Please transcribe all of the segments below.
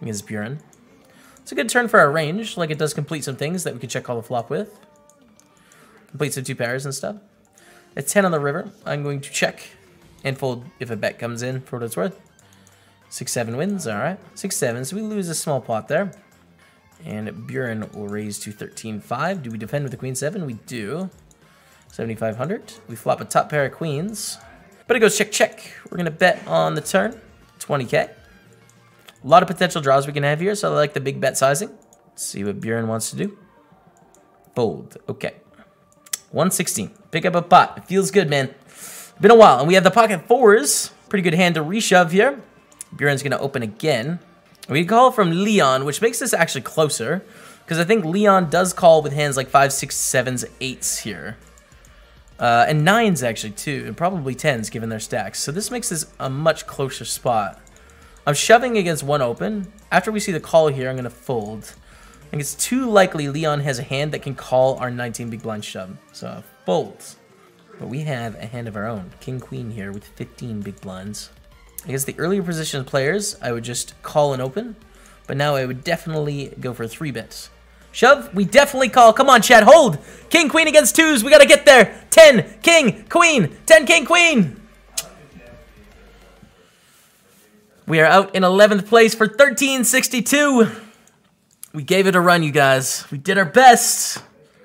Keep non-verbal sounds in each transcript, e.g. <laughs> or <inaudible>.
against Buren. It's a good turn for our range, like it does complete some things that we can check call the flop with. Complete some two pairs and stuff. At 10 on the river, I'm going to check and fold if a bet comes in for what it's worth. 6-7 wins, alright. 6-7, so we lose a small pot there. And Buren will raise to 13-5. Do we defend with the Queen 7? We do. 7,500. We flop a top pair of queens. But it goes check, check. We're going to bet on the turn. 20k. A lot of potential draws we can have here, so I like the big bet sizing. Let's see what Buren wants to do. Fold. Okay. 116. Pick up a pot. It feels good, man. Been a while. And we have the pocket fours. Pretty good hand to reshove here. Buren's going to open again. We call from Leon, which makes this actually closer. Because I think Leon does call with hands like 5, 6, 7s, 8s here. Uh, and 9s actually too, and probably 10s given their stacks. So this makes this a much closer spot. I'm shoving against one open. After we see the call here, I'm going to fold. I think it's too likely Leon has a hand that can call our 19 big blind shove. So fold. But we have a hand of our own. King Queen here with 15 big blinds. I guess the earlier position players, I would just call and open. But now I would definitely go for three bets. Shove, we definitely call. Come on, Chad, hold. King, queen against twos. We got to get there. 10, king, queen. 10, king, queen. We are out in 11th place for 1362. We gave it a run, you guys. We did our best.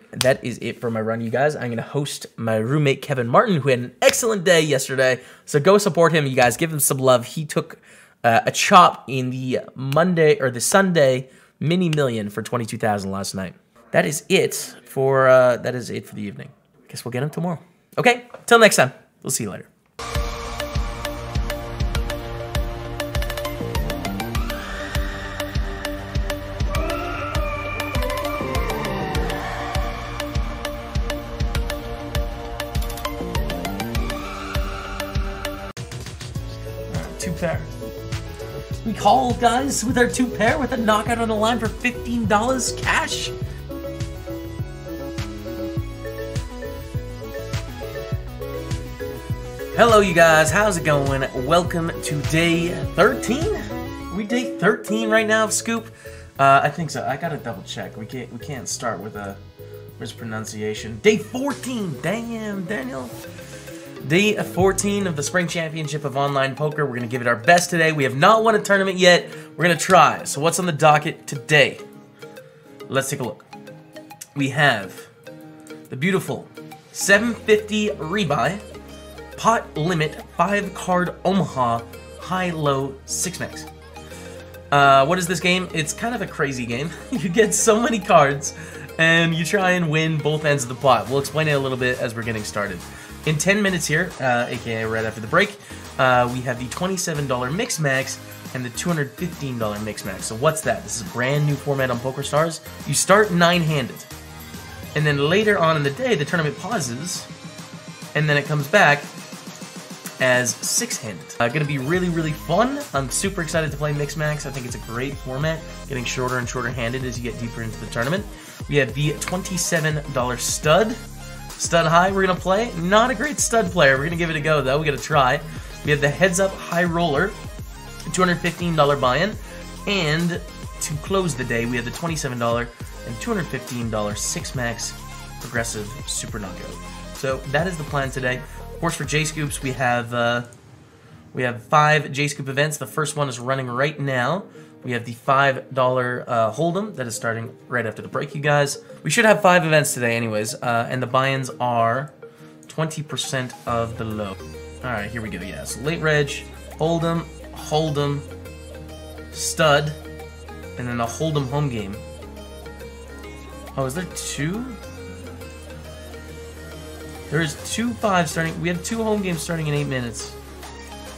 That is it for my run, you guys. I'm going to host my roommate, Kevin Martin, who had an excellent day yesterday. So go support him, you guys. Give him some love. He took uh, a chop in the Monday or the Sunday mini million for 22,000 last night. That is it for uh, that is it for the evening. I Guess we'll get him tomorrow. Okay, till next time. We'll see you later. Call guys with our two pair with a knockout on the line for $15 cash. Hello, you guys. How's it going? Welcome to day 13. Are we day 13 right now of Scoop? Uh, I think so. I gotta double check. We can't. We can't start with a mispronunciation. Day 14. Damn, Daniel. Day 14 of the Spring Championship of Online Poker. We're gonna give it our best today. We have not won a tournament yet. We're gonna try. So what's on the docket today? Let's take a look. We have the beautiful 750 rebuy pot limit, five card Omaha, high low, six max. Uh, what is this game? It's kind of a crazy game. <laughs> you get so many cards, and you try and win both ends of the pot. We'll explain it a little bit as we're getting started. In 10 minutes here, uh, aka right after the break, uh, we have the $27 Mix Max and the $215 Mix Max. So what's that? This is a brand new format on PokerStars. You start nine-handed, and then later on in the day, the tournament pauses, and then it comes back, as six-handed. Uh, gonna be really, really fun. I'm super excited to play Mix Max. I think it's a great format, getting shorter and shorter handed as you get deeper into the tournament. We have the $27 stud. Stud high we're gonna play. Not a great stud player. We're gonna give it a go though. We gotta try. We have the heads up high roller, $215 buy-in, and to close the day, we have the $27 and $215 six max progressive super knockout. So that is the plan today Of course, for J Scoops, we have uh, we have five J Scoop events. The first one is running right now. We have the five dollar uh, hold'em that is starting right after the break. You guys, we should have five events today, anyways, uh, and the buy-ins are twenty percent of the low. All right, here we go. Yeah, so late reg, hold'em, hold'em, stud, and then a hold'em home game. Oh, is there two? There's two five starting. We have two home games starting in eight minutes.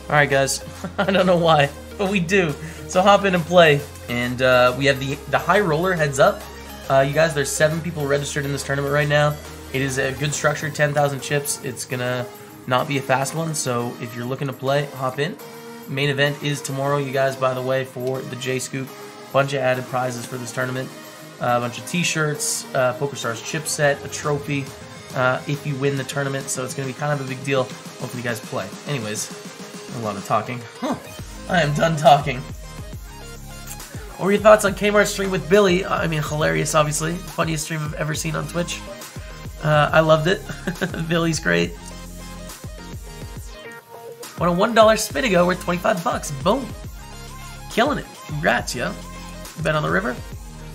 All right, guys. <laughs> I don't know why, but we do. So hop in and play. And uh, we have the the high roller heads up. Uh, you guys, there's seven people registered in this tournament right now. It is a good structure, 10,000 chips. It's gonna not be a fast one. So if you're looking to play, hop in. Main event is tomorrow, you guys. By the way, for the J Scoop, bunch of added prizes for this tournament. Uh, a bunch of T-shirts, uh, PokerStars chip set, a trophy, uh, if you win the tournament, so it's going to be kind of a big deal. Hopefully you guys play. Anyways, a lot of talking. Huh. I am done talking. What were your thoughts on Kmart stream with Billy? Uh, I mean, hilarious, obviously. Funniest stream I've ever seen on Twitch. Uh, I loved it. <laughs> Billy's great. Won a $1 Spinago worth 25 bucks. Boom. Killing it. Congrats, yo. Bet on the river?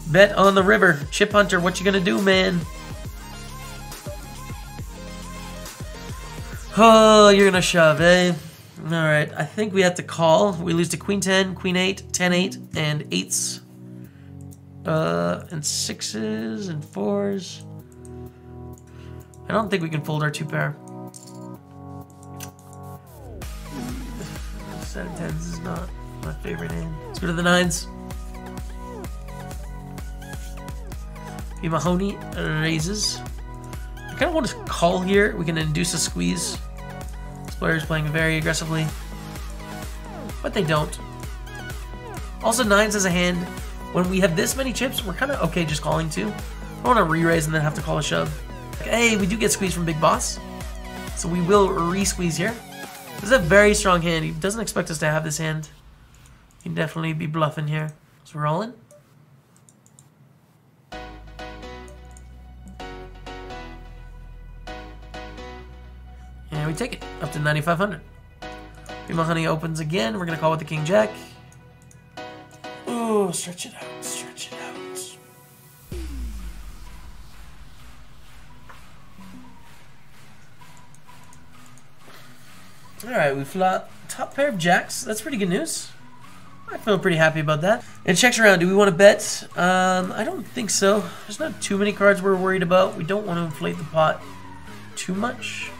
Bet on the river. Chip Hunter, what you gonna do, man? Oh, you're gonna shove, eh? Alright, I think we have to call. We lose to Queen 10, Queen 8, 10 8, and 8s. Uh, and 6s and 4s. I don't think we can fold our two pair. Set of 10s is not my favorite hand. Let's go to the 9s. The Mahoney raises. I kind of want to call here. We can induce a squeeze. This player is playing very aggressively. But they don't. Also, nines as a hand. When we have this many chips, we're kind of okay just calling too. I don't want to re-raise and then have to call a shove. Like, hey, we do get squeezed from Big Boss. So we will re-squeeze here. This is a very strong hand. He doesn't expect us to have this hand. He can definitely be bluffing here. So we're all it up to 9,500. Primo Honey opens again. We're going to call with the King Jack. Ooh, stretch it out, stretch it out. Alright, we flop top pair of jacks. That's pretty good news. I feel pretty happy about that. It checks around. Do we want to bet? Um, I don't think so. There's not too many cards we're worried about. We don't want to inflate the pot too much.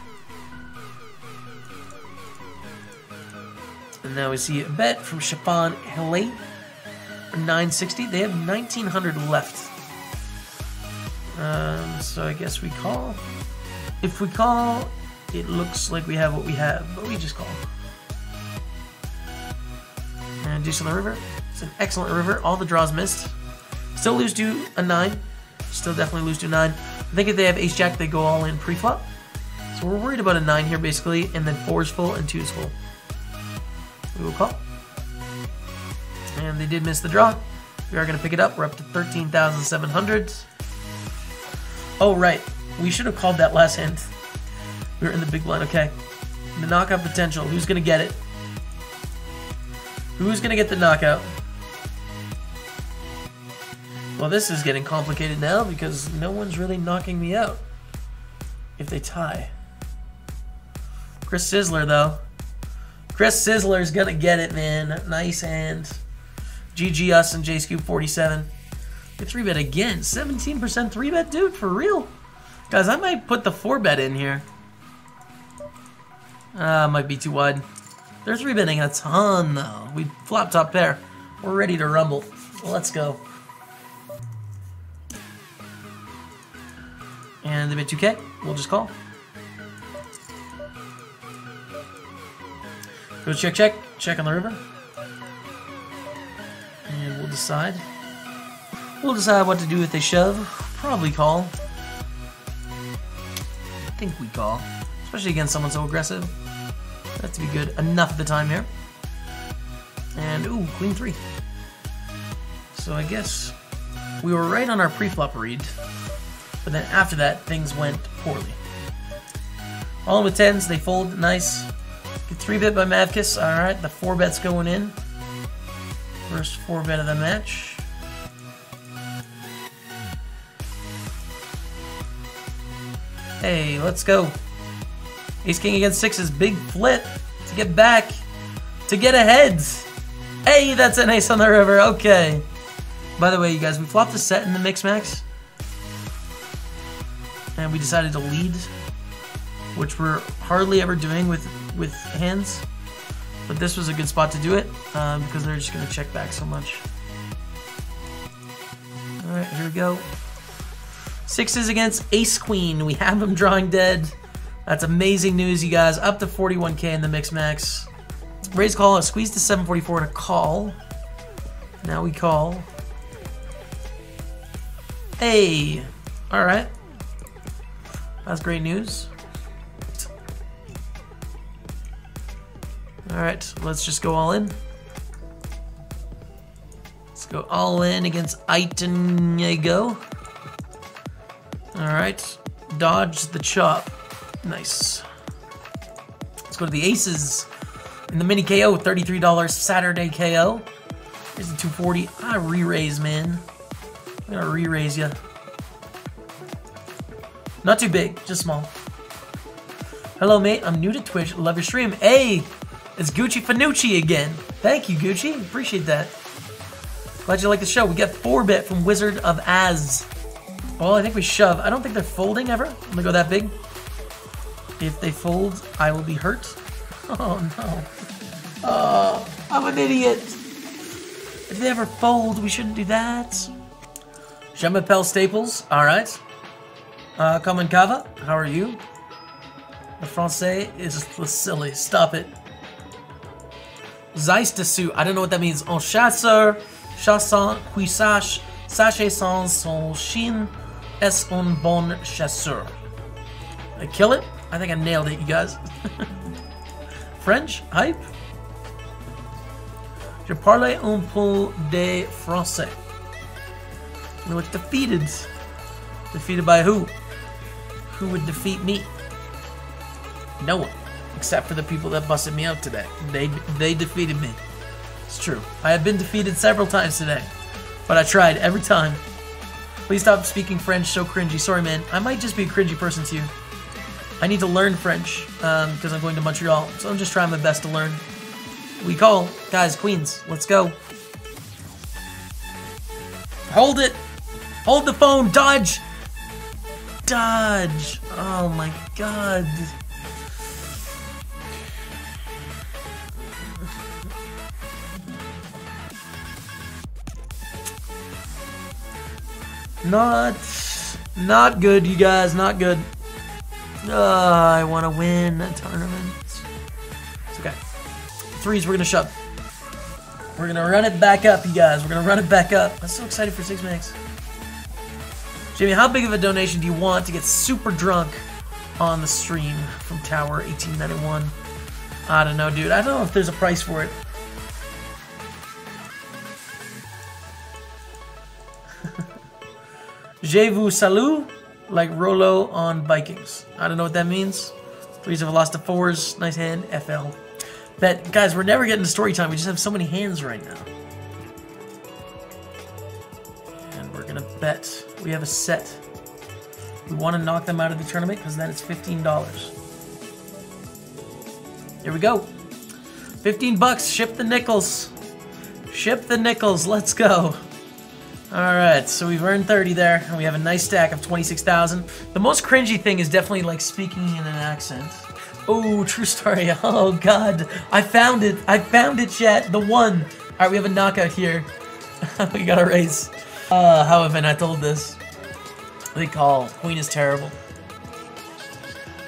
And now we see a bet from Hillate for 960. They have 1900 left. Um, so I guess we call. If we call, it looks like we have what we have, but we just call. And Deuce on the river. It's an excellent river. All the draws missed. Still lose to a 9. Still definitely lose to a 9. I think if they have Ace Jack, they go all in pre-flop. So we're worried about a 9 here, basically, and then 4 is full and 2 is full. We will call. And they did miss the draw. We are going to pick it up. We're up to 13,700. Oh, right. We should have called that last hand. We were in the big blind. Okay. The knockout potential. Who's going to get it? Who's going to get the knockout? Well, this is getting complicated now because no one's really knocking me out. If they tie. Chris Sizzler, though. Chris Sizzler's gonna get it, man. Nice hand. GG us and J Scoop 47. The 3 bet again. 17% 3 bet, dude, for real. Guys, I might put the 4 bet in here. Uh, might be too wide. They're 3 betting a ton, though. We flop top pair. We're ready to rumble. Let's go. And they bet 2K. We'll just call. Go check, check, check on the river. And we'll decide. We'll decide what to do if they shove. Probably call. I think we call. Especially against someone so aggressive. That to be good enough of the time here. And, ooh, queen three. So I guess we were right on our pre-flop read. But then after that, things went poorly. All in with tens, they fold, nice. 3 bet by Mavkis. Alright, the 4 bet's going in. First 4 bet of the match. Hey, let's go. Ace King against sixes, big flip to get back, to get ahead. Hey, that's an ace on the river. Okay. By the way, you guys, we flopped a set in the mix max. And we decided to lead, which we're hardly ever doing with with hands. But this was a good spot to do it um, because they're just going to check back so much. Alright, here we go. Sixes against Ace Queen. We have him drawing dead. That's amazing news, you guys. Up to 41k in the mix max. Raise call, a squeeze to 744 and a call. Now we call. Hey! Alright. That's great news. Alright, let's just go all in. Let's go all in against Aitenego. Alright. Dodge the chop. Nice. Let's go to the aces. In the mini KO, $33 Saturday KO. Here's the 240. I re-raise, man. I'm gonna re-raise you. Not too big, just small. Hello, mate. I'm new to Twitch. Love your stream. Hey, it's Gucci Fanucci again. Thank you, Gucci. Appreciate that. Glad you like the show. We get 4-bit from Wizard of Az. Well, I think we shove. I don't think they're folding ever. I'm gonna go that big. If they fold, I will be hurt. <laughs> Oh, no. Oh, I'm an idiot. If they ever fold, we shouldn't do that. Jean-Mapel Staples, all right. Uh, Cava, how are you? The Francais is silly. Stop it. Zeiss dessus. I don't know what that means. Un chasseur, chassant, qui sache, sans son chien, est un bon chasseur. I kill it? I think I nailed it, you guys. <laughs> French? Hype? Je parle un peu de français. Know, it's defeated. Defeated by who? Who would defeat me? No one. Except for the people that busted me out today. They they defeated me. It's true. I have been defeated several times today. But I tried every time. Please stop speaking French so cringy. Sorry, man. I might just be a cringy person to you. I need to learn French because um, I'm going to Montreal. So I'm just trying my best to learn. We call. Guys, queens, let's go. Hold it. Hold the phone. Dodge. Dodge. Oh my god. Not, not good, you guys. Not good. Uh, I want to win a tournament. It's okay. Threes, we're going to shove. We're going to run it back up, you guys. We're going to run it back up. I'm so excited for Six Max. Jaime, how big of a donation do you want to get super drunk on the stream from Tower 1891? I don't know, dude. I don't know if there's a price for it. Je vous salue, like Rollo on Vikings. I don't know what that means. Threes have lost to fours. Nice hand, FL. Bet, guys, we're never getting to story time. We just have so many hands right now. And we're gonna bet. We have a set. We want to knock them out of the tournament because then it's $15. Here we go. 15 bucks. Ship the nickels. Ship the nickels. Let's go. Alright, so we've earned 30 there, and we have a nice stack of 26,000. The most cringy thing is definitely like speaking in an accent. Oh, true story. <laughs> Oh god. I found it. I found it, chat. The one. Alright, we have a knockout here. <laughs> we got a raise. Uh, how have I told this? They call. Queen is terrible.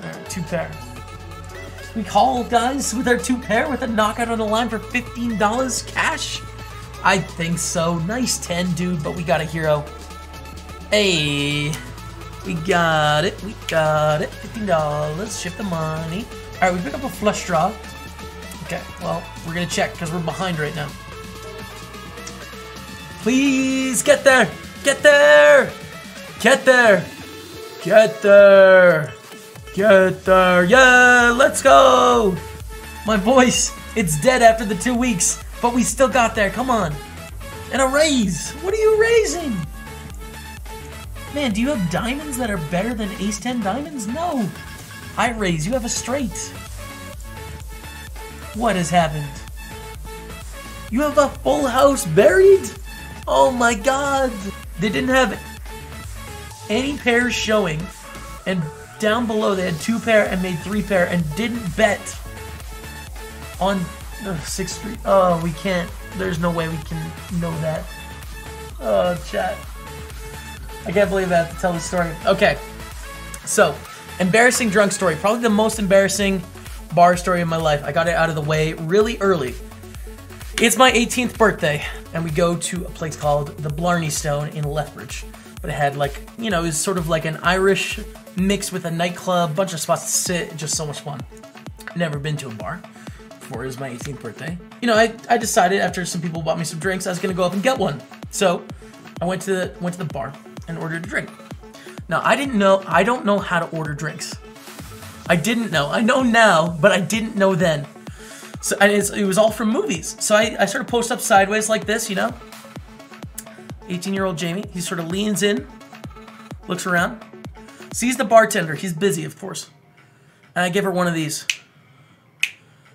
Alright, two pair. We call, guys, with our two pair with a knockout on the line for $15 cash? I think so. Nice 10, dude, but we got a hero. Hey, we got it. We got it. $15. Ship the money. All right, we pick up a flush draw. Okay, well, we're going to check because we're behind right now. Please get there. Get there. Get there. Get there. Get there. Yeah, let's go. My voice, it's dead after the two weeks. But we still got there, come on. And a raise! What are you raising? Man, do you have diamonds that are better than ace 10 diamonds? No! I raise, you have a straight. What has happened? You have a full house buried? Oh my god! They didn't have any pairs showing, and down below they had two pair and made three pair and didn't bet on Ugh, Sixth Street. Oh, we can't. There's no way we can know that. Oh, chat. I can't believe I have to tell this story. Okay. So, embarrassing drunk story. Probably the most embarrassing bar story of my life. I got it out of the way really early. It's my 18th birthday, and we go to a place called the Blarney Stone in Lethbridge. But it had like, you know, it was sort of like an Irish mix with a nightclub, bunch of spots to sit, just so much fun. Never been to a bar was my 18th birthday. You know, I, I decided after some people bought me some drinks, I was gonna go up and get one. So I went to the went to the bar and ordered a drink. Now I didn't know I don't know how to order drinks. I didn't know. I know now, but I didn't know then. So it was all from movies. So I, I sort of post up sideways like this, you know. 18 year old Jaime, he sort of leans in, looks around, sees the bartender. He's busy, of course. And I give her one of these.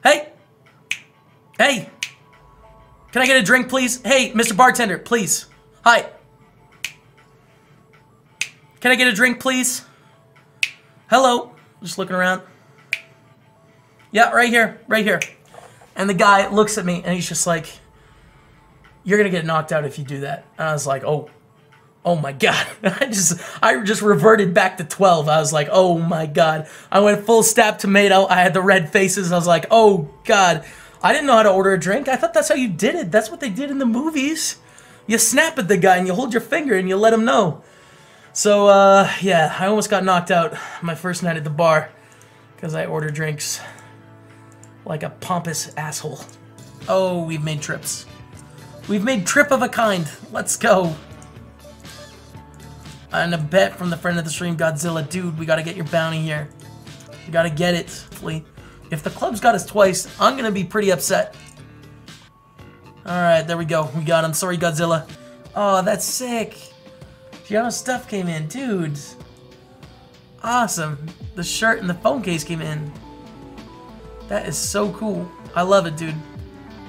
Hey! Hey! Can I get a drink, please? Hey, Mr. Bartender, please. Hi. Can I get a drink, please? Hello. Just looking around. Yeah, right here, right here. And the guy looks at me and he's just like, You're gonna get knocked out if you do that. And I was like, Oh, oh my god. <laughs> I just I just reverted back to 12. I was like, oh my god. I went full stab tomato. I had the red faces. I was like, oh god. I didn't know how to order a drink. I thought that's how you did it. That's what they did in the movies. You snap at the guy and you hold your finger and you let him know. So, uh, yeah, I almost got knocked out my first night at the bar because I ordered drinks like a pompous asshole. Oh, we've made trips. We've made trip of a kind. Let's go. And a bet from the friend of the stream, Godzilla. Dude, we gotta get your bounty here. We gotta get it, hopefully. If the club's got us twice, I'm gonna be pretty upset. Alright, there we go. We got him. Sorry, Godzilla. Oh, that's sick. Giano stuff came in. Dude. Awesome. The shirt and the phone case came in. That is so cool. I love it, dude.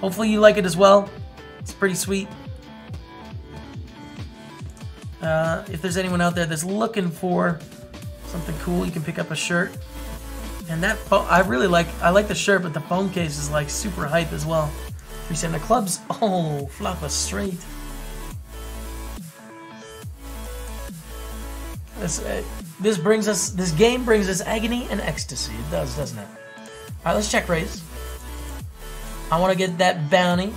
Hopefully you like it as well. It's pretty sweet. Uh, if there's anyone out there that's looking for something cool, you can pick up a shirt. And that I really like. I like the shirt, but the phone case is like super hype as well. Three the clubs. <laughs> Oh, flop a straight. This uh, this brings us. This game brings us agony and ecstasy. It does, doesn't it? All right, let's check raise. I want to get that bounty.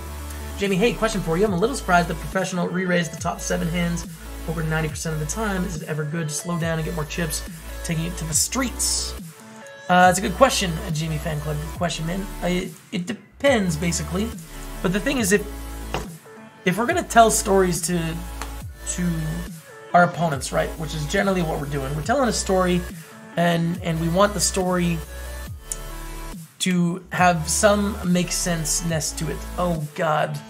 Jaime, hey, question for you. I'm a little surprised the professional re-raised the top seven hands over 90% of the time. Is it ever good to slow down and get more chips, taking it to the streets? Uh, it's a good question, Jamie Fan Club. Question, man. I, it depends, basically. But the thing is, if if we're gonna tell stories to to our opponents, right, which is generally what we're doing, we're telling a story, and and we want the story to have some make sense ness to it. Oh God. <laughs>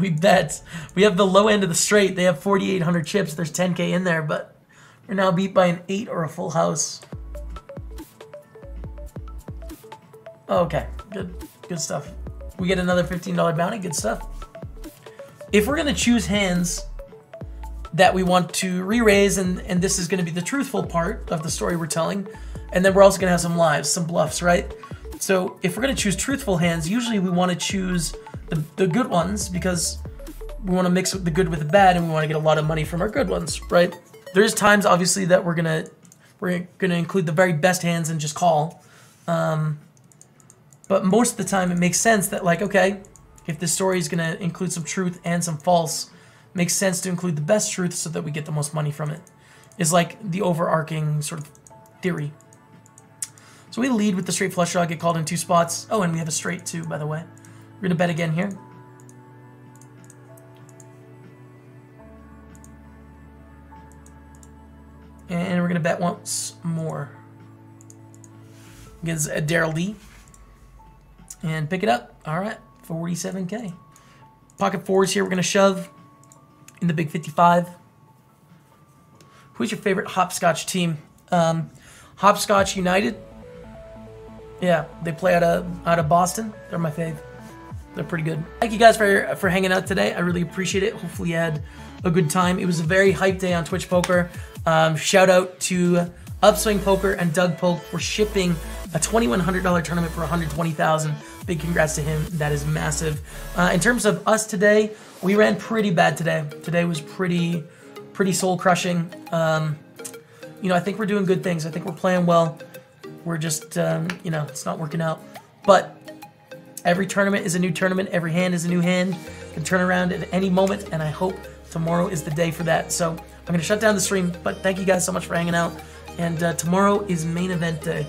We bet. We have the low end of the straight. They have 4,800 chips. There's 10k in there, but we're now beat by an 8 or a full house. Okay, good, good stuff. We get another $15 bounty, good stuff. If we're gonna choose hands that we want to re-raise, and, and this is gonna be the truthful part of the story we're telling, and then we're also gonna have some lives, some bluffs, right? So if we're gonna choose truthful hands, usually we wanna choose the, the good ones because we want to mix the good with the bad and we want to get a lot of money from our good ones, right? There's times obviously that we're gonna we're gonna include the very best hands and just call. Um, but most of the time it makes sense that like, okay, if this story is gonna include some truth and some false, makes sense to include the best truth so that we get the most money from it. Is like the overarching sort of theory. So we lead with the straight flush draw, get called in two spots. Oh, and we have a straight too, by the way. We're going to bet again here. And we're going to bet once more. Against Daryl Lee. And pick it up. All right, 47K. Pocket fours here. We're to shove in the big 55. Who's your favorite hopscotch team? Um, Hopscotch United. Yeah, they play out of out of Boston. They're my fave. They're pretty good. Thank you guys for, for hanging out today. I really appreciate it. Hopefully you had a good time. It was a very hype day on Twitch Poker. Um, shout out to Upswing Poker and Doug Polk for shipping a $2,100 tournament for 120000 Big congrats to him. That is massive. Uh, in terms of us today, we ran pretty bad today. Today was pretty, pretty soul crushing. Um, you know, I think we're doing good things. I think we're playing well. We're just, um, you know, it's not working out. But Every tournament is a new tournament. Every hand is a new hand. Can turn around at any moment, and I hope tomorrow is the day for that. So I'm going to shut down the stream, but thank you guys so much for hanging out. And uh, tomorrow is main event day,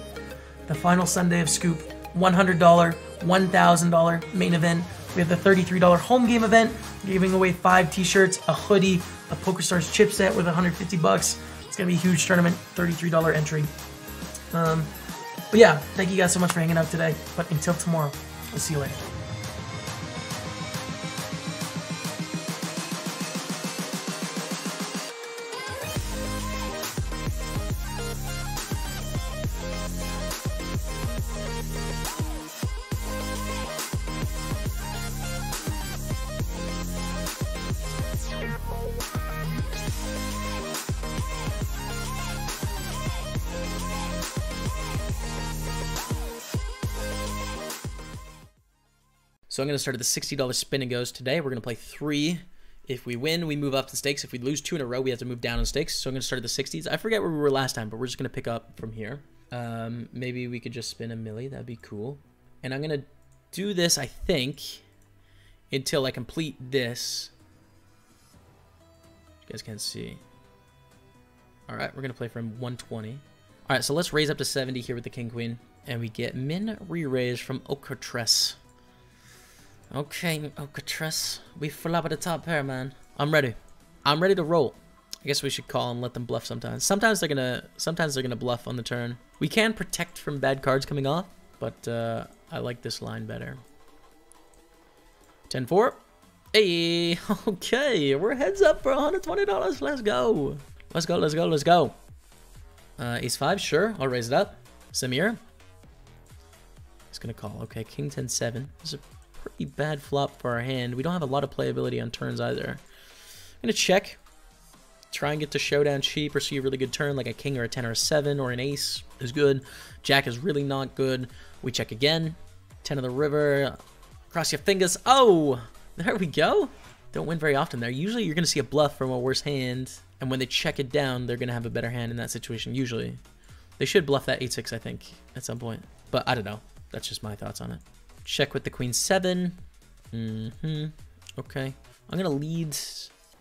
the final Sunday of Scoop. $100, $1,000 main event. We have the $33 home game event, giving away five t-shirts, a hoodie, a PokerStars chipset with 150 bucks. It's gonna be a huge tournament, $33 entry. Um, but yeah, thank you guys so much for hanging out today. But until tomorrow, we'll see you later. So I'm going to start at the $60 spin and goes today. We're going to play three. If we win, we move up the stakes. If we lose two in a row, we have to move down in stakes. So I'm going to start at the 60s. I forget where we were last time, but we're just going to pick up from here. Um, maybe we could just spin a milli. That'd be cool. And I'm going to do this, I think, until I complete this. You guys can't see. All right, we're going to play from 120. All right, so let's raise up to 70 here with the King Queen. And we get min re-raise from Okotres. Okay, Alcatraz. We full up at the top pair, man. I'm ready. I'm ready to roll. I guess we should call and let them bluff sometimes. Sometimes they're gonna sometimes they're gonna bluff on the turn. We can protect from bad cards coming off, but uh, I like this line better. 10-4. Hey, <laughs> okay, we're heads up for $120. Let's go. Let's go, let's go, let's go. Uh, ace 5, sure, I'll raise it up. Samir. He's gonna call. Okay, king 10-7. This is a pretty bad flop for our hand. We don't have a lot of playability on turns either. I'm going to check. Try and get to showdown cheap or see a really good turn like a king or a 10 or a 7 or an ace is good. Jack is really not good. We check again. 10 of the river. Cross your fingers. Oh, there we go. Don't win very often there. Usually you're going to see a bluff from a worse hand. And when they check it down, they're going to have a better hand in that situation, usually. They should bluff that 8-6, I think, at some point. But I don't know. That's just my thoughts on it. Check with the queen seven. Mm-hmm. Okay. I'm to lead.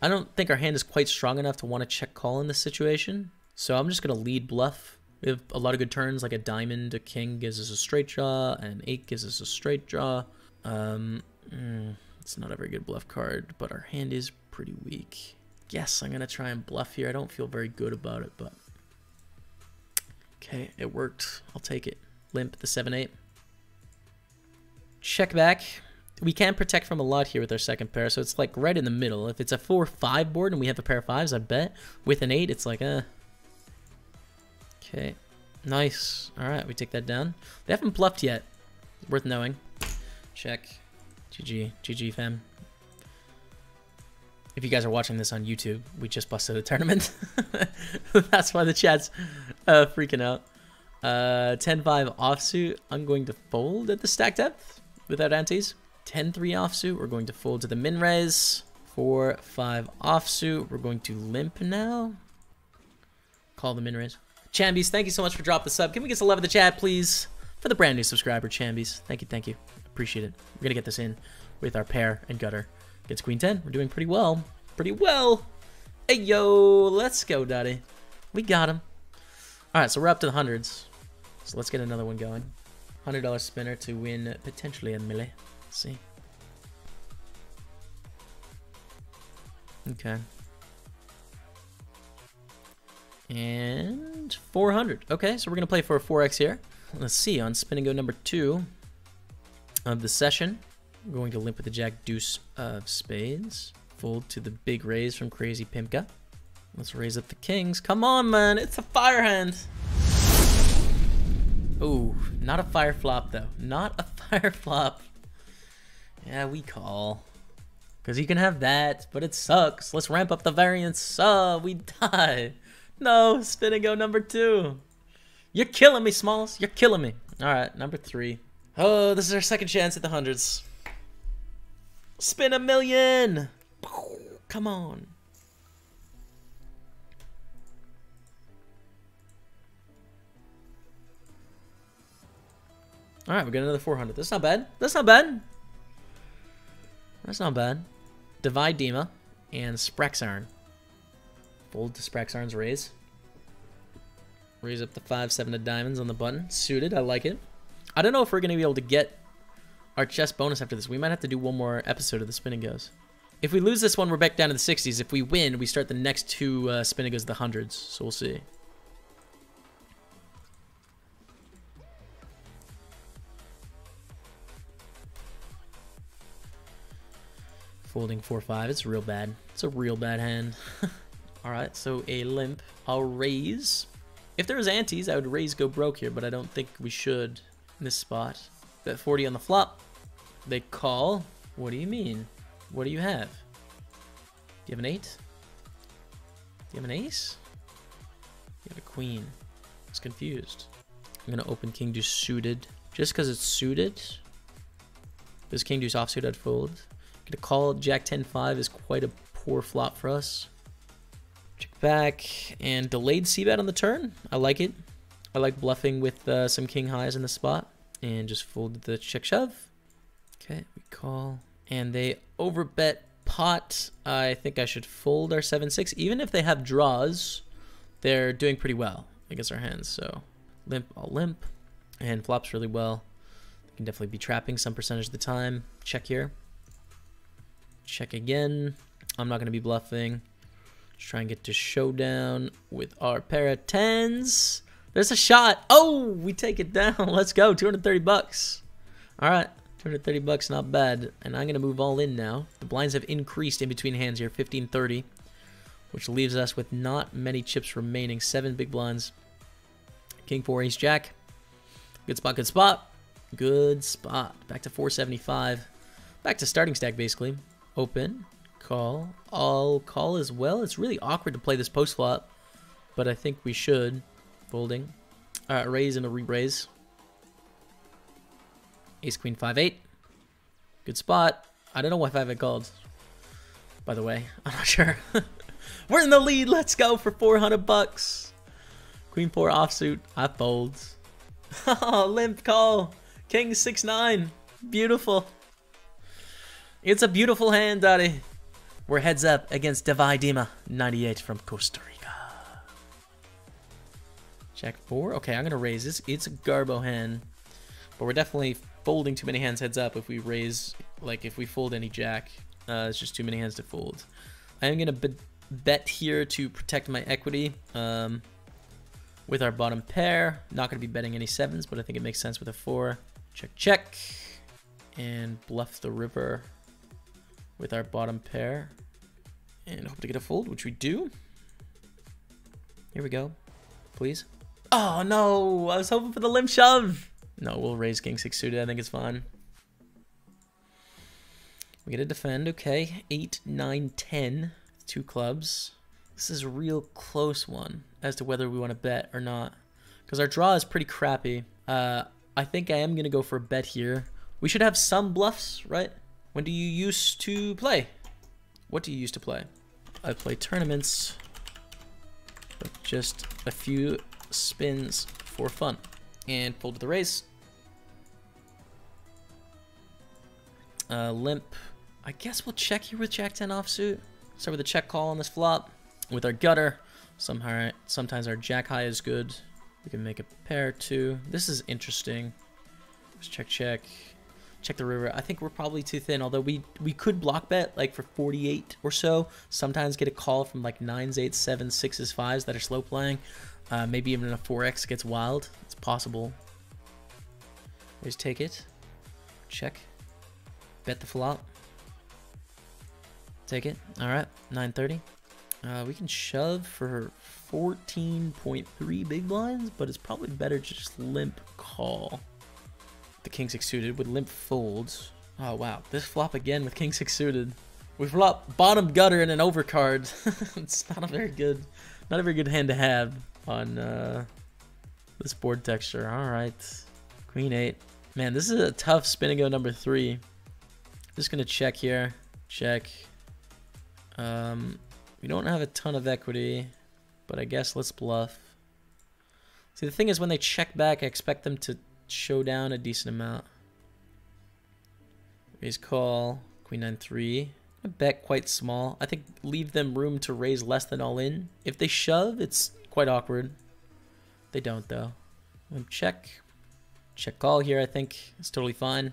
I don't think our hand is quite strong enough to want to check call in this situation. So I'm just to lead bluff. We have a lot of good turns, like a diamond, a king gives us a straight draw, and an eight gives us a straight draw. Um, mm, it's not a very good bluff card, but our hand is pretty weak. Yes, I'm to try and bluff here. I don't feel very good about it, but... Okay, it worked. I'll take it. Limp, the 7-8. Check back. We can protect from a lot here with our second pair, so it's like right in the middle. If it's a 4-5 board and we have a pair of 5s, I bet. With an 8, it's like, uh... Okay. Nice. Alright, we take that down. They haven't bluffed yet. Worth knowing. Check. GG. GG, fam. If you guys are watching this on YouTube, we just busted a tournament. <laughs> That's why the chat's uh, freaking out. Uh, 10-5 offsuit. I'm going to fold at the stack depth without antes. 10-3 offsuit, we're going to fold to the min raise. 4-5 offsuit, we're going to limp now. Call the min raise. Chambies, thank you so much for dropping the sub. Can we get a love in the chat, please? For the brand new subscriber, Chambies. Thank you, thank you. Appreciate it. We're going to get this in with our pair and gutter. Gets queen 10. We're doing pretty well. Pretty well. Hey, yo, let's go, daddy. We got him. All right, so we're up to the hundreds. So let's get another one going. $100 spinner to win potentially a milli. Let's see. Okay. And 400. Okay, so we're going to play for a 4x here. Let's see, on spinning go number two of the session, going to limp with the jack deuce of spades. Fold to the big raise from Crazy Pimka. Let's raise up the kings. Come on, man. It's a fire hand. Ooh, not a fire flop, though. Not a <laughs> fire flop. Yeah, we call. Because you can have that, but it sucks. Let's ramp up the variance. Oh, we <laughs> die. No, spin and go number two. You're killing me, Smalls. You're killing me. All right, number three. Oh, this is our second chance at the hundreds. Spin a million. Come on. All right, we got another 400. That's not bad. That's not bad. That's not bad. Divide Dima and Spraxarn. Fold to Spraxarn's raise. Raise up the 5, 7 of diamonds on the button. Suited, I like it. I don't know if we're going to be able to get our chest bonus after this. We might have to do one more episode of the spin and goes. If we lose this one, we're back down to the 60s. If we win, we start the next two uh, spin and goes the hundreds. So we'll see. Folding 4-5. It's real bad. It's a real bad hand. <laughs> Alright, so a limp. I'll raise. If there was antes, I would raise go broke here, but I don't think we should in this spot. Bet 40 on the flop. They call. What do you mean? What do you have? Do you have an 8? Do you have an ace? You have a queen. I was confused. I'm going to open king deuce suited. Just because it's suited. This king deuce offsuit I'd fold. Gonna call Jack 10-5 is quite a poor flop for us. Check back and delayed c-bet on the turn. I like it. I like bluffing with uh, some king highs in the spot and just fold the check shove. Okay, we call and they overbet pot. I think I should fold our 7-6. Even if they have draws, they're doing pretty well against our hands. So limp, I'll limp and flops really well. Can definitely be trapping some percentage of the time. Check here. Check again. I'm not going to be bluffing. Let's try and get to showdown with our pair of tens. There's a shot. Oh, we take it down. <laughs> Let's go. 230 bucks. All right. 230 bucks, not bad. And I'm going to move all in now. The blinds have increased in between hands here, 1530, which leaves us with not many chips remaining. Seven big blinds. King 4, Ace Jack. Good spot, good spot. Good spot. Back to 475. Back to starting stack, basically. Open. Call. I'll call as well. It's really awkward to play this post flop, but I think we should. Folding. Alright, raise and a re-raise. Ace Queen 5-8. Good spot. I don't know why 5-8 called. By the way, <laughs> I'm not sure. <laughs> We're in the lead. Let's go for 400 bucks. Queen 4 offsuit. I fold. <laughs> oh, limp call. King 6-9. Beautiful. It's a beautiful hand, Daddy. We're heads up against Devi Dima, 98 from Costa Rica. Check 4. Okay, I'm going to raise this. It's a Garbo hand. But we're definitely folding too many hands heads up if we raise, like if we fold any Jack. Uh, it's just too many hands to fold. I am going to bet here to protect my equity um, with our bottom pair. Not going to be betting any sevens, but I think it makes sense with a 4. Check, check. And bluff the river with our bottom pair and hope to get a fold, which we do. Here we go. Please. Oh, no. I was hoping for the limp shove. No, we'll raise king six suited. I think it's fine. We get to defend. Okay. Eight, nine, ten. Two clubs. This is a real close one as to whether we want to bet or not. Because our draw is pretty crappy. Uh, I think I am going to go for a bet here. We should have some bluffs, right? When do you used to play? What do you used to play? I play tournaments, but just a few spins for fun. And fold to the raise. Uh, limp. I guess we'll check here with Jack 10 offsuit. Start with a check call on this flop. With our gutter. Somehow, sometimes our Jack high is good. We can make a pair too. This is interesting. Let's check, check. Check the river. I think we're probably too thin, although we we could block bet like for 48 or so. Sometimes get a call from like 9s, 8s, 7s, 6s, 5s that are slow playing. Uh, maybe even a 4x gets wild. It's possible. Just take it. Check. Bet the flop. Take it. All right. 930. Uh, we can shove for 14.3 big blinds, but it's probably better to just limp call the king six suited with limp folds. Oh wow, this flop again with king six suited. We flop bottom gutter and an overcard. <laughs> it's not a very good, not a very good hand to have on uh, this board texture. All right, queen eight. Man, this is a tough spin and go number three. Just gonna check here. Check. Um, we don't have a ton of equity, but I guess let's bluff. See, the thing is, when they check back, I expect them to show down a decent amount. Raise call, queen 9-3. I bet quite small. I think leave them room to raise less than all in. If they shove, it's quite awkward. They don't though. Um, check. Check call here, I think. It's totally fine.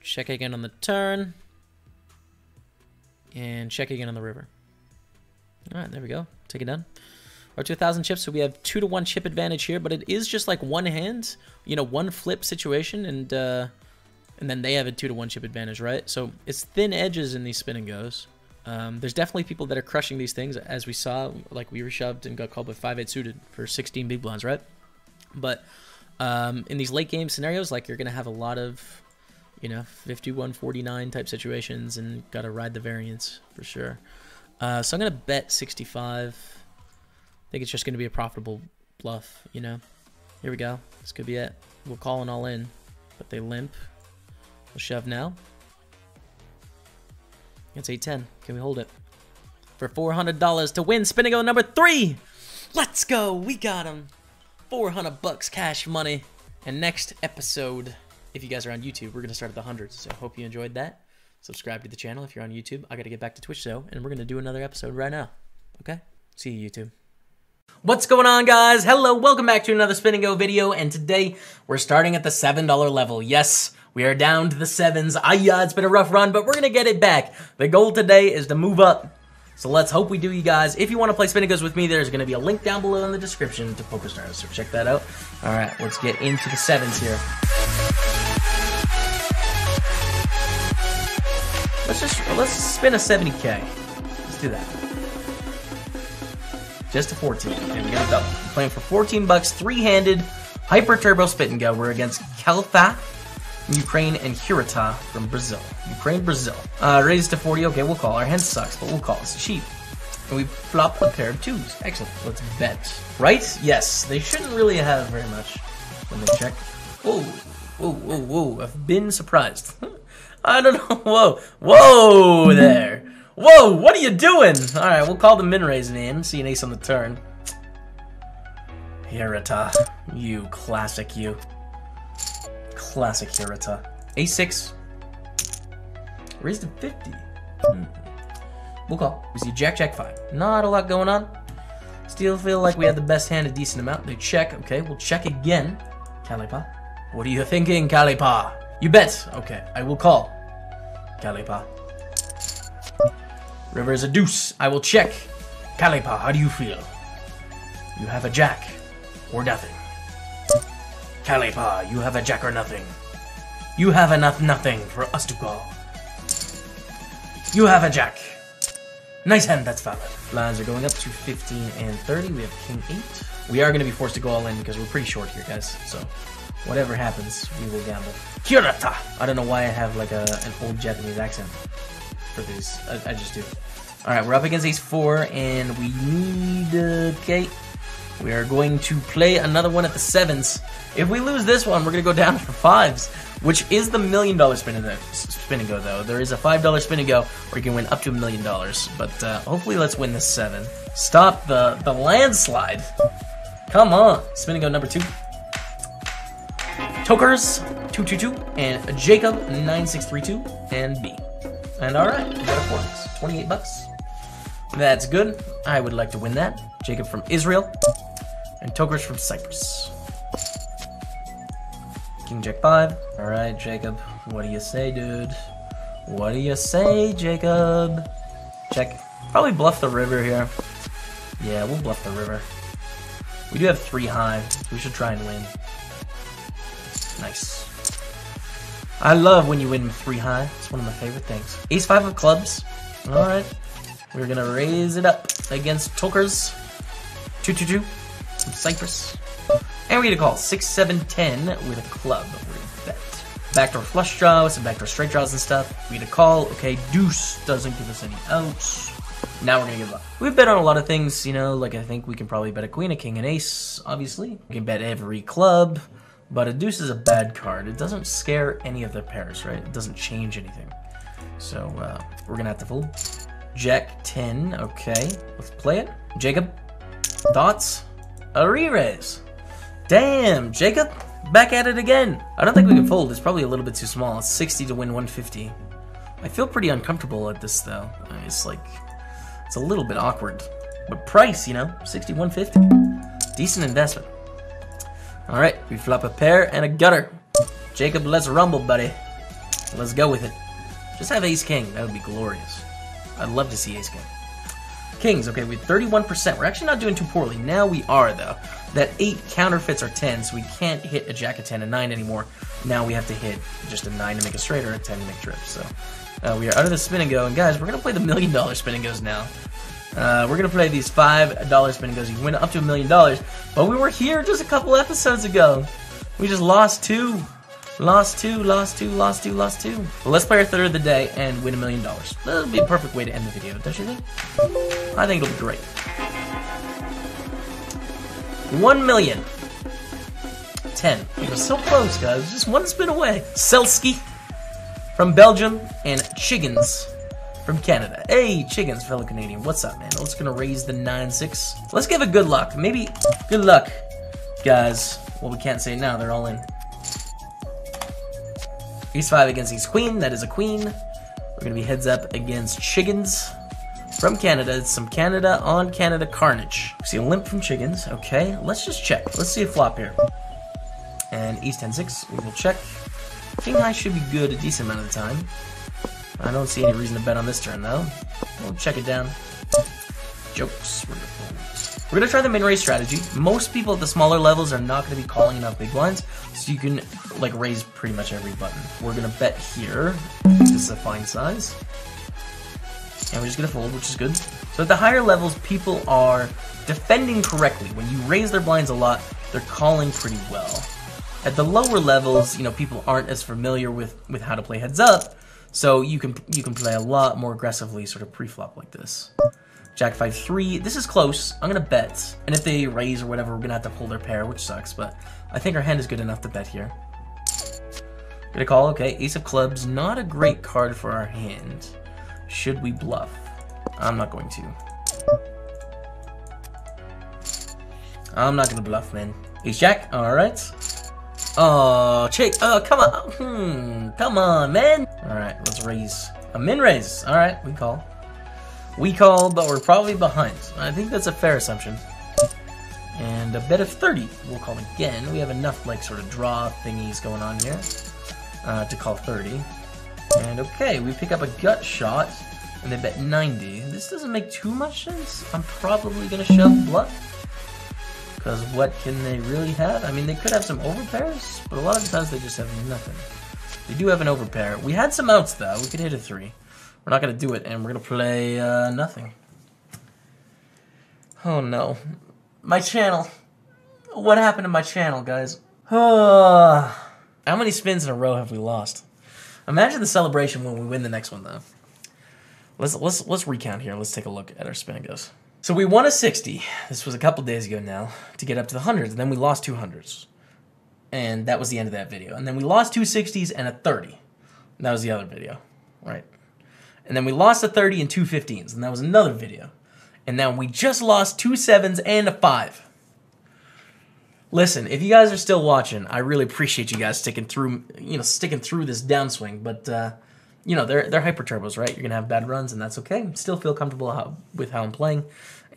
Check again on the turn. And check again on the river. Alright, there we go. Take it down. To 1,000 chips, so we have 2 to 1 chip advantage here, but it is just like one hand, you know, one flip situation, and uh, and then they have a 2 to 1 chip advantage, right? So it's thin edges in these spin and goes. Um, there's definitely people that are crushing these things, as we saw, like we were shoved and got called with 5-8 suited for 16 big blinds, right? But um, in these late game scenarios, like you're going to have a lot of, you know, 51-49 type situations and got to ride the variance for sure. Uh, so I'm going to bet 65. I think it's just going to be a profitable bluff, you know. Here we go. This could be it. We'll call an all in, but they limp. We'll shove now. It's 810. Can we hold it? For $400 to win Spinago number three! Let's go! We got him! 400 bucks cash money. And next episode, if you guys are on YouTube, we're going to start at the hundreds. So hope you enjoyed that. Subscribe to the channel if you're on YouTube. I got to get back to Twitch though, and we're going to do another episode right now. Okay? See you, YouTube. What's going on guys? Hello, welcome back to another Spin and Go video, and today we're starting at the $7 level. Yes, we are down to the sevens. Ah, yeah, it's been a rough run, but we're gonna get it back. The goal today is to move up. So let's hope we do, you guys. If you want to play Spin and Goes with me, there's going to be a link down below in the description to PokerStars, so check that out. All right, let's get into the sevens here. Let's just, let's spin a 70k. Let's do that. Just a 14. And we got a double. We're playing for 14 bucks, three-handed, hyper turbo spin and go. We're against Kalfa, from Ukraine, and Hirata from Brazil. Ukraine, Brazil. Uh, raised to 40. Okay, we'll call. Our hand sucks, but we'll call. It's a sheep. And we flop a pair of twos. Excellent. Let's bet. Right? Yes. They shouldn't really have very much when they check. Whoa. Whoa, whoa, whoa. I've been surprised. <laughs> I don't know. Whoa. Whoa there. Whoa, what are you doing? Alright, we'll call the min name. See an ace on the turn. Hirata. You classic you. Classic Hirata. A6. Raised to 50. Hmm. We'll call. We see Jack, Jack, 5. Not a lot going on. Still feel like we have the best hand a decent amount. They check. Okay, we'll check again. Kalipa. What are you thinking, Kalipa? You bet. Okay, I will call. Kalipa. River is a deuce. I will check. Kalipa, how do you feel? You have a jack or nothing. Kalipa, you have a jack or nothing. You have enough nothing for us to call. You have a jack. Nice hand, that's valid. Lines are going up to 15 and 30. We have king 8. We are going to be forced to go all in because we're pretty short here, guys. So, whatever happens, we will gamble. Hirata! I don't know why I have like a, an old Japanese accent for these. I, I just do. Alright, we're up against ace 4, and we need... Uh, okay. We are going to play another one at the 7s. If we lose this one, we're going to go down <laughs> for 5s, which is the million dollar spin and, spin and go, though. There is a $5 spin and go where you can win up to a million dollars. But uh, hopefully let's win this 7. Stop the, the landslide. Come on. Spin and go number 2. Tokers, 222, and Jacob, 9632, and B. And alright, we got a 4 28 bucks. That's good. I would like to win that. Jacob from Israel. And Tokers from Cyprus. King Jack 5. Alright, Jacob. What do you say, dude? What do you say, Jacob? Check. Probably bluff the river here. Yeah, we'll bluff the river. We do have three high. we should try and win. Nice. I love when you win three high. It's one of my favorite things. Ace five of clubs. Alright. We're gonna raise it up against Tokers. 222 from Cyprus. And we get a call. 6, 7, 10 with a club. We're gonna bet. Backdoor flush draw with some backdoor straight draws and stuff. We get a call. Okay, deuce doesn't give us any outs. Now we're gonna give up. We've bet on a lot of things, you know, like I think we can probably bet a queen, a king, an ace, obviously. We can bet every club, but a deuce is a bad card. It doesn't scare any of the pairs, right? It doesn't change anything. So uh, we're gonna have to fold. Jack 10, okay. Let's play it. Jacob, thoughts? A re-raise. Damn, Jacob, back at it again. I don't think we can fold. It's probably a little bit too small. It's 60 to win 150. I feel pretty uncomfortable at this, though. It's like, it's a little bit awkward. But price, you know, 60, 150. Decent investment. All right, we flop a pair and a gutter. Jacob, let's rumble, buddy. Let's go with it. Just have ace king. That would be glorious. I'd love to see ace king. Kings, okay, with 31%. We're actually not doing too poorly. Now we are, though. That 8 counterfeits our 10, so we can't hit a jack, a 10, a 9 anymore. Now we have to hit just a 9 to make a straight or a 10 to make trips. So uh, we are out of the spin and go. And guys, we're going to play the million dollar spin and goes now. Uh, we're to play these $5 spin and goes. You can win up to a million dollars. But we were here just a couple episodes ago. We just lost two. Lost two, lost two, lost two, lost two. Well, let's play our third of the day and win a million dollars. That'll be a perfect way to end the video, don't you think? I think it'll be great. One million. Ten. It was so close, guys. Just one spin away. Selski from Belgium and Chiggins from Canada. Hey, Chiggins, fellow Canadian. What's up, man? Let's gonna raise the 9-6. Let's give it good luck. Maybe good luck, guys. Well, we can't say now. They're all in. Ace 5 against Ace Queen. That is a queen. We're to be heads up against Chiggins from Canada. It's some Canada on Canada Carnage. See a limp from Chiggins. Okay, let's just check. Let's see a flop here. And East 10 6. We will check. King High should be good a decent amount of the time. I don't see any reason to bet on this turn, though. We'll check it down. Jokes. We're gonna try the min raise strategy. Most people at the smaller levels are not gonna be calling enough big blinds, so you can like raise pretty much every button. We're gonna bet here. This is a fine size. And we're just gonna fold, which is good. So at the higher levels, people are defending correctly. When you raise their blinds a lot, they're calling pretty well. At the lower levels, you know, people aren't as familiar with, with how to play heads up, so you can you can play a lot more aggressively, sort of pre-flop like this. Jack 5 3. This is close. I'm to bet. And if they raise or whatever, we're to have to pull their pair, which sucks. But I think our hand is good enough to bet here. Gonna call. Okay. Ace of clubs. Not a great card for our hand. Should we bluff? I'm not going to. I'm not to bluff, man. Ace Jack. All right. Oh, chick. Oh, come on. Hmm. Come on, man. All right. Let's raise. A min raise. All right. We call. We call, but we're probably behind. I think that's a fair assumption. And a bet of 30. We'll call again. We have enough, like, sort of draw thingies going on here uh, to call 30. And okay, we pick up a gut shot, and they bet 90. This doesn't make too much sense. I'm probably going to shove bluff. Because what can they really have? I mean, they could have some overpairs, but a lot of the times they just have nothing. They do have an overpair. We had some outs, though. We could hit a 3. We're not going to do it, and we're going to play uh, nothing. Oh, no. My channel. What happened to my channel, guys? <sighs> How many spins in a row have we lost? Imagine the celebration when we win the next one, though. Let's let's let's recount here. Let's take a look at our spin goes. So we won a 60. This was a couple days ago now to get up to the hundreds, and then we lost two hundreds, and that was the end of that video. And then we lost two 60s and a 30. And that was the other video, right? And then we lost a 30 and two 15s, and that was another video. And now we just lost two sevens and a five. Listen, if you guys are still watching, I really appreciate you guys sticking through, you know, sticking through this downswing. But uh, you know, they're they're hyper turbos, right? You're gonna have bad runs, and that's okay. Still feel comfortable how, with how I'm playing.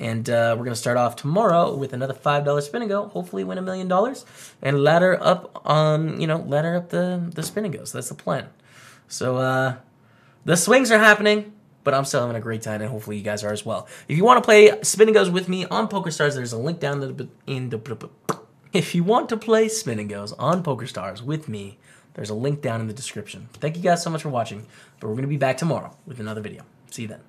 And uh, we're gonna start off tomorrow with another five dollar spin and go. Hopefully, win a million dollars and ladder up on, you know, ladder up the the spin and goes. That's the plan. So uh, the swings are happening but I'm still having a great time, and hopefully you guys are as well. If you want to play Spin and Goes with me on PokerStars, there's a link down the, in the. If you want to play Spin and Goes on PokerStars with me, there's a link down in the description. Thank you guys so much for watching, but we're going to be back tomorrow with another video. See you then.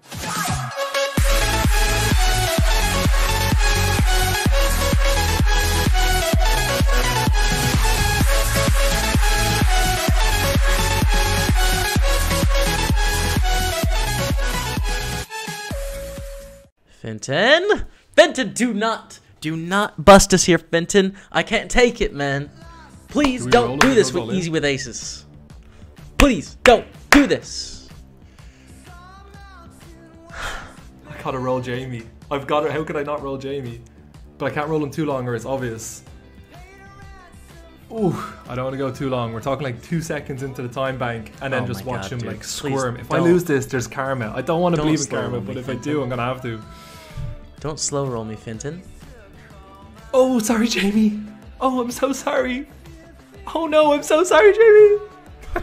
Fenton? Fenton, do not, do not bust us here, Fenton. I can't take it, man. Please do don't do it? this with easy with aces. Please don't do this. I gotta roll Jamie. I've got to How could I not roll Jamie? But I can't roll him too long or it's obvious. Ooh, I don't want to go too long. We're talking like two seconds into the time bank and then Oh just watch God, him dude. like Please squirm. If I don't. lose this, there's karma. I don't want to Don't believe in karma, but if I do, I'm gonna have to. Don't slow roll me, Fenton. Oh, sorry, Jamie. Oh, I'm so sorry. Oh no, I'm so sorry, Jamie. <laughs>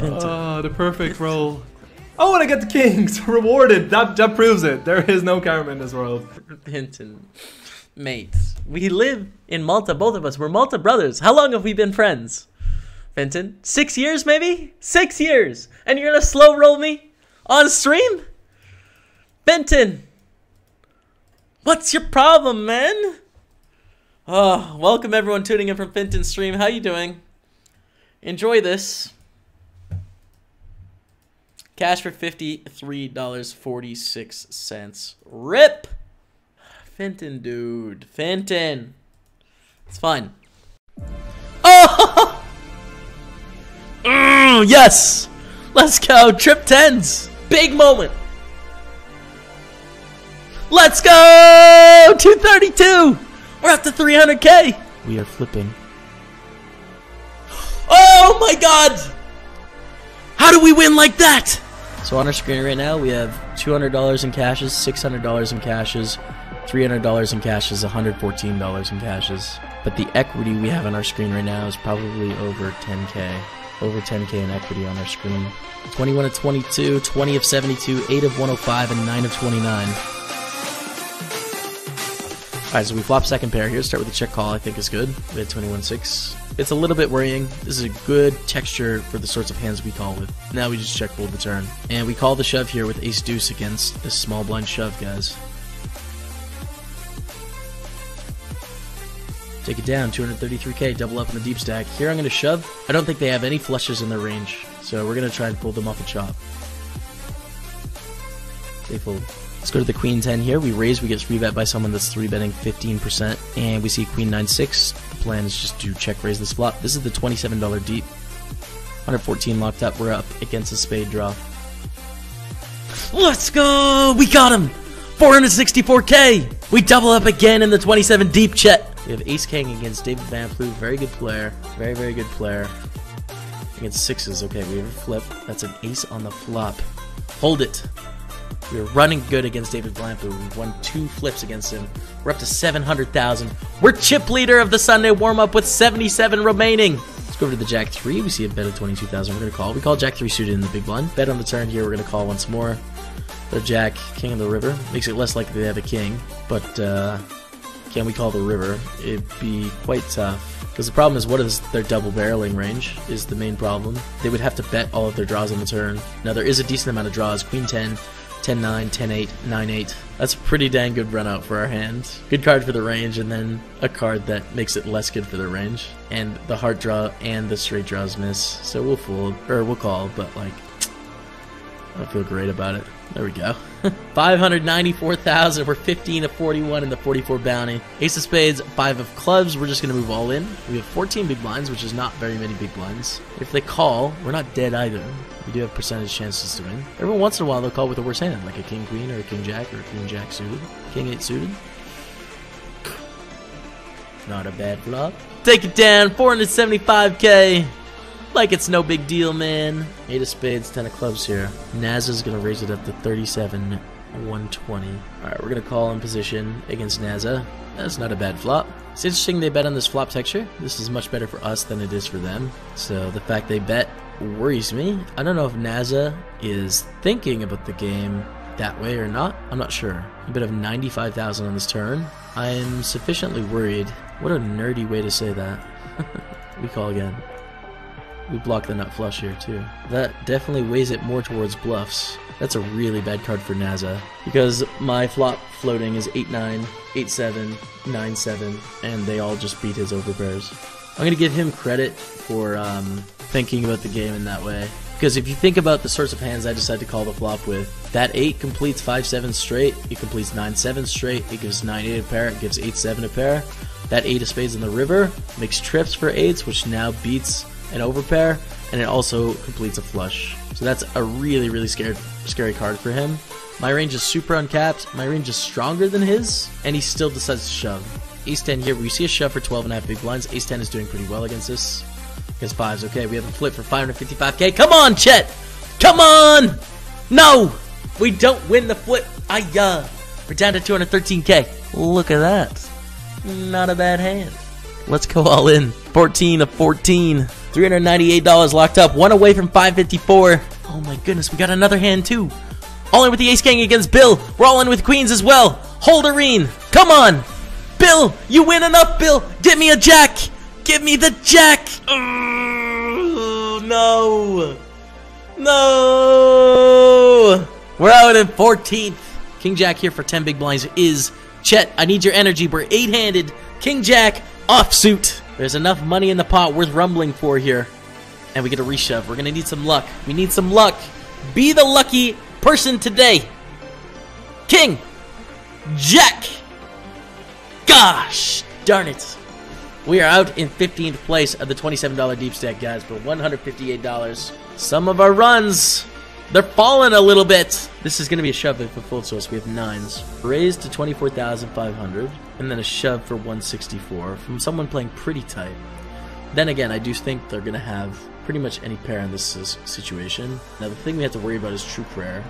oh, the perfect roll. Oh, and I get the kings <laughs> rewarded. That that proves it. There is no karma in this world. Fenton, mate, we live in Malta. Both of us. We're Malta brothers. How long have we been friends? Fenton, six years maybe. Six years, and you're gonna slow roll me on stream? Fenton, what's your problem, man? Oh, welcome everyone tuning in from Fenton's stream. How you doing? Enjoy this. Cash for $53.46. RIP! Fenton, dude. Fenton. It's fine. Oh! <laughs> Mm, yes! Let's go! Trip 10s! Big moment! Let's go! 232! We're up to 300k! We are flipping. Oh my god! How do we win like that? So on our screen right now, we have $200 in cashes, $600 in cashes, $300 in cashes, $114 in cashes. But the equity we have on our screen right now is probably over 10k. Over 10k in equity on our screen. 21 of 22, 20 of 72, 8 of 105, and 9 of 29. Alright, so we flop second pair here. Start with the check call, I think is good. We had 21-6. It's a little bit worrying. This is a good texture for the sorts of hands we call with. Now we just check fold the turn. And we call the shove here with ace deuce against this small blind shove, guys. Take it down, 233k, double up in the deep stack. Here I'm going to shove. I don't think they have any flushes in their range, so we're going to try and pull them off a chop. They fold. Let's go to the queen 10 here. We raise, we get 3 bet by someone that's 3 betting 15%, and we see queen 9 6. The plan is just to check raise this flop. This is the $27 deep. 114 locked up. We're up against a spade draw. Let's go! We got him! 464k! We double up again in the 27 deep chet. We have Ace King against David Van Ploeg. Very good player. Very, very good player. Against sixes. Okay, we have a flip. That's an ace on the flop. Hold it. We are running good against David Van Ploeg. We've won two flips against him. We're up to 700,000. We're chip leader of the Sunday warm-up with 77 remaining. Let's go over to the Jack 3. We see a bet of 22,000. We're going to call. We call Jack 3 suited in the big blind. Bet on the turn here. We're going to call once more. The Jack, King of the River. Makes it less likely they have a king. But, uh, can we call the river? It'd be quite tough. Because the problem is, what is their double barreling range? Is the main problem. They would have to bet all of their draws on the turn. Now, there is a decent amount of draws. Queen 10, 10 9, 10 8, 9 8. That's a pretty dang good run out for our hand. Good card for the range, and then a card that makes it less good for the range. And the heart draw and the straight draws miss. So we'll fold, or we'll call, but like, I don't feel great about it. There we go. <laughs> 594,000. We're 15 of 41 in the 44 bounty. Ace of spades, 5 of clubs. We're just going to move all in. We have 14 big blinds, which is not very many big blinds. If they call, we're not dead either. We do have percentage chances to win. Every once in a while, they'll call with a worse hand, like a king queen or a king jack or a queen jack suited. King 8 suited. Not a bad flop. Take it down, 475k. Like it's no big deal, man. Eight of spades, ten of clubs here. Naza's gonna raise it up to 37, 120. Alright, we're gonna call in position against Naza. That's not a bad flop. It's interesting they bet on this flop texture. This is much better for us than it is for them. So the fact they bet worries me. I don't know if NASA is thinking about the game that way or not. I'm not sure. A bit of 95,000 on this turn. I'm sufficiently worried. What a nerdy way to say that. <laughs> we call again. We block the nut flush here too. That definitely weighs it more towards bluffs. That's a really bad card for NASA Because my flop floating is 8-9, 8-7, 9-7, and they all just beat his overpairs. I'm to give him credit for um, thinking about the game in that way. Because if you think about the sorts of hands I decide to call the flop with, that 8 completes 5-7 straight, it completes 9-7 straight, it gives 9-8 a pair, it gives 8-7 a pair. That 8 of spades in the river makes trips for 8s, which now beats an overpair, and it also completes a flush. So that's a really, really scared, scary card for him. My range is super uncapped, my range is stronger than his, and he still decides to shove. Ace 10 here, we see a shove for 12 and a half big blinds. Ace 10 is doing pretty well against this. Against 5s, okay, we have a flip for 555k. Come on, Chet! Come on! No! We don't win the flip. Ayah! We're down to 213k. Look at that. Not a bad hand. Let's go all in. 14 of 14. $398 locked up. One away from 554. Oh my goodness, we got another hand too. All in with the ace king against Bill. We're all in with queens as well. Holderine. Come on. Bill, you win enough, Bill. Give me a jack. Give me the jack. No. No. We're out in 14th. King Jack here for 10 big blinds is Chet. I need your energy. We're eight-handed. King Jack offsuit. There's enough money in the pot worth rumbling for here. And we get a reshove. We're going to need some luck. We need some luck. Be the lucky person today. King Jack. Gosh darn it. We are out in 15th place of the $27 deep stack, guys, for $158. Some of our runs, they're falling a little bit. This is going to be a shove for full source. We have nines. Raised to 24,500, and then a shove for 164 from someone playing pretty tight. Then again, I do think they're going to have pretty much any pair in this situation. Now, the thing we have to worry about is True Prayer.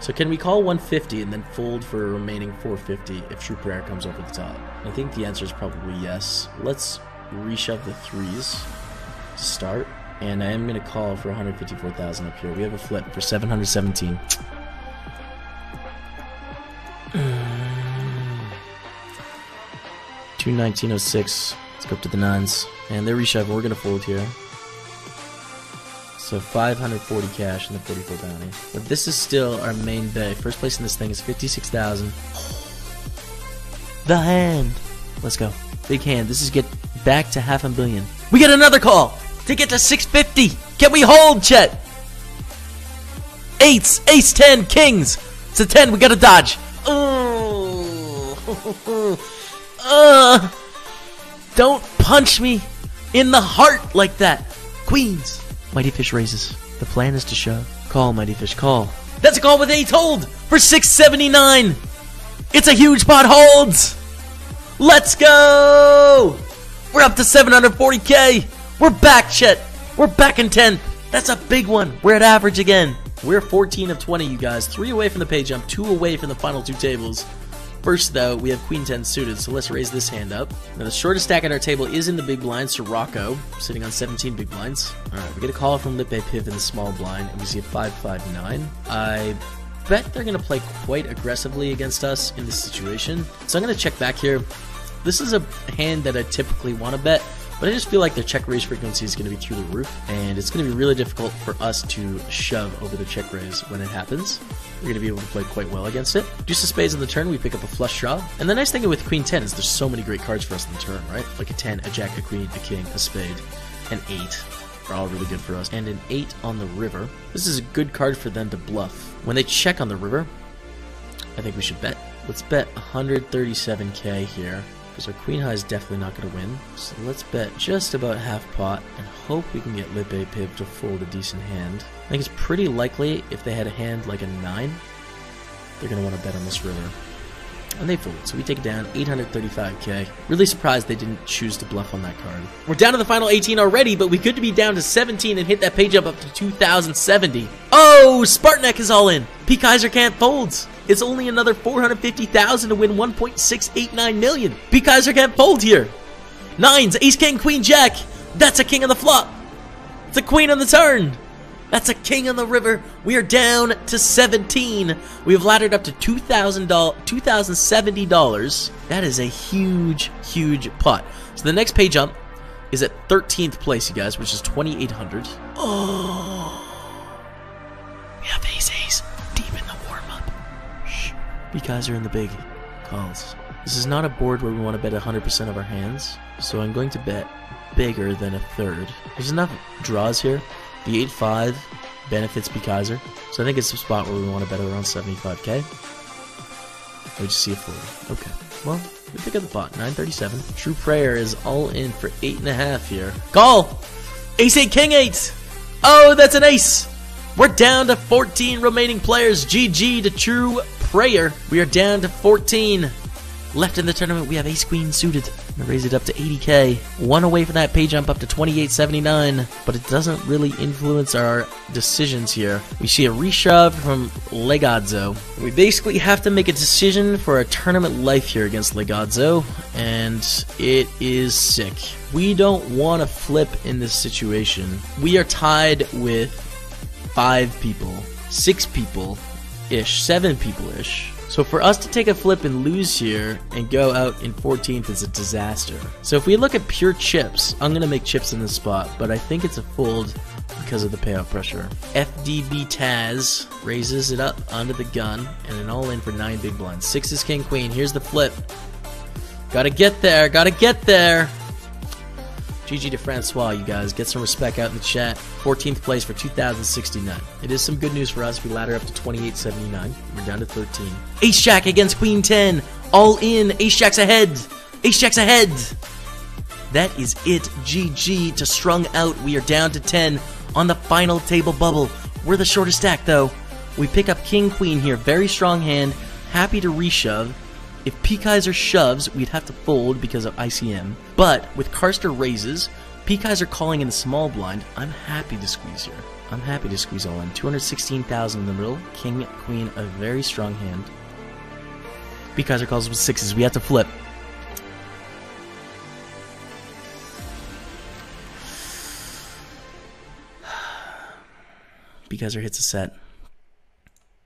So can we call 150 and then fold for a remaining 450 if True Prayer comes over the top? I think the answer is probably yes. Let's reshove the threes to start. And I am going to call for 154,000 up here. We have a flip for 717. Two 1906. Let's go up to the nines. And they're. We're going to fold here. So 540 cash in the 44 bounty. But this is still our main bet. First place in this thing is 56,000. The hand. Let's go. Big hand. This is get back to half a billion. We get another call to get to 650. Can we hold, Chet? Eights, ace 10, kings. It's a 10. We got to dodge. Oh. <laughs> uh, don't punch me in the heart like that. Queens. Mighty Fish raises. The plan is to shove. Call, Mighty Fish, call. That's a call with eight hold for 679. It's a huge pot holds. Let's go. We're up to 740k. We're back, Chet. We're back in 10th. That's a big one. We're at average again. We're 14 of 20, you guys. Three away from the pay jump, two away from the final two tables. First, though, we have Queen 10 suited, so let's raise this hand up. Now, the shortest stack at our table is in the big blind, Sirocco, sitting on 17 big blinds. Alright, we get a call from Lippe Piv in the small blind, and we see a 559. I bet they're going to play quite aggressively against us in this situation. So I'm going to check back here. This is a hand that I typically want to bet, but I just feel like their check raise frequency is going to be through the roof, and it's going to be really difficult for us to shove over the check raise when it happens. We're going to be able to play quite well against it. Deuce of spades on the turn, we pick up a flush draw. And the nice thing with Queen 10 is there's so many great cards for us in the turn, right? Like a 10, a jack, a queen, a king, a spade, an 8 are all really good for us. And an 8 on the river. This is a good card for them to bluff. When they check on the river, I think we should bet. Let's bet 137k here because our queen high is definitely not going to win. So let's bet just about half pot and hope we can get Lippe Piv to fold a decent hand. I think it's pretty likely if they had a hand like a 9, they're going to want to bet on this river. And they fold, so we take it down 835k. Really surprised they didn't choose to bluff on that card. We're down to the final 18 already, but we could be down to 17 and hit that page up up to 2070. Oh, Spartanek is all in. P. Kaiser can't folds. It's only another 450,000 to win 1.689 million. P. Kaiser can't fold here. Nines, ace, king, queen, jack. That's a king on the flop. It's a queen on the turn. That's a king on the river. We are down to 17. We have laddered up to $2,000, $2,070. That is a huge, huge pot. So the next pay jump is at 13th place, you guys, which is 2,800. Oh. We have ace Shh. Because are in the big calls. This is not a board where we want to bet 100% of our hands, so I'm going to bet bigger than a third. There's enough draws here the 8-5 benefits P. Kaiser, so I think it's a spot where we want to bet around 75k. We just see a 40. Okay, well, we pick up the pot. 937. True Prayer is all in for 8.5 here. Call! Ace 8, King 8! Oh, that's an ace! We're down to 14 remaining players. GG to True Prayer. We are down to 14. Left in the tournament, we have Ace Queen suited. Gonna raise it up to 80k. One away from that pay jump up to 2879, but it doesn't really influence our decisions here. We see a reshove from Legazzo. We basically have to make a decision for our tournament life here against Legazzo, and it is sick. We don't want to flip in this situation. We are tied with five people, six people ish, seven people ish. So for us to take a flip and lose here and go out in 14th is a disaster. So if we look at pure chips, I'm to make chips in this spot, but I think it's a fold because of the payout pressure. FDB Taz raises it up onto the gun and an all in for 9 big blinds. 6 is king queen. Here's the flip. Gotta get there, gotta get there. GG to Francois, you guys. Get some respect out in the chat. 14th place for 2069. It is some good news for us. We ladder up to 2879. We're down to 13. Ace Jack against Queen 10. All in. Ace Jack's ahead. Ace Jack's ahead. That is it. GG to strung out. We are down to 10 on the final table bubble. We're the shortest stack though. We pick up King Queen here. Very strong hand. Happy to reshove. If P. Kaiser shoves, we'd have to fold because of ICM. But with Karster raises, P. Kaiser calling in the small blind, I'm happy to squeeze here. I'm happy to squeeze all in. 216,000 in the middle. King, Queen, a very strong hand. P. Kaiser calls with sixes. We have to flip. <sighs> P. Kaiser hits a set.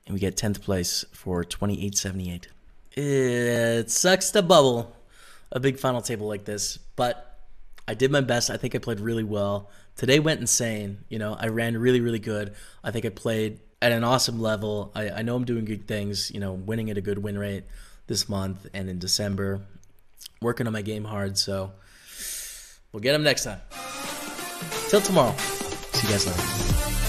And we get 10th place for 2878. It sucks to bubble a big final table like this, but I did my best. I think I played really well. Today went insane. You know, I ran really, really good. I think I played at an awesome level. I, I know I'm doing good things, you know, winning at a good win rate this month and in December. Working on my game hard, so we'll get them next time. Till tomorrow. See you guys later.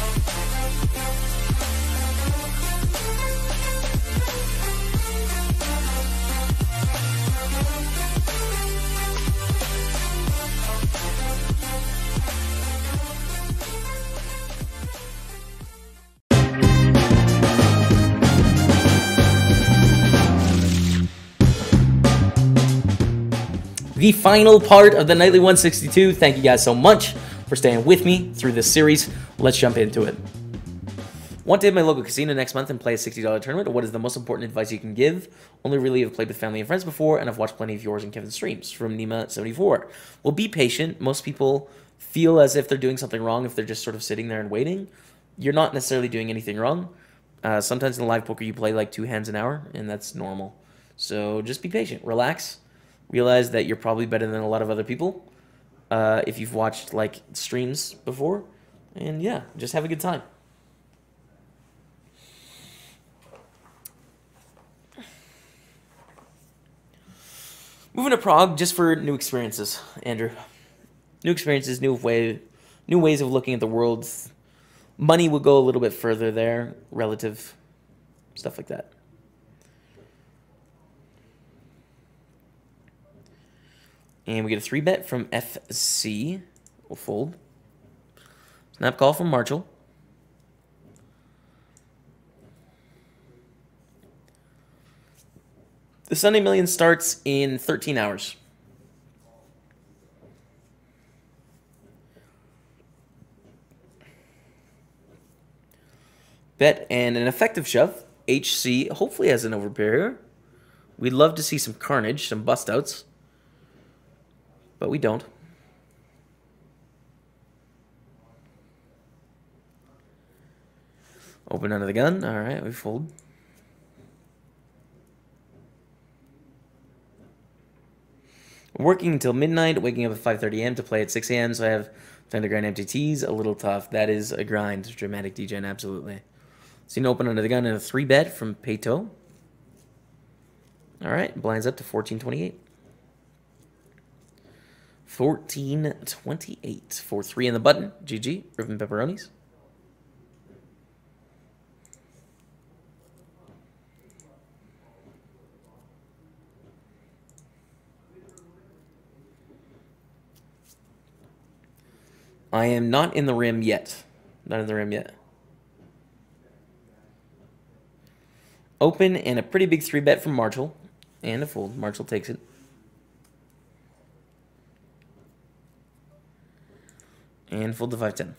The final part of the Nightly 162. Thank you guys so much for staying with me through this series. Let's jump into it. Want to hit my local casino next month and play a $60 tournament? What is the most important advice you can give? Only really have played with family and friends before, and I've watched plenty of yours and Kevin's streams from Nima74. Well, be patient. Most people feel as if they're doing something wrong if they're just sort of sitting there and waiting. You're not necessarily doing anything wrong. Uh, sometimes in live poker, you play like two hands an hour, and that's normal. So just be patient, relax, realize that you're probably better than a lot of other people uh, if you've watched like streams before. And yeah just have a good time. Moving to prague just for new experiences andrew. New experiences new way new ways of looking at the world. Money will go a little bit further there relative stuff like that And we get a three bet from FC. We'll fold. Snap call from Marshall. The Sunday Million starts in 13 hours. Bet and an effective shove. HC hopefully has an overpair here. We'd love to see some carnage, some bust outs but we don't. Open under the gun. All right, we fold. Working until midnight, waking up at 5.30 a.m. to play at 6 a.m. So I have time to grind MTTs. A little tough. That is a grind. Dramatic DGen, absolutely. Seen open under the gun and a 3 bet from Peto. All right, blinds up to 1428. 1428 for three in the button. GG. Ribbon pepperonis. I am not in the rim yet. Not in the rim yet. Open and a pretty big three bet from Marshall. And a fold. Marshall takes it. And fold to 510.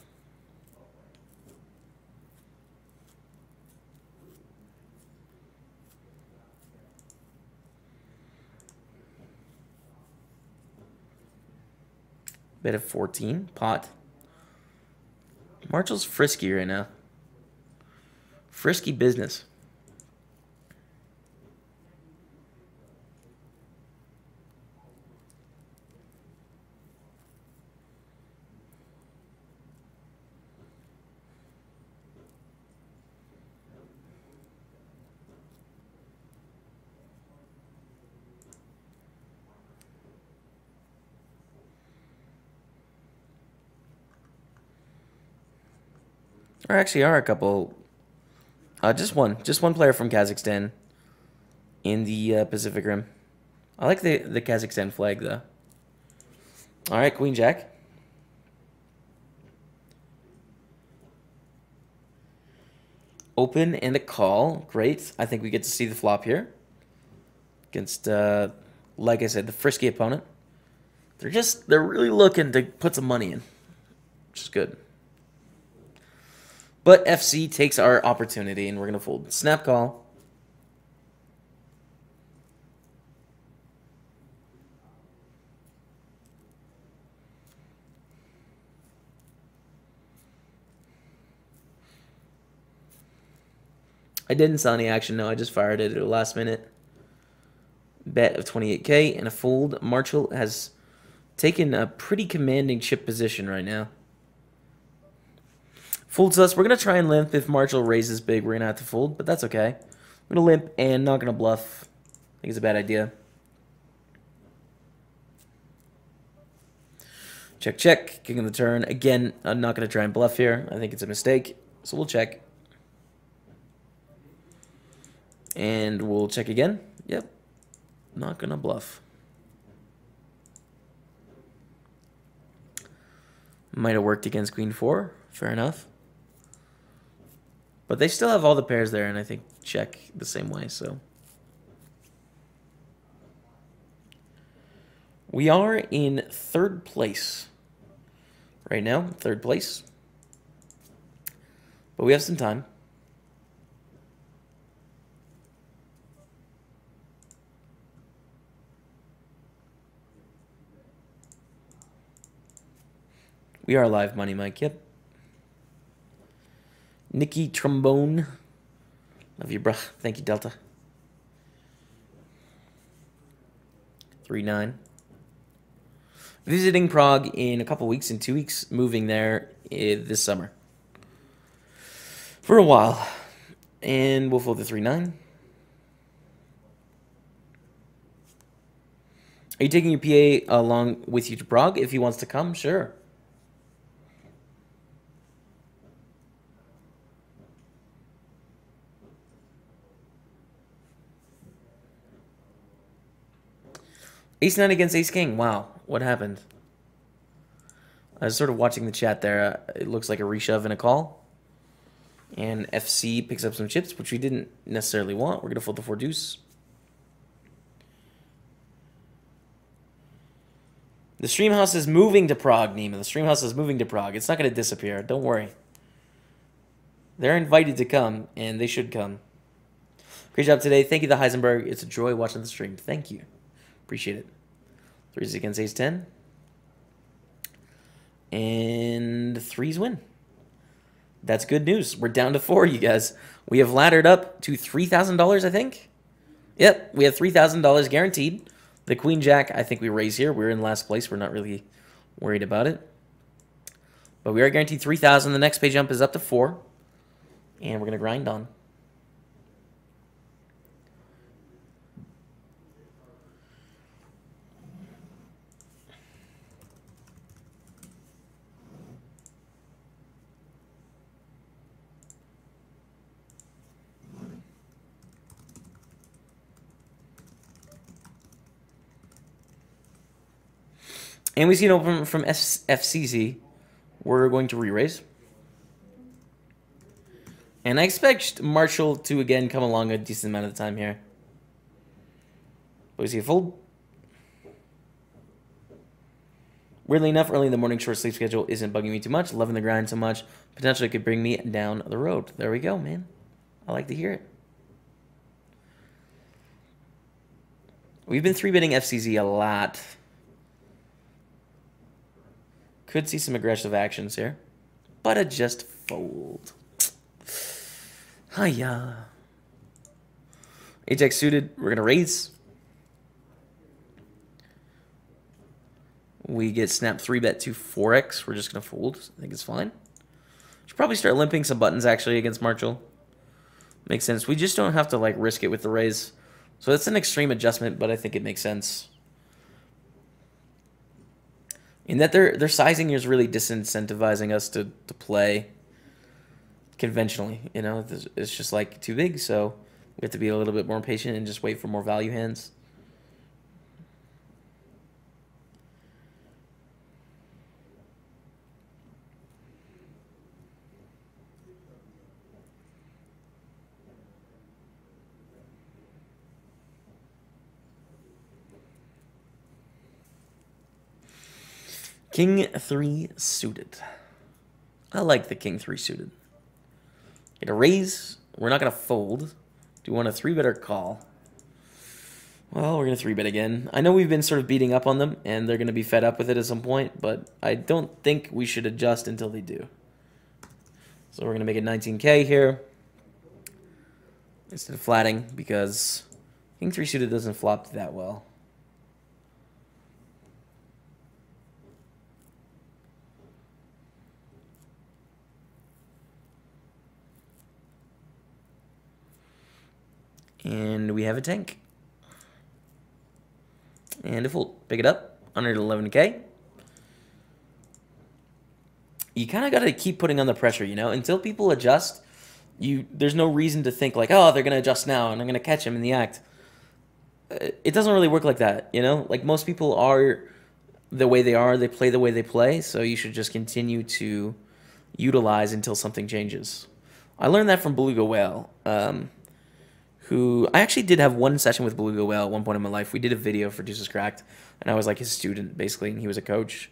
Bet of 14. Pot. Marshall's frisky right now. Frisky business. There actually are a couple. Uh, just one, just one player from Kazakhstan in the uh, Pacific Rim. I like the the Kazakhstan flag though. All right, Queen Jack. Open and a call. Great. I think we get to see the flop here. Against, uh, like I said, the frisky opponent. They're just, they're really looking to put some money in, which is good. But FC takes our opportunity, and we're going to fold. Snap call. I didn't sell any action, no. I just fired it at the last minute. Bet of 28k and a fold. Marshall has taken a pretty commanding chip position right now. Folds us. We're going to try and limp. If Marshall raises big, we're going to have to fold, but that's okay. I'm going to limp and not going to bluff. I think it's a bad idea. Check, check. King of the turn. Again, I'm not going to try and bluff here. I think it's a mistake. So we'll check. And we'll check again. Yep. Not going to bluff. Might have worked against queen four. Fair enough. But they still have all the pairs there, and I think check the same way, so. We are in third place right now, third place. But we have some time. We are live, Money Mike. Yep. Nikki Trombone. Love you, bruh. Thank you, Delta. 3 9. Visiting Prague in a couple weeks, in two weeks, moving there uh, this summer. For a while. And we'll fold the 3 9. Are you taking your PA along with you to Prague? If he wants to come, sure. Ace 9 against Ace King. Wow. What happened? I was sort of watching the chat there. Uh, it looks like a reshove and a call. And FC picks up some chips, which we didn't necessarily want. We're going to fold the four deuce. The stream house is moving to Prague, Nima. The stream house is moving to Prague. It's not going to disappear. Don't worry. They're invited to come, and they should come. Great job today. Thank you, the Heisenberg. It's a joy watching the stream. Thank you. Appreciate it. Threes against ace 10. And threes win. That's good news. We're down to four, you guys. We have laddered up to $3,000, I think. Yep, we have $3,000 guaranteed. The queen jack, I think we raise here. We're in last place. We're not really worried about it. But we are guaranteed 3000 The next pay jump is up to four. And we're going to grind on. And we see an open from F FCZ. We're going to re-raise. And I expect Marshall to again come along a decent amount of the time here. But we see a fold. Weirdly enough, early in the morning short sleep schedule isn't bugging me too much. Loving the grind so much. Potentially could bring me down the road. There we go, man. I like to hear it. We've been three betting FCZ a lot. Could see some aggressive actions here, but a just fold. Hiya. Ajax suited. We're gonna raise. We get snap three bet to four X. We're just gonna fold. I think it's fine. Should probably start limping some buttons actually against Marshall. Makes sense. We just don't have to like risk it with the raise. So that's an extreme adjustment, but I think it makes sense. In that their their sizing is really disincentivizing us to, to play conventionally. You know, it's just like too big, so we have to be a little bit more patient and just wait for more value hands. King 3 suited. I like the King 3 suited. Get a raise. We're not going to fold. Do you want a 3-bet or call? Well, we're going to 3-bet again. I know we've been sort of beating up on them, and they're going to be fed up with it at some point, but I don't think we should adjust until they do. So we're going to make it 19k here. Instead of flatting, because King 3 suited doesn't flop that well. And we have a tank. And if we'll pick it up, 111k. You kind of got to keep putting on the pressure, you know? Until people adjust, you there's no reason to think like, oh, they're going to adjust now and I'm going to catch them in the act. Uh, it doesn't really work like that, you know? Like most people are the way they are, they play the way they play, so you should just continue to utilize until something changes. I learned that from Beluga Whale. Um, who I actually did have one session with Beluga Whale at one point in my life. We did a video for Deuces Cracked, and I was like his student basically, and he was a coach.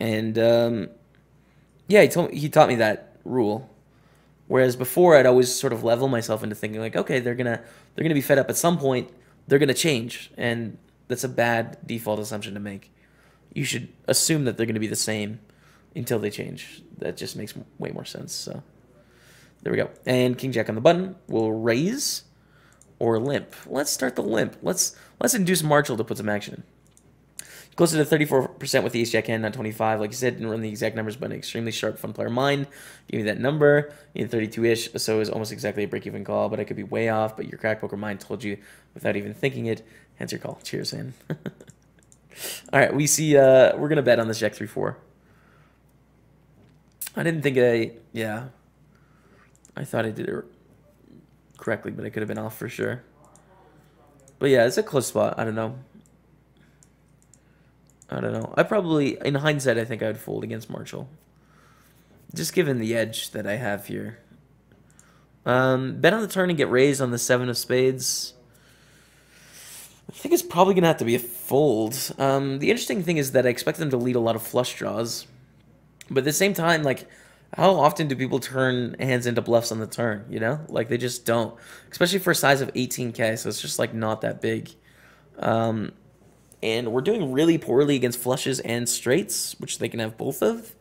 And um, yeah, he told he taught me that rule. Whereas before, I'd always sort of level myself into thinking like, okay, they're gonna they're gonna be fed up at some point. They're gonna change, and that's a bad default assumption to make. You should assume that they're gonna be the same until they change. That just makes way more sense. So there we go. And King Jack on the button. We'll raise or limp. Let's start the limp. Let's let's induce Marshall to put some action in. Closer to 34% with the ace jack hand, not 25. Like you said, didn't run the exact numbers, but an extremely sharp fun player mind. Give me that number. In 32-ish, so is almost exactly a break-even call, but I could be way off. But your crack poker mind told you without even thinking it. Hence your call. Cheers, man. <laughs> All right, we see. Uh, we're gonna bet on this jack three four. I didn't think I. Yeah. I thought I did it correctly, but it could have been off for sure. But yeah, it's a close spot. I don't know. I don't know. I probably, in hindsight, I think I would fold against Marshall. Just given the edge that I have here. Um, bet on the turn and get raised on the seven of spades. I think it's probably going to have to be a fold. Um, the interesting thing is that I expect them to lead a lot of flush draws. But at the same time, like, how often do people turn hands into bluffs on the turn? You know, like they just don't, especially for a size of 18k. So it's just like not that big. Um, and we're doing really poorly against flushes and straights, which they can have both of.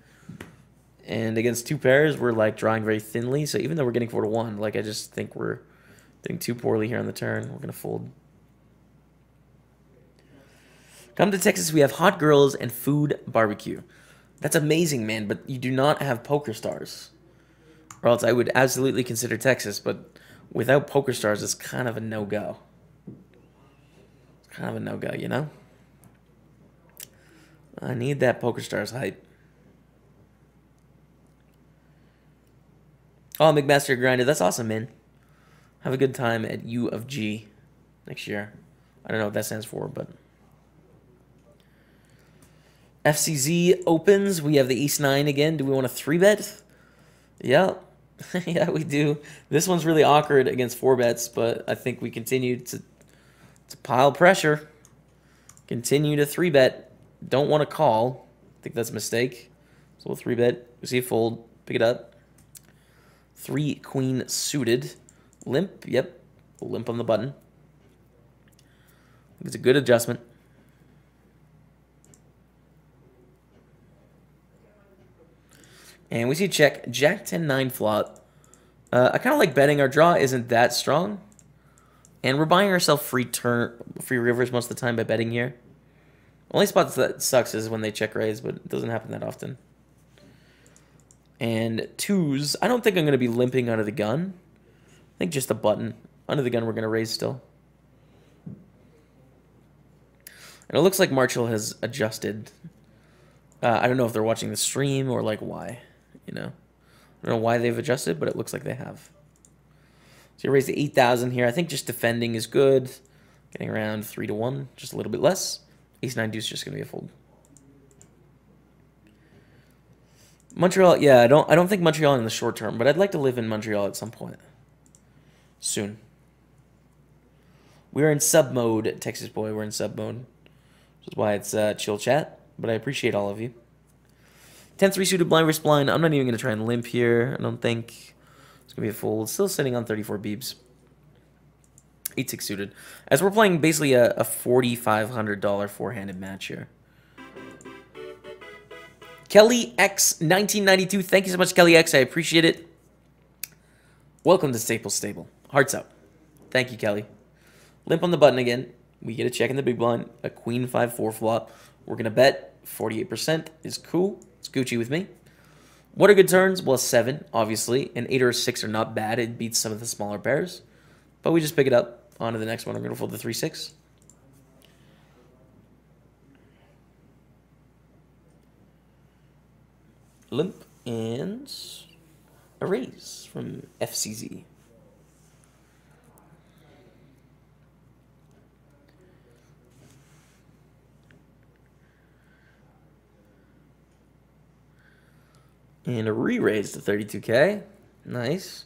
And against two pairs, we're like drawing very thinly. So even though we're getting four to one, like I just think we're doing too poorly here on the turn. We're gonna fold. Come to Texas, we have hot girls and food barbecue. That's amazing, man, but you do not have poker stars. Or else I would absolutely consider Texas, but without poker stars, it's kind of a no-go. It's kind of a no-go, you know? I need that poker stars hype. Oh, McMaster Grinder, that's awesome, man. Have a good time at U of G next year. I don't know what that stands for, but... FCZ opens. We have the Ace 9 again. Do we want a 3 bet? Yeah. <laughs> yeah, we do. This one's really awkward against 4 bets, but I think we continue to, to pile pressure. Continue to 3 bet. Don't want to call. I think that's a mistake. So we'll three bet. We see a fold. Pick it up. Three queen suited. Limp. Yep. Limp on the button. It's a good adjustment. And we see check. Jack 10 9 flop. Uh, I kind of like betting. Our draw isn't that strong. And we're buying ourselves free turn, free rivers most of the time by betting here. Only spots that sucks is when they check raise, but it doesn't happen that often. And twos, I don't think I'm going to be limping under the gun. I think just a button. Under the gun, we're going to raise still. And it looks like Marshall has adjusted. Uh, I don't know if they're watching the stream or like why, you know. I don't know why they've adjusted, but it looks like they have. So you raise the 8,000 here. I think just defending is good. Getting around 3 to 1, just a little bit less. Ace 9 deuce just going to be a fold. Montreal, yeah, I don't I don't think Montreal in the short term, but I'd like to live in Montreal at some point. Soon. We're in sub mode, Texas boy. We're in sub mode. Which is why it's uh, chill chat, but I appreciate all of you. 10-3 suited blind versus blind. I'm not even going to try and limp here, I don't think. It's going to be a fold. Still sitting on 34 beeps. 8-6 suited. As we're playing basically a, a $4,500 four-handed match here. Kelly X 1992. Thank you so much, Kelly X. I appreciate it. Welcome to Staples Stable. Hearts up. Thank you, Kelly. Limp on the button again. We get a check in the big blind. A queen 5-4 flop. We're going to bet. 48% is cool. It's Gucci with me. What are good turns? Well, 7, obviously. An 8 or a 6 are not bad. It beats some of the smaller pairs. But we just pick it up. On to the next one. I'm going to fold the 3-6. Limp and a raise from FCZ. And a re-raise to 32k. Nice.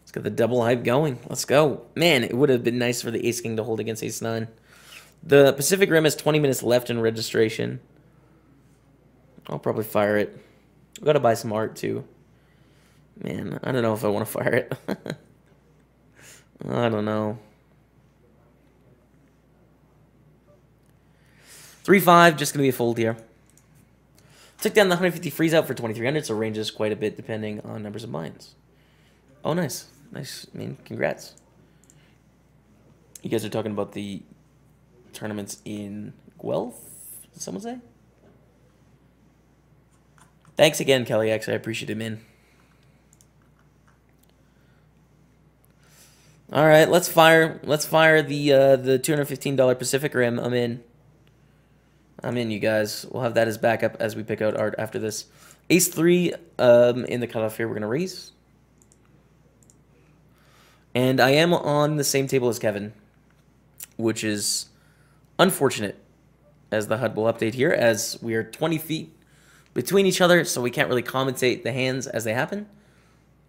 Let's get the double hype going. Let's go. Man, it would have been nice for the Ace King to hold against Ace 9. The Pacific Rim has 20 minutes left in registration. I'll probably fire it. i got to buy some art too. Man, I don't know if I want to fire it. <laughs> I don't know. 3-5, just going to be a fold here. Took down the 150 freeze out for 2300, so ranges quite a bit depending on numbers of mines. Oh, nice. Nice. I mean, congrats. You guys are talking about the tournaments in Guelph, did someone say? Thanks again, Kelly X. I appreciate it, man. All right, let's fire. Let's fire the uh, the two hundred fifteen dollar Pacific Rim. I'm in. I'm in, you guys. We'll have that as backup as we pick out art after this. Ace three um, in the cutoff here. We're gonna raise. And I am on the same table as Kevin, which is unfortunate as the HUD will update here, as we are 20 feet between each other, so we can't really commentate the hands as they happen.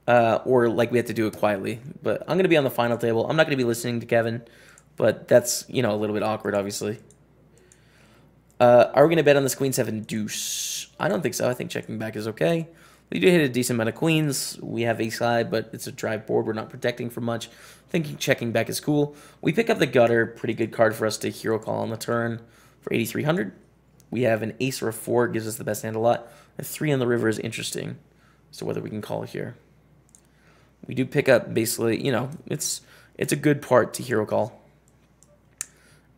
Uh, or like we have to do it quietly. But I'm going to be on the final table. I'm not going to be listening to Kevin, but that's, you know, a little bit awkward, obviously. Uh, are we going to bet on this queen seven deuce? I don't think so. I think checking back is okay. We do hit a decent amount of queens. We have a side, but it's a drive board. We're not protecting for much. Thinking checking back is cool. We pick up the gutter. Pretty good card for us to hero call on the turn for 8,300. We have an ace or a four. Gives us the best hand a lot. A three on the river is interesting. So whether we can call here. We do pick up basically, you know, it's it's a good part to hero call.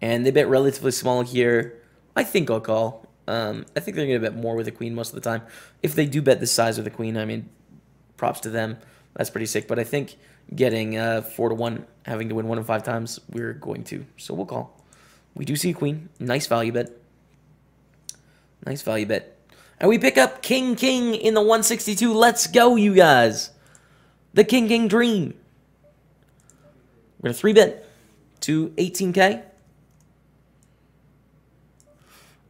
And they bet relatively small here. I think I'll call. Um, I think they're going to bet more with a queen most of the time. If they do bet the size of the queen, I mean, props to them. That's pretty sick. But I think getting uh, 4 to 1, having to win 1 in 5 times, we're going to. So we'll call. We do see a queen. Nice value bet. Nice value bet. And we pick up King King in the 162. Let's go, you guys. The King King Dream. We're going to 3 bet to 18K.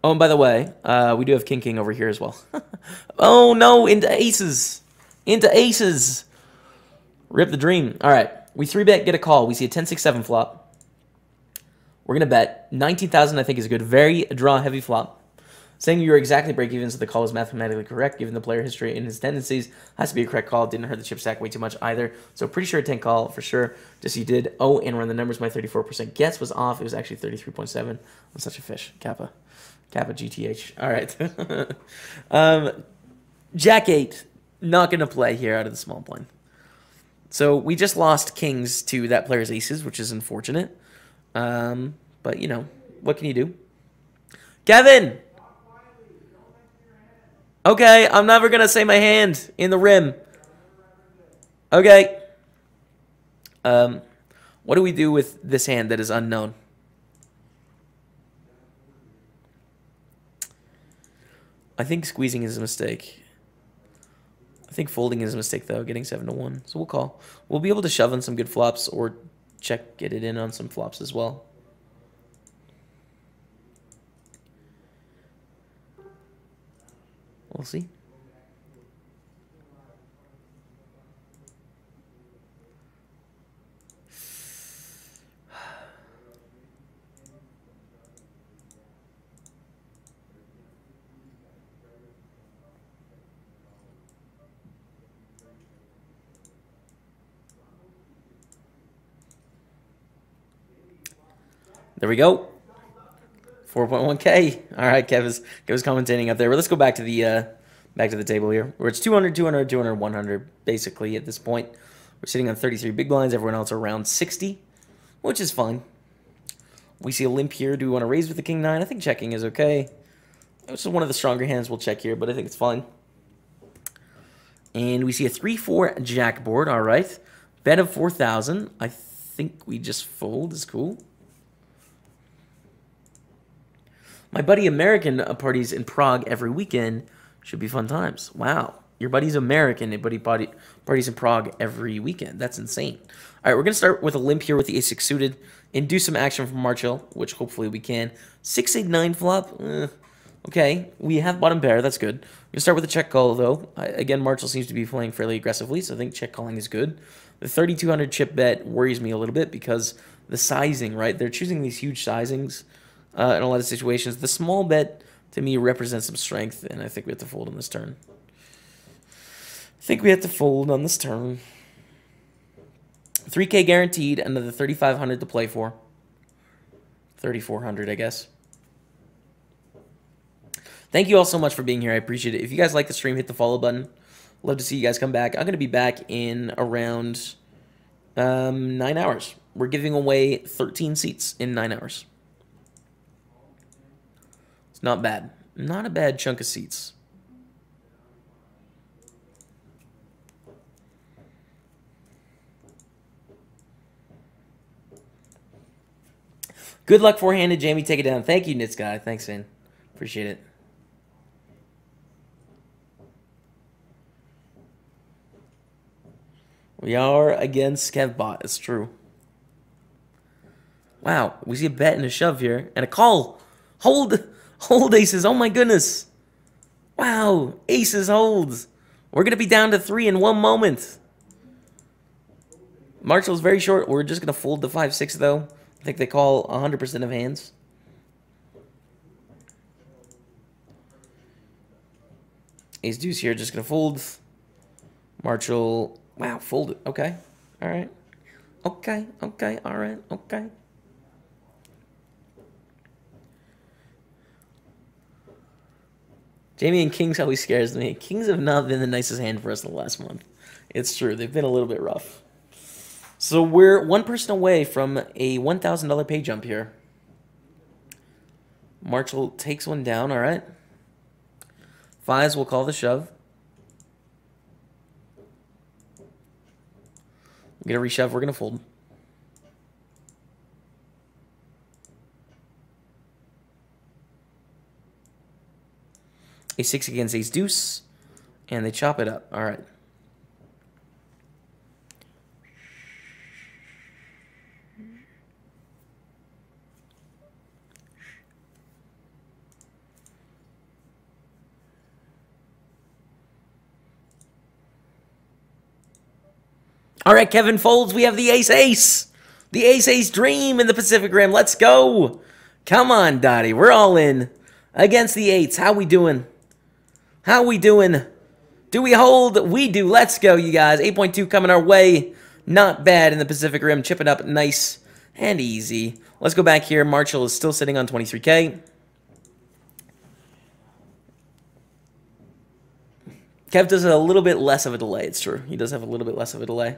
Oh, and by the way, uh, we do have King King over here as well. <laughs> oh no, into aces. Into aces. Rip the dream. All right, We three bet, get a call. We see a 10 6 7 flop. We're going to bet. 19,000, I think, is a good, very draw heavy flop. Saying you're exactly break even, so the call is mathematically correct given the player history and his tendencies. Has to be a correct call. Didn't hurt the chip stack way too much either. So pretty sure a 10 call for sure. Just you did. Oh, and run the numbers. My 34% guess was off. It was actually 33.7. I'm such a fish. Kappa. Kappa GTH. All right. <laughs> um, Jack 8. Not going to play here out of the small blind. So we just lost kings to that player's aces, which is unfortunate. Um, but, you know, what can you do? Kevin! Okay, I'm never going to say my hand in the rim. Okay. Um, what do we do with this hand that is unknown? I think squeezing is a mistake. I think folding is a mistake, though, getting 7 to 1. So we'll call. We'll be able to shove in some good flops or check, get it in on some flops as well. We'll see. There we go. 4.1k. All right, Kev is, Kev is commentating up there. But let's go back to the uh, back to the table here, where it's 200, 200, 200, 100, basically at this point. We're sitting on 33 big blinds. Everyone else around 60, which is fine. We see a limp here. Do we want to raise with the king nine? I think checking is okay. This is one of the stronger hands we'll check here, but I think it's fine. And we see a 3-4 jack board. All right. Bet of 4,000. I think we just fold is cool. My buddy American parties in Prague every weekend. Should be fun times. Wow. Your buddy's American and buddy parties in Prague every weekend. That's insane. All right, we're going to start with a limp here with the ace 6 suited and do some action from Marshall, which hopefully we can. 6 8 9 flop. Eh, okay, we have bottom pair. That's good. We're going to start with a check call, though. I, again, Marshall seems to be playing fairly aggressively, so I think check calling is good. The 3200 chip bet worries me a little bit because the sizing, right? They're choosing these huge sizings uh, in a lot of situations. The small bet to me represents some strength, and I think we have to fold on this turn. I think we have to fold on this turn. 3K guaranteed, another 3,500 to play for. 3,400, I guess. Thank you all so much for being here. I appreciate it. If you guys like the stream, hit the follow button. Love to see you guys come back. I'm going to be back in around um, nine hours. We're giving away 13 seats in nine hours. It's not bad. Not a bad chunk of seats. Good luck four-handed, Jaime. Take it down. Thank you, Nits guy. Thanks, man. Appreciate it. We are against Kevbot. It's true. Wow, we see a bet and a shove here. And a call. Hold. Hold aces. Oh my goodness. Wow. Aces holds. We're going to be down to three in one moment. Marshall's very short. We're just going to fold the 5-6 though. I think they call 100% of hands. Ace deuce here. Just going to fold. Marshall. Wow. Fold it. Okay. All right. Okay. Okay. All right. Okay. Jaime and Kings always scares me. Kings have not been the nicest hand for us in the last month. It's true. They've been a little bit rough. So we're one person away from a $1,000 pay jump here. Marshall takes one down. All right. Fives will call the shove. We're going to reshove. We're going to fold. A six against ace deuce, and they chop it up. All right. All right, Kevin folds. We have the ace ace. The ace ace dream in the Pacific Rim. Let's go. Come on, Dottie. We're all in. Against the eights. How we doing? How we doing? Do we hold? We do. Let's go, you guys. 8.2 coming our way. Not bad in the Pacific Rim. Chipping up nice and easy. Let's go back here. Marshall is still sitting on 23K. Kev does a little bit less of a delay. It's true. He does have a little bit less of a delay.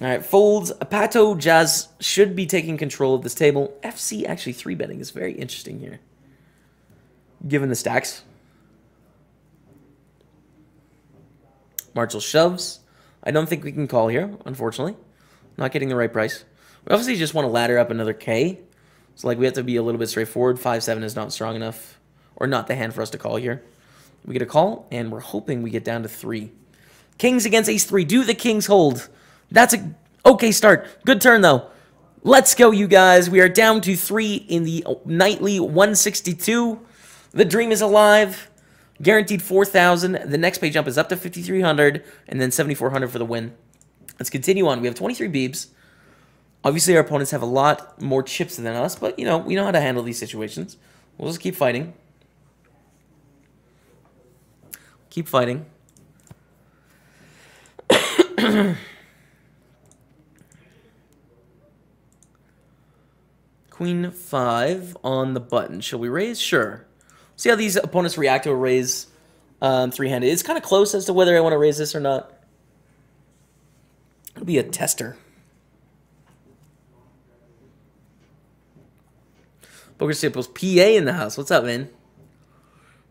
All right, folds. Pato Jazz should be taking control of this table. FC actually three betting is very interesting here, given the stacks. Marshall shoves. I don't think we can call here, unfortunately. Not getting the right price. We obviously just want to ladder up another K. So, like, we have to be a little bit straightforward. 5-7 is not strong enough, or not the hand for us to call here. We get a call, and we're hoping we get down to 3. Kings against Ace-3. Do the Kings hold? That's a okay start. Good turn, though. Let's go, you guys. We are down to 3 in the nightly 162. The dream is alive. Guaranteed 4,000. The next pay jump is up to 5,300, and then 7,400 for the win. Let's continue on. We have 23 beebs. Obviously, our opponents have a lot more chips than us, but, you know, we know how to handle these situations. We'll just keep fighting. Keep fighting. <coughs> Queen 5 on the button. Shall we raise? Sure. See how these opponents react to a raise um, three-handed. It's kind of close as to whether I want to raise this or not. It'll be a tester. Poker Staples, PA in the house. What's up, man?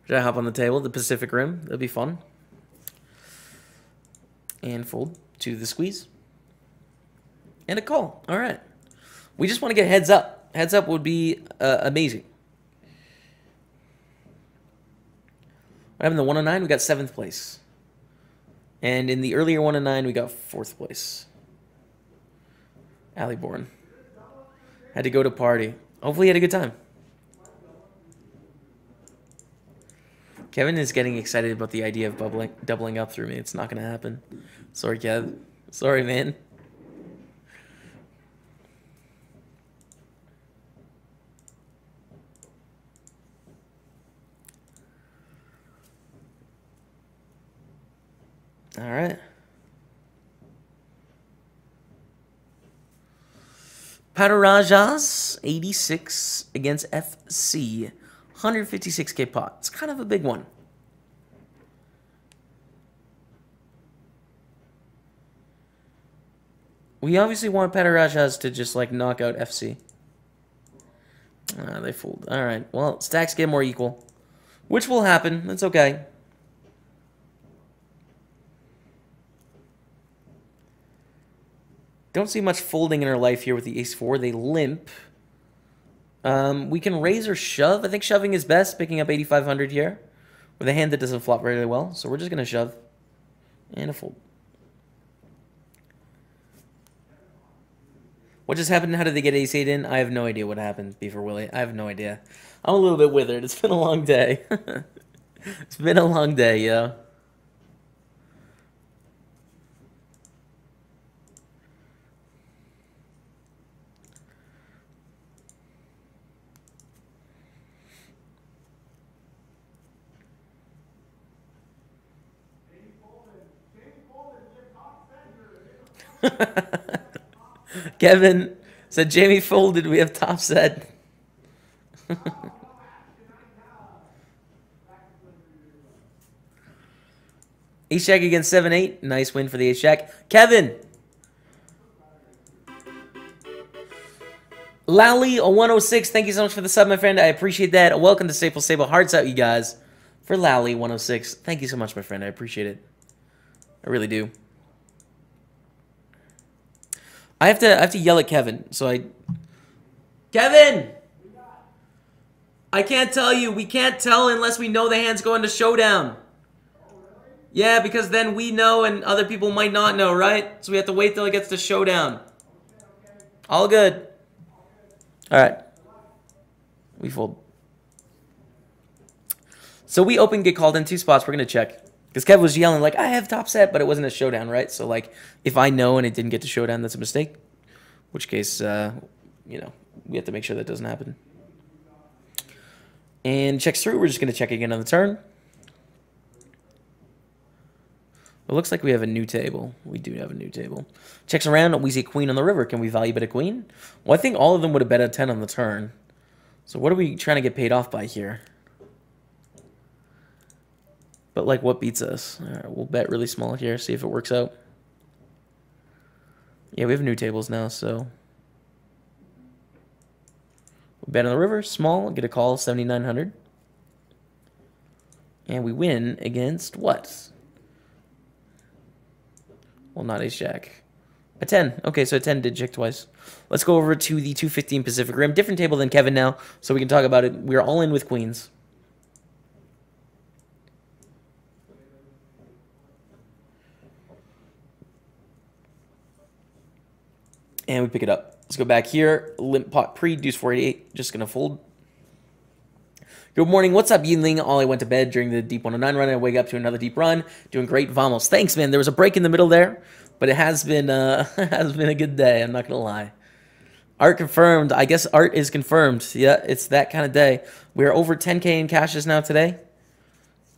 Should I hop on the table? The Pacific Rim. That'd be fun. And fold to the squeeze. And a call. All right. We just want to get heads up. Heads up would be uh, amazing. What happened in the 109? We got 7th place. And in the earlier 109, we got 4th place. Alleyborn. Had to go to party. Hopefully he had a good time. Kevin is getting excited about the idea of bubbling, doubling up through me. It's not going to happen. Sorry, Kev. Sorry, man. All right. Patarajas, 86 against FC. 156k pot. It's kind of a big one. We obviously want Patarajas to just like knock out FC. Ah, they fooled. Alright, well, stacks get more equal. Which will happen. That's okay. Don't see much folding in our life here with the ace-4. They limp. Um, we can raise or shove. I think shoving is best, picking up 8,500 here. With a hand that doesn't flop very well. So we're just going to shove. And a fold. What just happened? How did they get ace 8 in? I have no idea what happened, Beaver Willie. I have no idea. I'm a little bit withered. It's been a long day. <laughs> it's been a long day, yo. <laughs> Kevin said Jaime folded. We have top set. <laughs> Jack against 7 8. Nice win for the Jack. Kevin. Lally, a 106. Thank you so much for the sub, my friend. I appreciate that. Welcome to Staple Stable. Hearts out, you guys. For Lally, 106. Thank you so much, my friend. I appreciate it. I really do. I have to I have to yell at Kevin. So I Kevin! I can't tell you. We can't tell unless we know the hands going to showdown. Yeah, because then we know and other people might not know, right? So we have to wait till it gets to showdown. All good. All right. We fold. So we open get called in two spots. We're going to check. Because Kev was yelling like, "I have top set," but it wasn't a showdown, right? So like, if I know and it didn't get to showdown, that's a mistake. Which case, uh, you know, we have to make sure that doesn't happen. And checks through. We're just gonna check again on the turn. It looks like we have a new table. We do have a new table. Checks around. We see queen on the river. Can we value bet a queen? Well, I think all of them would have bet a 10 on the turn. So what are we trying to get paid off by here? But, like, what beats us? All right, we'll bet really small here, see if it works out. Yeah, we have new tables now, so... we bet on the river, small, get a call, 7,900. And we win against what? Well, not ace jack. A 10. Okay, so a 10 did check twice. Let's go over to the 215 Pacific Rim. Different table than Kevin now, so we can talk about it. We're all in with queens. And we pick it up. Let's go back here. Limp pot pre, deuce 488. Just going to fold. Good morning. What's up, Yinling? All I went to bed during the deep 109 run. I wake up to another deep run. Doing great. Vamos. Thanks, man. There was a break in the middle there, but it has been uh, <laughs> has been a good day. I'm not gonna lie. Art confirmed. I guess art is confirmed. Yeah, it's that kind of day. We're over 10k in cashes now today.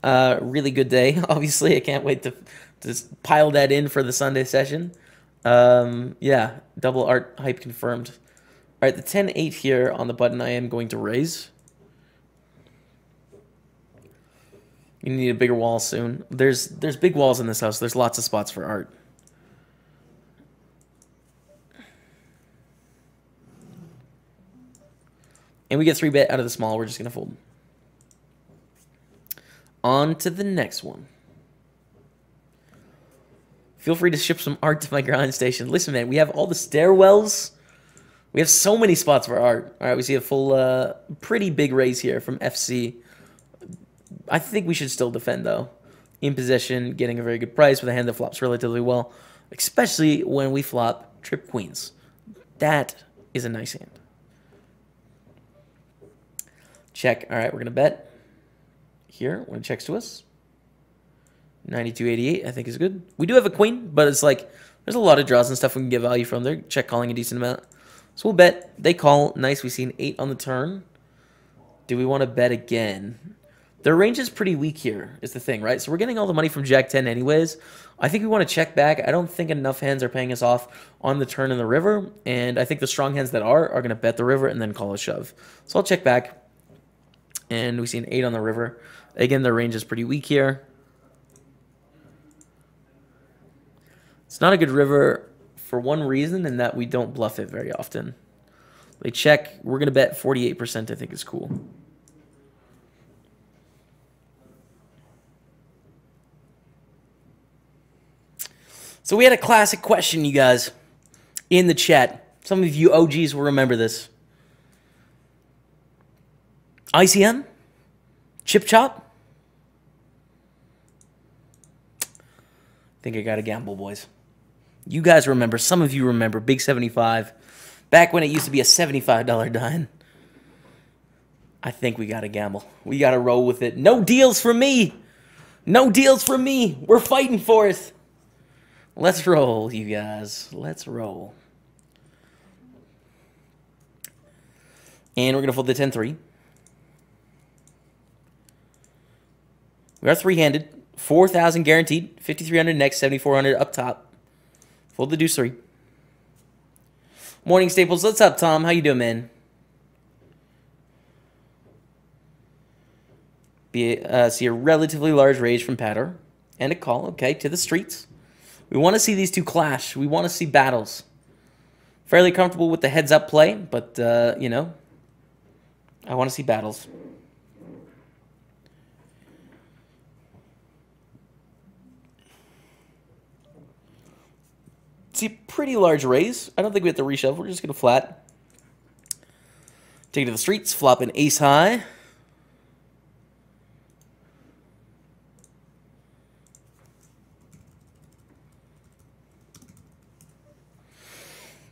Uh, really good day. <laughs> Obviously, I can't wait to to pile that in for the Sunday session. Um, yeah, double art hype confirmed. All right, the 10-8 here on the button I am going to raise. You need a bigger wall soon. There's there's big walls in this house. There's lots of spots for art. And we get three bet out of the small. We're just going to fold. On to the next one. Feel free to ship some art to my grind station. Listen, man, we have all the stairwells. We have so many spots for art. All right, we see a full, uh, pretty big raise here from FC. I think we should still defend, though. In possession, getting a very good price with a hand that flops relatively well, especially when we flop trip queens. That is a nice hand. Check. All right, we're going to bet here when it checks to us. 92.88, I think is good. We do have a queen, but it's like there's a lot of draws and stuff we can get value from. They're check calling a decent amount. So we'll bet. They call. Nice. We see an 8 on the turn. Do we want to bet again? Their range is pretty weak here, is the thing, right? So we're getting all the money from Jack 10 anyways. I think we want to check back. I don't think enough hands are paying us off on the turn in the river. And I think the strong hands that are are going to bet the river and then call a shove. So I'll check back. And we see an 8 on the river. Again, their range is pretty weak here. It's not a good river for one reason, and that we don't bluff it very often. They check. We're going to bet 48%, I think is cool. So we had a classic question, you guys, in the chat. Some of you OGs will remember this. ICM? Chip chop? I think I got to gamble, boys. You guys remember, some of you remember Big 75, back when it used to be a $75 dime. I think we got to gamble. We got to roll with it. No deals for me. No deals for me. We're fighting for it. Let's roll, you guys. Let's roll. And we're going to fold the 10-3. We are three-handed. 4,000 guaranteed. 5,300 next, 7,400 up top. Fold the deuce three. Morning, Staples. What's up, Tom? How you doing, man? Be, uh, see a relatively large raise from Patter. And a call, okay, to the streets. We want to see these two clash. We want to see battles. Fairly comfortable with the heads-up play, but, uh, you know, I want to see battles. Pretty large raise. I don't think we have to reshuffle. We're just going to flat. Take it to the streets. Flop an ace high.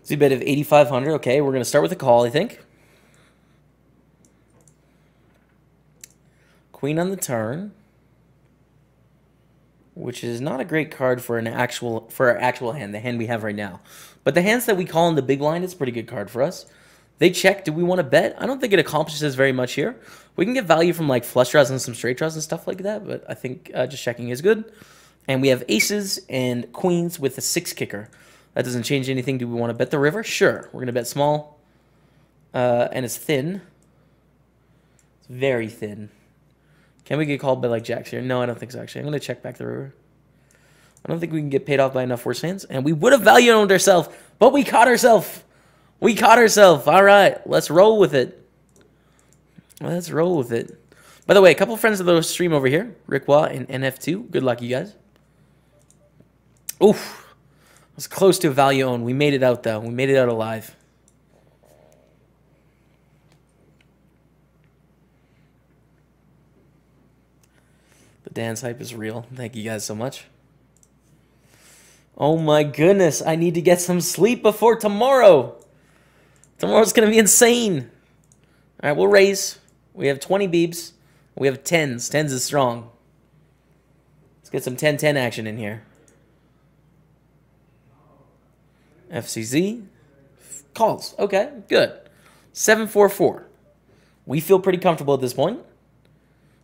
See a bit of 8,500. Okay, we're going to start with a call, I think. Queen on the turn. Which is not a great card for an actual for our actual hand, the hand we have right now. But the hands that we call in the big blind, it's a pretty good card for us. They check. Do we want to bet? I don't think it accomplishes very much here. We can get value from like flush draws and some straight draws and stuff like that, but I think uh, just checking is good. And we have aces and queens with a six kicker. That doesn't change anything. Do we want to bet the river? Sure. We're going to bet small. Uh, and it's thin. It's very thin. Can we get called by like jacks here? No, I don't think so, actually. I'm to check back the river. I don't think we can get paid off by enough worse hands. And we would have value owned ourselves, but we caught ourselves. We caught ourselves. All right, let's roll with it. Let's roll with it. By the way, a couple friends of the stream over here, Rick Watt and NF2. Good luck, you guys. Oof. I was close to a value own. We made it out, though. We made it out alive. The dance hype is real. Thank you guys so much. Oh my goodness, I need to get some sleep before tomorrow. Tomorrow's going to be insane. All right, we'll raise. We have 20 beeps. We have 10s. 10s is strong. Let's get some 10-10 action in here. FCZ. Calls. Okay, good. 744. We feel pretty comfortable at this point.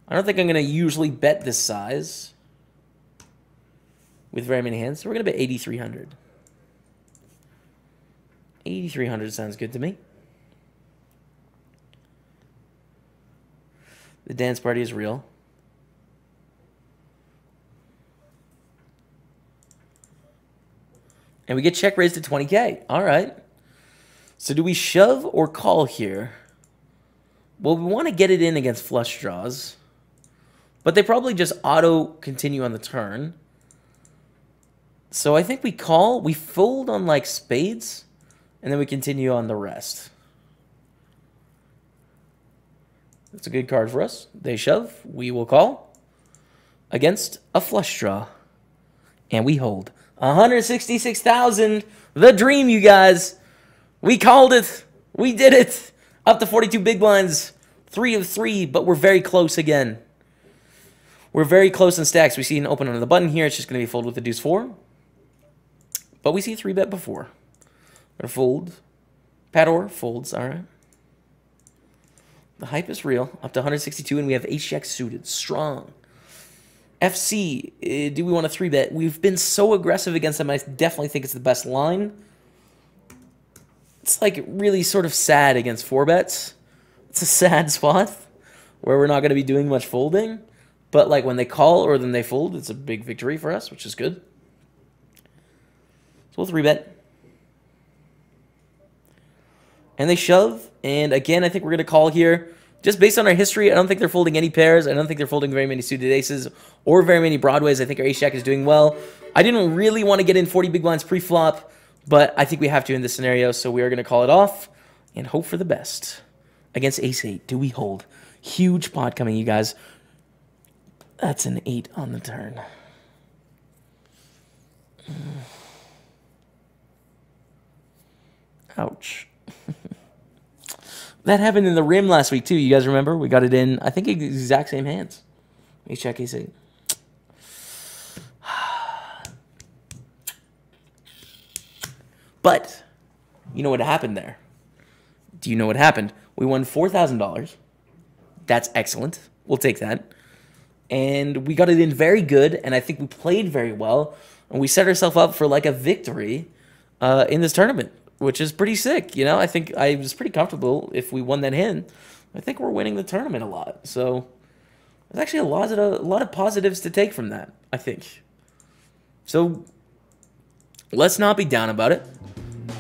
I don't think I'm going to usually bet this size with very many hands. So we're going to bet 8,300. 8,300 sounds good to me. The dance party is real. And we get check raised to 20k. All right. So do we shove or call here? Well, we want to get it in against flush draws. But they probably just auto continue on the turn. So I think we call, we fold on like spades, and then we continue on the rest. That's a good card for us. They shove, we will call against a flush draw. And we hold. 166,000. The dream, you guys. We called it. We did it. Up to 42 big blinds. Three of three, but we're very close again. We're very close in stacks. We see an open under the button here. It's just going to be fold with the deuce four. But we see three bet before. Or fold. Pador folds. All right. The hype is real. Up to 162, and we have jack suited. Strong. FC, uh, do we want a three bet? We've been so aggressive against them. I definitely think it's the best line. It's like really sort of sad against four bets. It's a <laughs> sad spot where we're not going to be doing much folding. But like when they call or then they fold, it's a big victory for us, which is good. So we'll three bet. And they shove. And again, I think we're going to call here. Just based on our history, I don't think they're folding any pairs. I don't think they're folding very many suited aces or very many broadways. I think our ace jack is doing well. I didn't really want to get in 40 big blinds pre-flop, but I think we have to in this scenario, so we are going to call it off and hope for the best. Against ace 8, do we hold? Huge pot coming, you guys. That's an 8 on the turn. Mm. Ouch. <laughs> that happened in the rim last week, too. You guys remember? We got it in, I think, exact same hands. Let me check ace 8. But, you know what happened there? Do you know what happened? We won $4,000. That's excellent. We'll take that and we got it in very good, and I think we played very well, and we set ourselves up for like a victory uh, in this tournament, which is pretty sick. You know, I think I was pretty comfortable if we won that hand. I think we're winning the tournament a lot, so there's actually a lot of a lot of positives to take from that. I think. So let's not be down about it.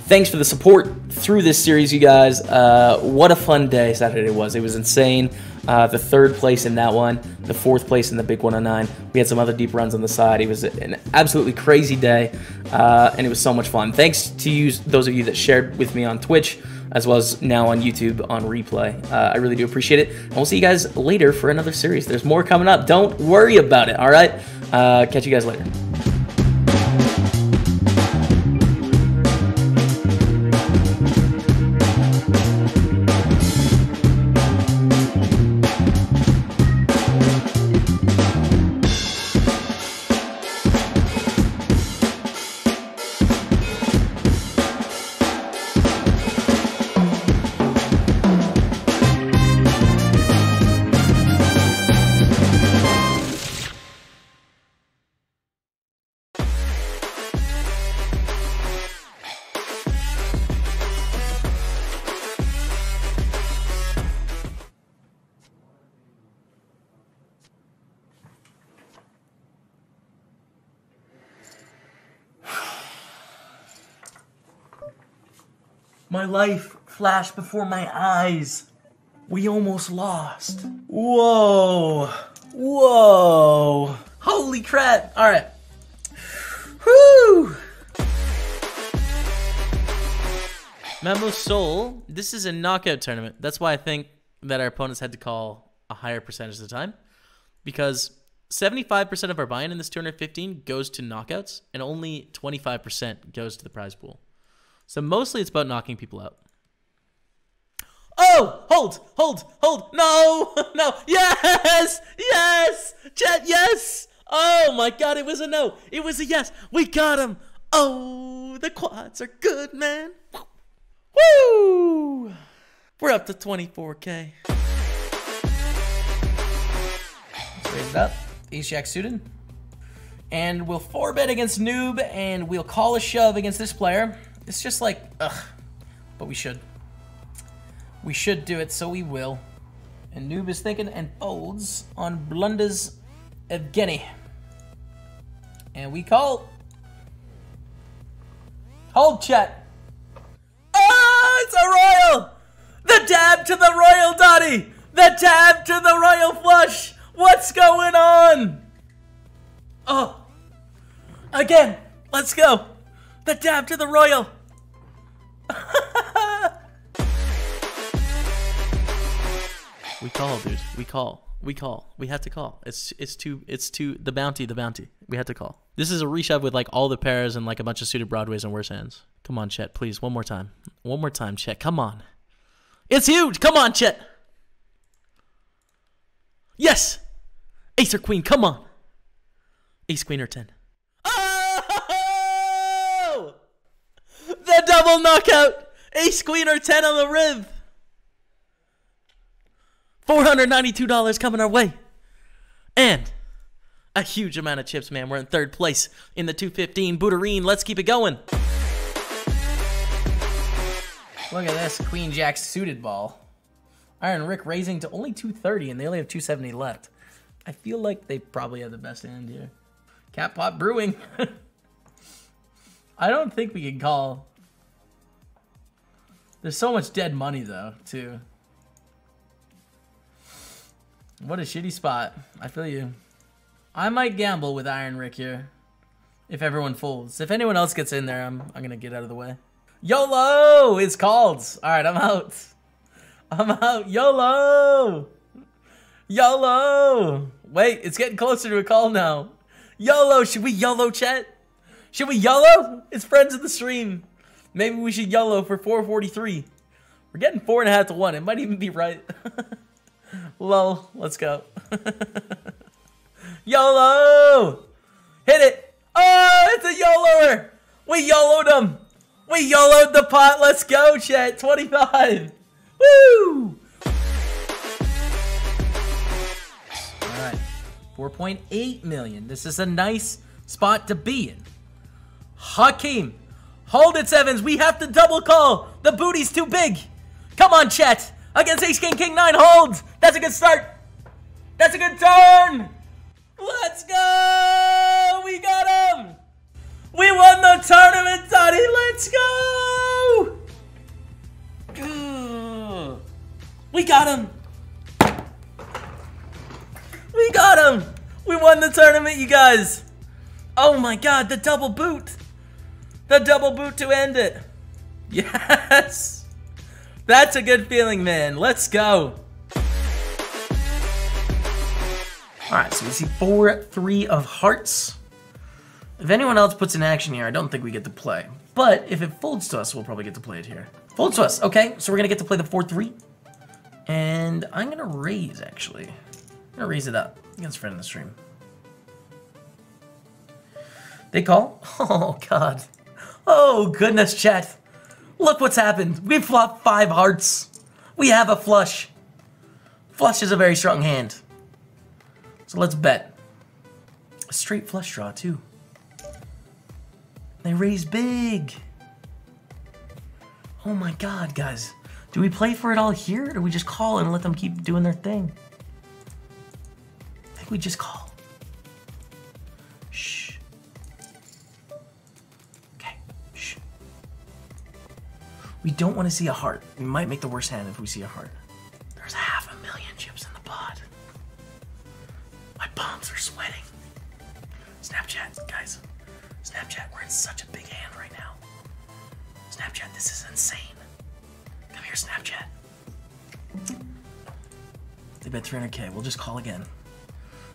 Thanks for the support through this series, you guys. Uh, what a fun day Saturday was. It was insane. Uh, the third place in that one, the fourth place in the Big 109. We had some other deep runs on the side. It was an absolutely crazy day, uh, and it was so much fun. Thanks to you, those of you that shared with me on Twitch, as well as now on YouTube on replay. Uh, I really do appreciate it. And we'll see you guys later for another series. There's more coming up. Don't worry about it, all right? Uh, catch you guys later. My life flashed before my eyes. We almost lost. Whoa. Whoa. Holy crap. All right. Whoo. Memo Soul, this is a knockout tournament. That's why I think that our opponents had to call a higher percentage of the time. Because 75% of our buy-in in this 215 goes to knockouts, and only 25% goes to the prize pool. So mostly it's about knocking people out. Oh, hold, hold, hold. No, <laughs> no. Yes, yes. Chet, yes. Oh my God, it was a no. It was a yes. We got him. Oh, the quads are good, man. Woo! We're up to 24K. Let's raise it up. Ace Jack suited. And we'll four bet against Noob, and we'll call a shove against this player. It's just like, ugh. But we should. We should do it, so we will. And Noob is thinking and folds on Blunders Evgeny. And we call. Hold chat. Ah, it's a royal! The dab to the royal, Dottie! The dab to the royal flush! What's going on? Oh. Again. Let's go. The dab to the royal. <laughs> we call, dude. We call. We call. We have to call. It's it's too it's too the bounty, the bounty. We had to call. This is a reshove with like all the pairs and like a bunch of suited broadways and worse hands. Come on, Chet, please. One more time. One more time, Chet. Come on. It's huge. Come on, Chet. Yes. Ace or queen. Come on. Ace, queen, or 10. Double knockout. Ace, queen, or 10 on the rib. $492 coming our way. And a huge amount of chips, man. We're in third place in the 215 Booterine. Let's keep it going. Look at this Queen Jack suited ball. Iron Rick raising to only 230 and they only have 270 left. I feel like they probably have the best hand here. Cat Pot Brewing. <laughs> I don't think we can call. There's so much dead money though, too. What a shitty spot. I feel you. I might gamble with Iron Rick here. If everyone folds. If anyone else gets in there, I'm, I'm gonna get out of the way. YOLO! It's called. Alright, I'm out. I'm out. YOLO! YOLO! Wait, it's getting closer to a call now. YOLO! Should we YOLO chat? Should we YOLO? It's friends of the stream. Maybe we should yellow for 443. We're getting four and a half to one. It might even be right. <laughs> Lol. Let's go. <laughs> YOLO! Hit it! Oh, it's a YOLOer! We YOLO'd him! We YOLO'd the pot! Let's go, chat! 25! Woo! Alright. 4.8 million. This is a nice spot to be in. Hakeem! Hold it, Sevens! We have to double call! The booty's too big! Come on, chat! Against Ace King King 9 holds! That's a good start! That's a good turn! Let's go! We got him! We won the tournament, Donnie! Let's go! We got him! We got him! We won the tournament, you guys! Oh my god, the double boot! The double boot to end it! <laughs> Yes! That's a good feeling, man. Let's go. Alright, so we see 4-3 of hearts. If anyone else puts an action here, I don't think we get to play. But if it folds to us, we'll probably get to play it here. Folds to us, okay. So we're to get to play the 4-3. And I'm to raise, actually. I'm to raise it up against friend in the stream. They call? <laughs> Oh, God. Oh, goodness, chat. Look what's happened. We flopped five hearts. We have a flush. Flush is a very strong hand. So let's bet. A straight flush draw, too. They raise big. Oh my god, guys. Do we play for it all here, or do we just call and let them keep doing their thing? I think we just call. We don't want to see a heart. We might make the worst hand if we see a heart. There's half a million chips in the pot. My palms are sweating. Snapchat, guys. Snapchat, we're in such a big hand right now. Snapchat, this is insane. Come here, Snapchat. They bet 300k. We'll just call again.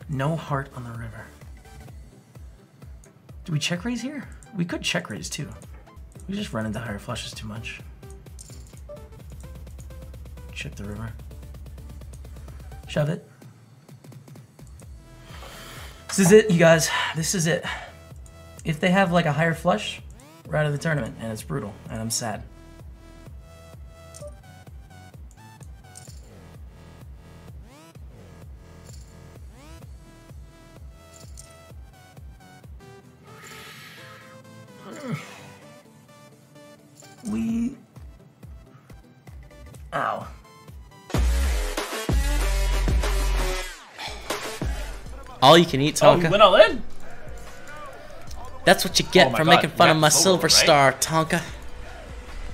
No heart on the river. Do we check raise here? We could check raise too. We just run into higher flushes too much. Check the river. Shove it. This is it, you guys. This is it. If they have like a higher flush, we're out of the tournament, and it's brutal, and I'm sad. <sighs> We. Ow. All you can eat, Oh, you Tonka. went all in? That's what you get Oh for God, making fun of my silver right? star, Tonka.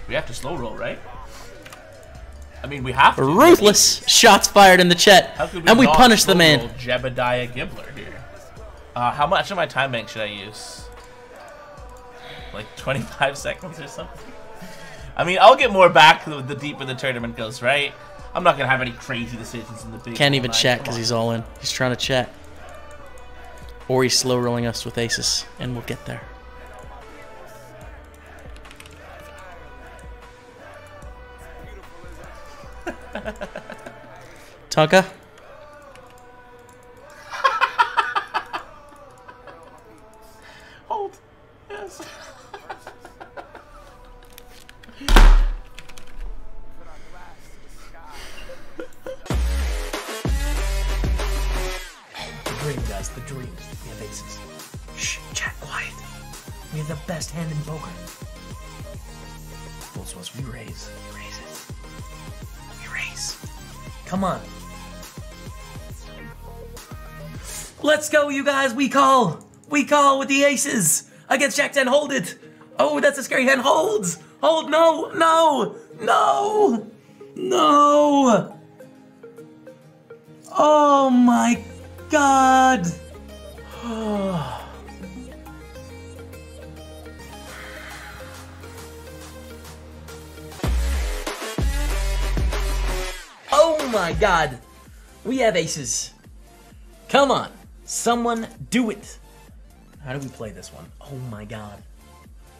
We have to slow roll, right? I mean, we have to. Ruthless shots fired in the chat, we and we punish the man. Jebediah Gibbler here. Uh, how much of my time bank should I use? Like 25 <laughs> seconds or something? I mean, I'll get more back the, the deeper the tournament goes, right? I'm not gonna have any crazy decisions in the big. Can't even chat because he's all in. He's trying to chat. Or he's slow rolling us with aces, and we'll get there. <laughs> Tonka, the best hand in poker. Fools was we raise. We raise it. We raise. Come on. Let's go, you guys. We call. We call with the aces against Jack 10. Hold it. Oh, that's a scary hand. Holds. Hold. No. No. No. No. Oh my god. <sighs> Oh my god. We have aces. Come on. Someone do it. How do we play this one? Oh my god.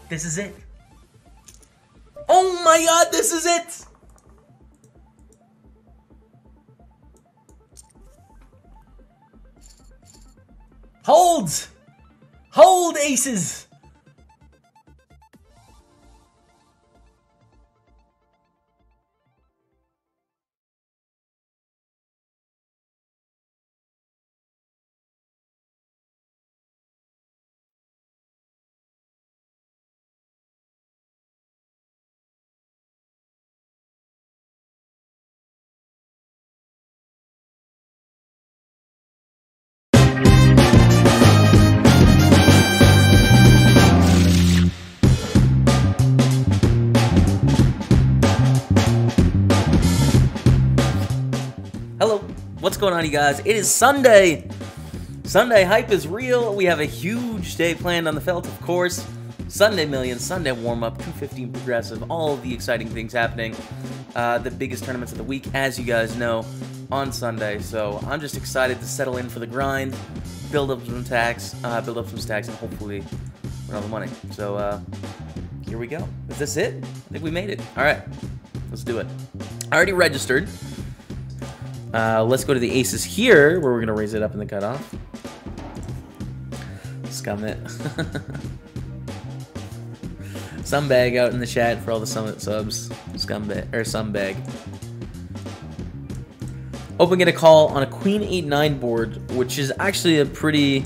This is it. Oh my god, this is it. Hold! Hold, aces! What's going on, you guys? It is Sunday. Sunday hype is real. We have a huge day planned on the felt, of course. Sunday million, Sunday warm up, 215 progressive, all the exciting things happening. Uh, the biggest tournaments of the week, as you guys know, on Sunday. So I'm just excited to settle in for the grind, build up some stacks, uh, build up some stacks, and hopefully win all the money. So uh, here we go. Is this it? I think we made it. All right, let's do it. I already registered. Uh, let's go to the aces here, where we're going to raise it up in the cutoff. Scum it. <laughs> Sumbag out in the chat for all the summit subs. Scumbag, or Sumbag. Open get a call on a queen 8-9 board, which is actually a pretty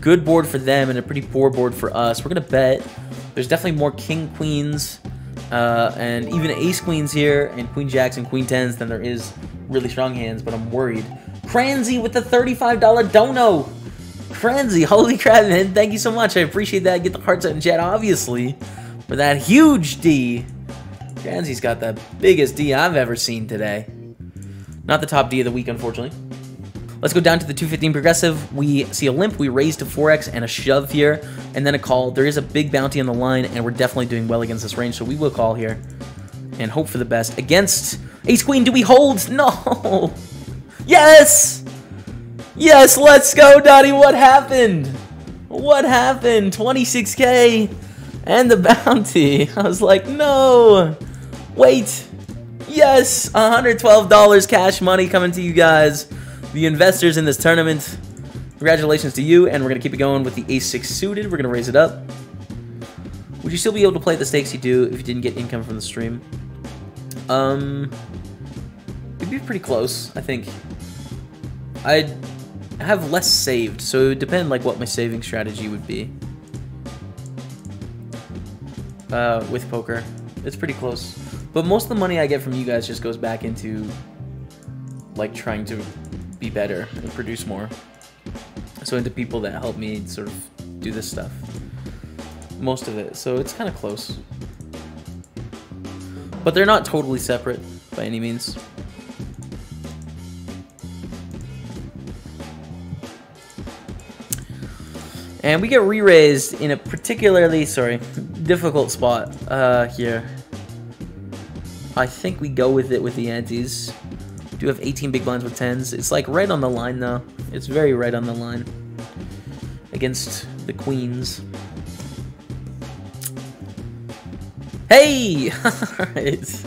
good board for them and a pretty poor board for us. We're going to bet. There's definitely more king queens uh, and even ace queens here and queen jacks and queen tens than there is really strong hands, but I'm worried. Cranzy with the $35 dono. Cranzy, holy crap, man. Thank you so much. I appreciate that. Get the hearts out in chat, obviously, for that huge D. Janzy's got the biggest D I've ever seen today. Not the top D of the week, unfortunately. Let's go down to the 215 progressive. We see a limp, we raise to 4x and a shove here, and then a call. There is a big bounty on the line, and we're definitely doing well against this range, so we will call here and hope for the best. Against Ace Queen, do we hold? <laughs> No! Yes! Yes, let's go, Dottie. What happened? What happened? 26k and the <laughs> bounty. I was like, no. Wait. Yes, $112 cash money coming to you guys, the investors in this tournament. Congratulations to you, and we're going to keep it going with the ace-6 suited. We're going to raise it up. Would you still be able to play the stakes you do if you didn't get income from the stream? Um, it'd be pretty close, I think. I'd have less saved, so it would depend like what my saving strategy would be. Uh, with poker. It's pretty close. But most of the money I get from you guys just goes back into like trying to be better and produce more. So into people that help me sort of do this stuff. Most of it. So it's kind of close. But they're not totally separate by any means. And we get re-raised in a particularly, sorry, difficult spot uh, here. I think we go with it with the antes. Do have 18 big blinds with 10s. It's like right on the line though. It's very right on the line. Against the queens. Hey! <laughs> Alright.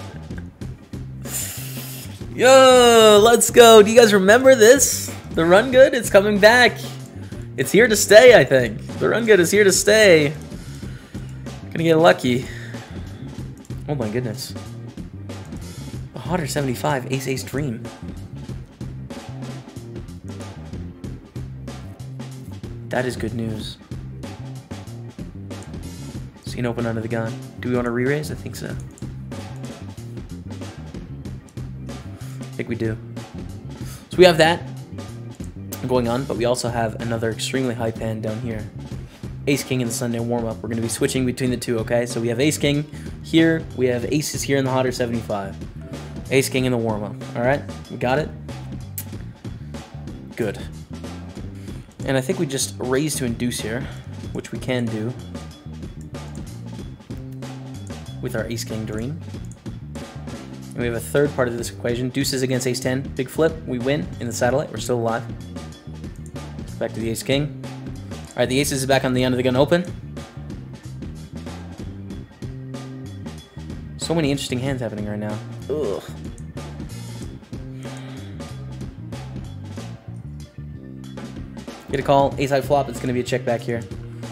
Yo, let's go. Do you guys remember this? The run good? It's coming back. It's here to stay, I think. The run good is here to stay. Gonna get lucky. Oh my goodness. A hotter 75, Ace Ace Dream. That is good news. Scene open under the gun. Do we want to re-raise? I think so. I think we do. So we have that going on, but we also have another extremely high pan down here. Ace King in the Sunday warm-up. We're going to be switching between the two, okay? So we have Ace King here. We have Aces here in the Hotter 75. Ace King in the warm-up. All right? We got it? Good. And I think we just raise to induce here, which we can do with our Ace King Dream. And we have a third part of this equation. Deuces against Ace 10. Big flip. We win in the satellite. We're still alive. Back to the Ace King. Alright, the Aces is back on the end of the gun open. So many interesting hands happening right now. Ugh. Get a call. Ace high flop. It's going to be a check back here.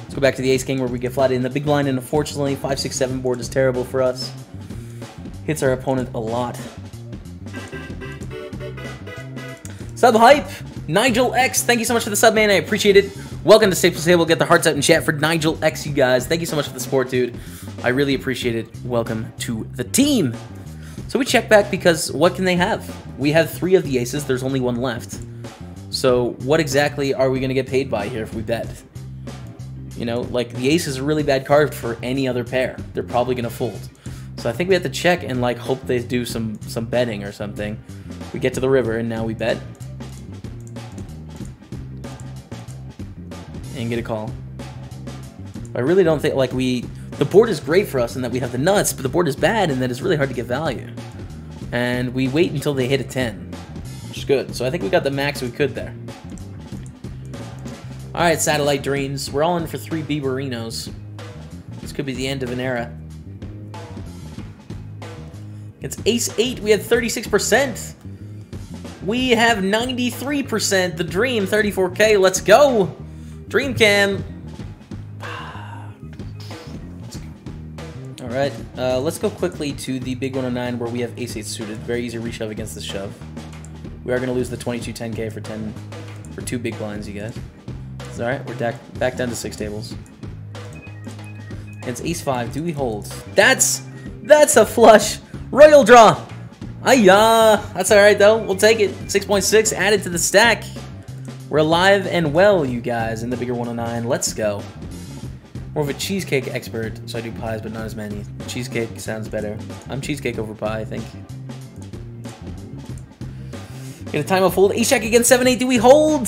Let's go back to the Ace King where we get flatted in the big blind, and unfortunately, 5, 6, 7 board is terrible for us. Hits our opponent a lot. Sub hype! Nigel X, thank you so much for the sub, man. I appreciate it. Welcome to Staples Table. Get the hearts out in chat for Nigel X, you guys. Thank you so much for the support, dude. I really appreciate it. Welcome to the team. So we check back because what can they have? We have three of the aces. There's only one left. So what exactly are we going to get paid by here if we bet? You know, like the ace is a really bad card for any other pair. They're probably to fold. So I think we have to check and like hope they do some some betting or something. We get to the river and now we bet. And get a call. I really don't think like we the board is great for us in that we have the nuts, but the board is bad in that it's really hard to get value. And we wait until they hit a 10, which is good. So I think we got the max we could there. Alright, Satellite Dreams. We're all in for three Biberinos. This could be the end of an era. It's Ace 8, we had 36%. We have 93%. The Dream, 34k. Let's go. Dream Cam. Alright, uh, let's go quickly to the big 109 where we have Ace 8 suited. Very easy reshove against the shove. We are going to lose the 22 10k for 10 for two big blinds, you guys. Alright, we're back, back down to six tables. It's Ace 5. Do we hold? That's that's a flush. Royal draw. Ayah. That's alright though. We'll take it. 6.6 added to the stack. We're alive and well, you guys, in the bigger 109. Let's go. more of a cheesecake expert, so I do pies, but not as many. Cheesecake sounds better. I'm cheesecake over pie, I think. Get a time of fold. Ace check against 7 8. Do we hold?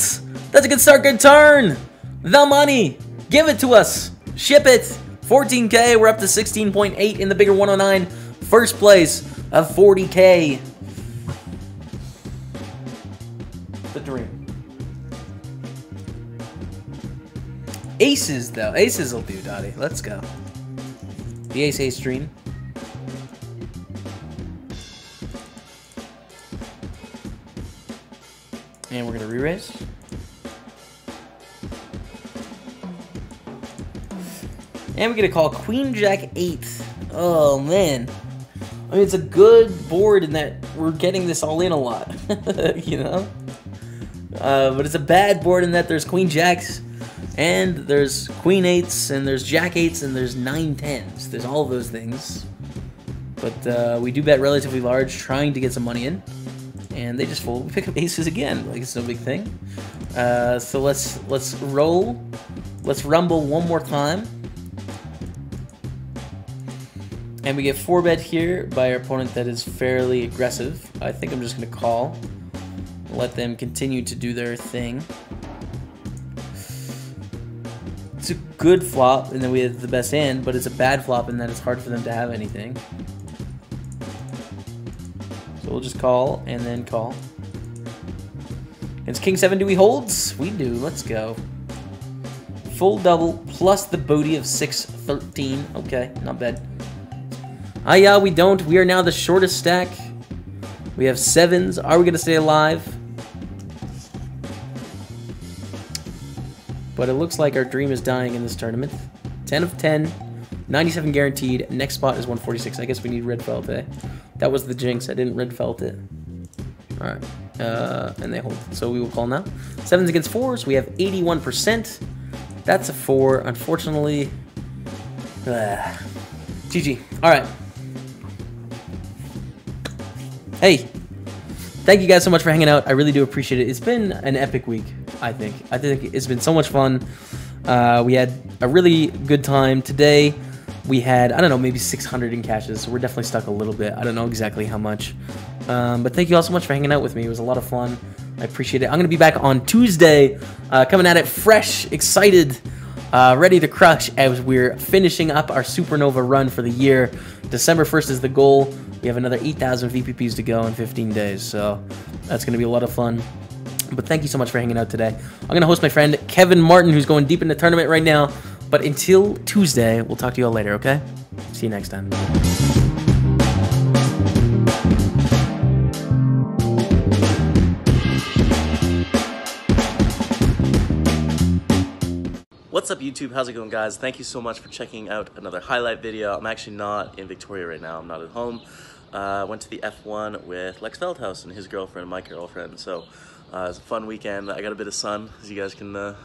That's a good start, good turn. The money. Give it to us. Ship it. 14K. We're up to 16.8 in the bigger 109. First place of 40K. The dream. Aces, though. Aces will do, Dottie. Let's go. The ace ace dream. And we're going to re-raise. And we're going to call Queen Jack 8. Oh, man. I mean, it's a good board in that we're getting this all in a lot. <laughs> you know? Uh, but it's a bad board in that there's Queen Jacks, and there's Queen 8s, and there's Jack 8s, and there's 9 10s. There's all of those things. But uh, we do bet relatively large, trying to get some money in and they just fold. We pick up aces again, like it's no big thing. Uh, so let's let's roll, let's rumble one more time, and we get four bet here by our opponent that is fairly aggressive. I think I'm just gonna call, let them continue to do their thing. It's a good flop, and then we have the best hand, but it's a bad flop, and then it's hard for them to have anything. So we'll just call and then call. It's King 7, do we hold? We do. Let's go. Full double plus the booty of 613. Okay, not bad. Ah, yeah, we don't. We are now the shortest stack. We have sevens. Are we going to stay alive? But it looks like our dream is dying in this tournament. 10 of 10. 97 guaranteed. Next spot is 146. I guess we need red felt, eh? That was the jinx. I didn't red felt it. Alright. Uh, and they hold. So we will call now. Sevens against fours. We have 81%. That's a four. Unfortunately. Uh, GG. Alright. Hey. Thank you guys so much for hanging out. I really do appreciate it. It's been an epic week, I think. I think it's been so much fun. Uh, we had a really good time today. We had, I don't know, maybe 600 in caches, so we're definitely stuck a little bit. I don't know exactly how much. Um, but thank you all so much for hanging out with me. It was a lot of fun. I appreciate it. I'm going to be back on Tuesday, uh, coming at it fresh, excited, uh, ready to crush as we're finishing up our Supernova run for the year. December 1st is the goal. We have another 8,000 VPPs to go in 15 days, so that's going to be a lot of fun. But thank you so much for hanging out today. I'm going to host my friend Kevin Martin, who's going deep in the tournament right now. But until Tuesday, we'll talk to you all later, okay? See you next time. What's up YouTube? How's it going guys? Thank you so much for checking out another highlight video. I'm actually not in Victoria right now. I'm not at home. Uh, went to the F1 with Lex Veldhuis and his girlfriend, my girlfriend. So uh, it was a fun weekend. I got a bit of sun, as you guys can uh,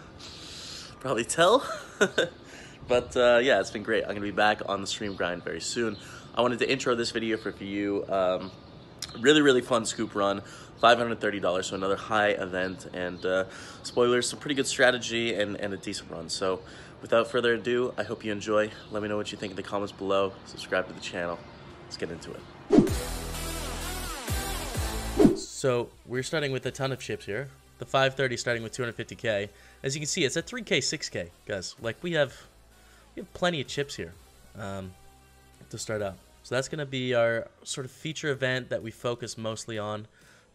probably tell. <laughs> but uh, yeah, it's been great. I'm going to be back on the stream grind very soon. I wanted to intro this video for, for you. Um, really, really fun scoop run. $530, so another high event. And uh, spoilers, some pretty good strategy and, and a decent run. So without further ado, I hope you enjoy. Let me know what you think in the comments below. Subscribe to the channel. Let's get into it. So we're starting with a ton of chips here. The 530 starting with 250k. As you can see, it's at 3k, 6k, guys. Like we have, we have plenty of chips here um, to start out. So that's going to be our sort of feature event that we focus mostly on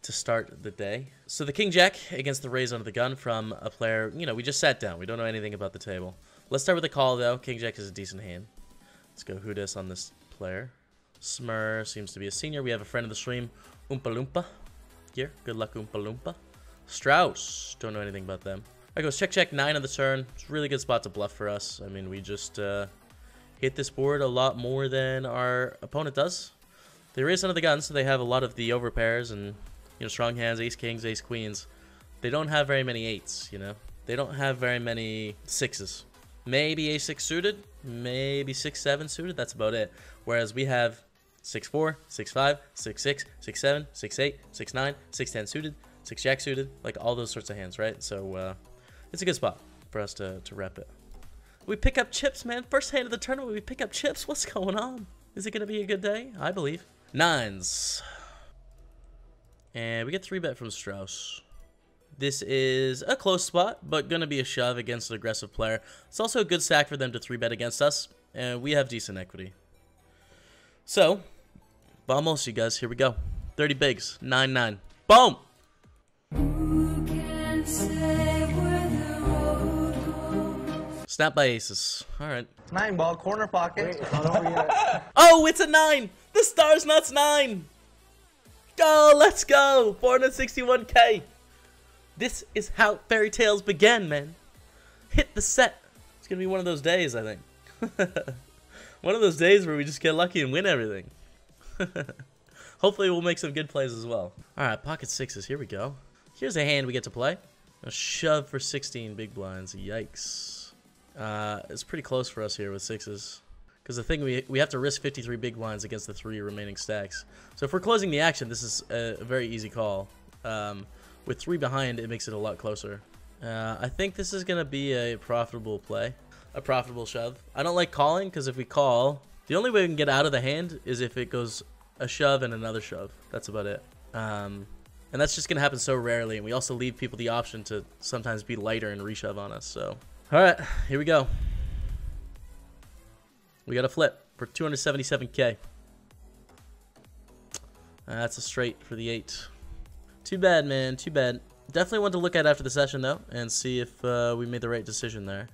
to start the day. So the King Jack against the raise under the gun from a player, you know, we just sat down. We don't know anything about the table. Let's start with the call, though. King Jack is a decent hand. Let's go Hudis on this player. Smur seems to be a senior. We have a friend of the stream, Oompa Loompa. Here, good luck, Oompa Loompa. Strauss, don't know anything about them. Alright, goes check, check, 9 on the turn. It's a really good spot to bluff for us. I mean, we just uh, hit this board a lot more than our opponent does. They raise under the gun, so they have a lot of the overpairs and you know, strong hands, ace kings, ace queens. They don't have very many eights, you know. They don't have very many sixes. Maybe ace six suited, maybe six seven suited. That's about it. Whereas we have six four, six five, six six, six seven, six eight, six nine, six ten suited, six jack suited, like all those sorts of hands, right? So uh, it's a good spot for us to to rep it. We pick up chips, man. First hand of the tournament, we pick up chips. What's going on? Is it going to be a good day? I believe. Nines. And we get three bet from Strauss. This is a close spot, but going to be a shove against an aggressive player. It's also a good stack for them to three bet against us, and we have decent equity. So, vamos, you guys. Here we go. 30 bigs. 9-9. Boom! Who can say where the road goes? Snap by aces. All right. Nine ball, corner pocket. <laughs> Oh, it's a 9! The Stars Nuts 9! Go, let's go! 461k! This is how fairy tales began, man. Hit the set. It's gonna be one of those days, I think. <laughs> one of those days where we just get lucky and win everything. <laughs> Hopefully we'll make some good plays as well. Alright, pocket sixes, here we go. Here's a hand we get to play. A shove for 16 big blinds. Yikes. Uh, it's pretty close for us here with sixes. Because the thing, we, we have to risk 53 big blinds against the three remaining stacks. So if we're closing the action, this is a, a very easy call. Um, with three behind, it makes it a lot closer. Uh, I think this is going to be a profitable play. A profitable shove. I don't like calling, because if we call, the only way we can get out of the hand is if it goes a shove and another shove. That's about it. Um, and that's just going to happen so rarely, and we also leave people the option to sometimes be lighter and reshove on us, so... Alright, here we go. We got a flip for 277k. Uh, that's a straight for the 8. Too bad, man. Too bad. Definitely want to look at after the session, though, and see if uh, we made the right decision there.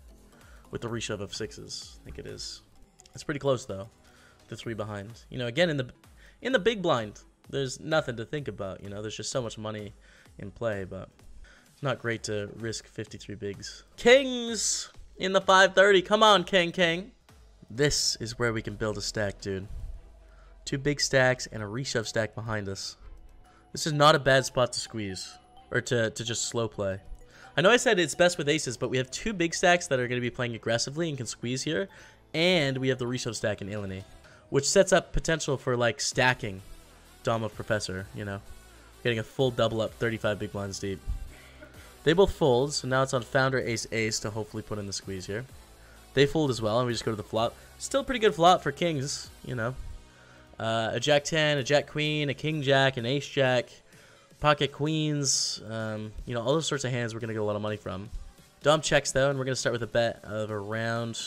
With the reshove of sixes. I think it is. It's pretty close, though. The three behind. You know, again, in the in the big blind, there's nothing to think about. You know, there's just so much money in play, but not great to risk 53 bigs. Kings in the 530. Come on, King King. This is where we can build a stack, dude. Two big stacks and a reshove stack behind us. This is not a bad spot to squeeze. Or to, to just slow play. I know I said it's best with aces, but we have two big stacks that are going to be playing aggressively and can squeeze here. And we have the reshove stack in Ilani. Which sets up potential for, like, stacking Dom of Professor, you know. Getting a full double up, 35 big blinds deep. They both fold, so now it's on Founder Ace Ace to hopefully put in the squeeze here. They fold as well, and we just go to the flop. Still pretty good flop for kings, you know. Uh, a Jack 10, a Jack Queen, a King Jack, an Ace Jack, Pocket Queens, um, you know, all those sorts of hands we're going to get a lot of money from. Dom checks, though, and we're going to start with a bet of around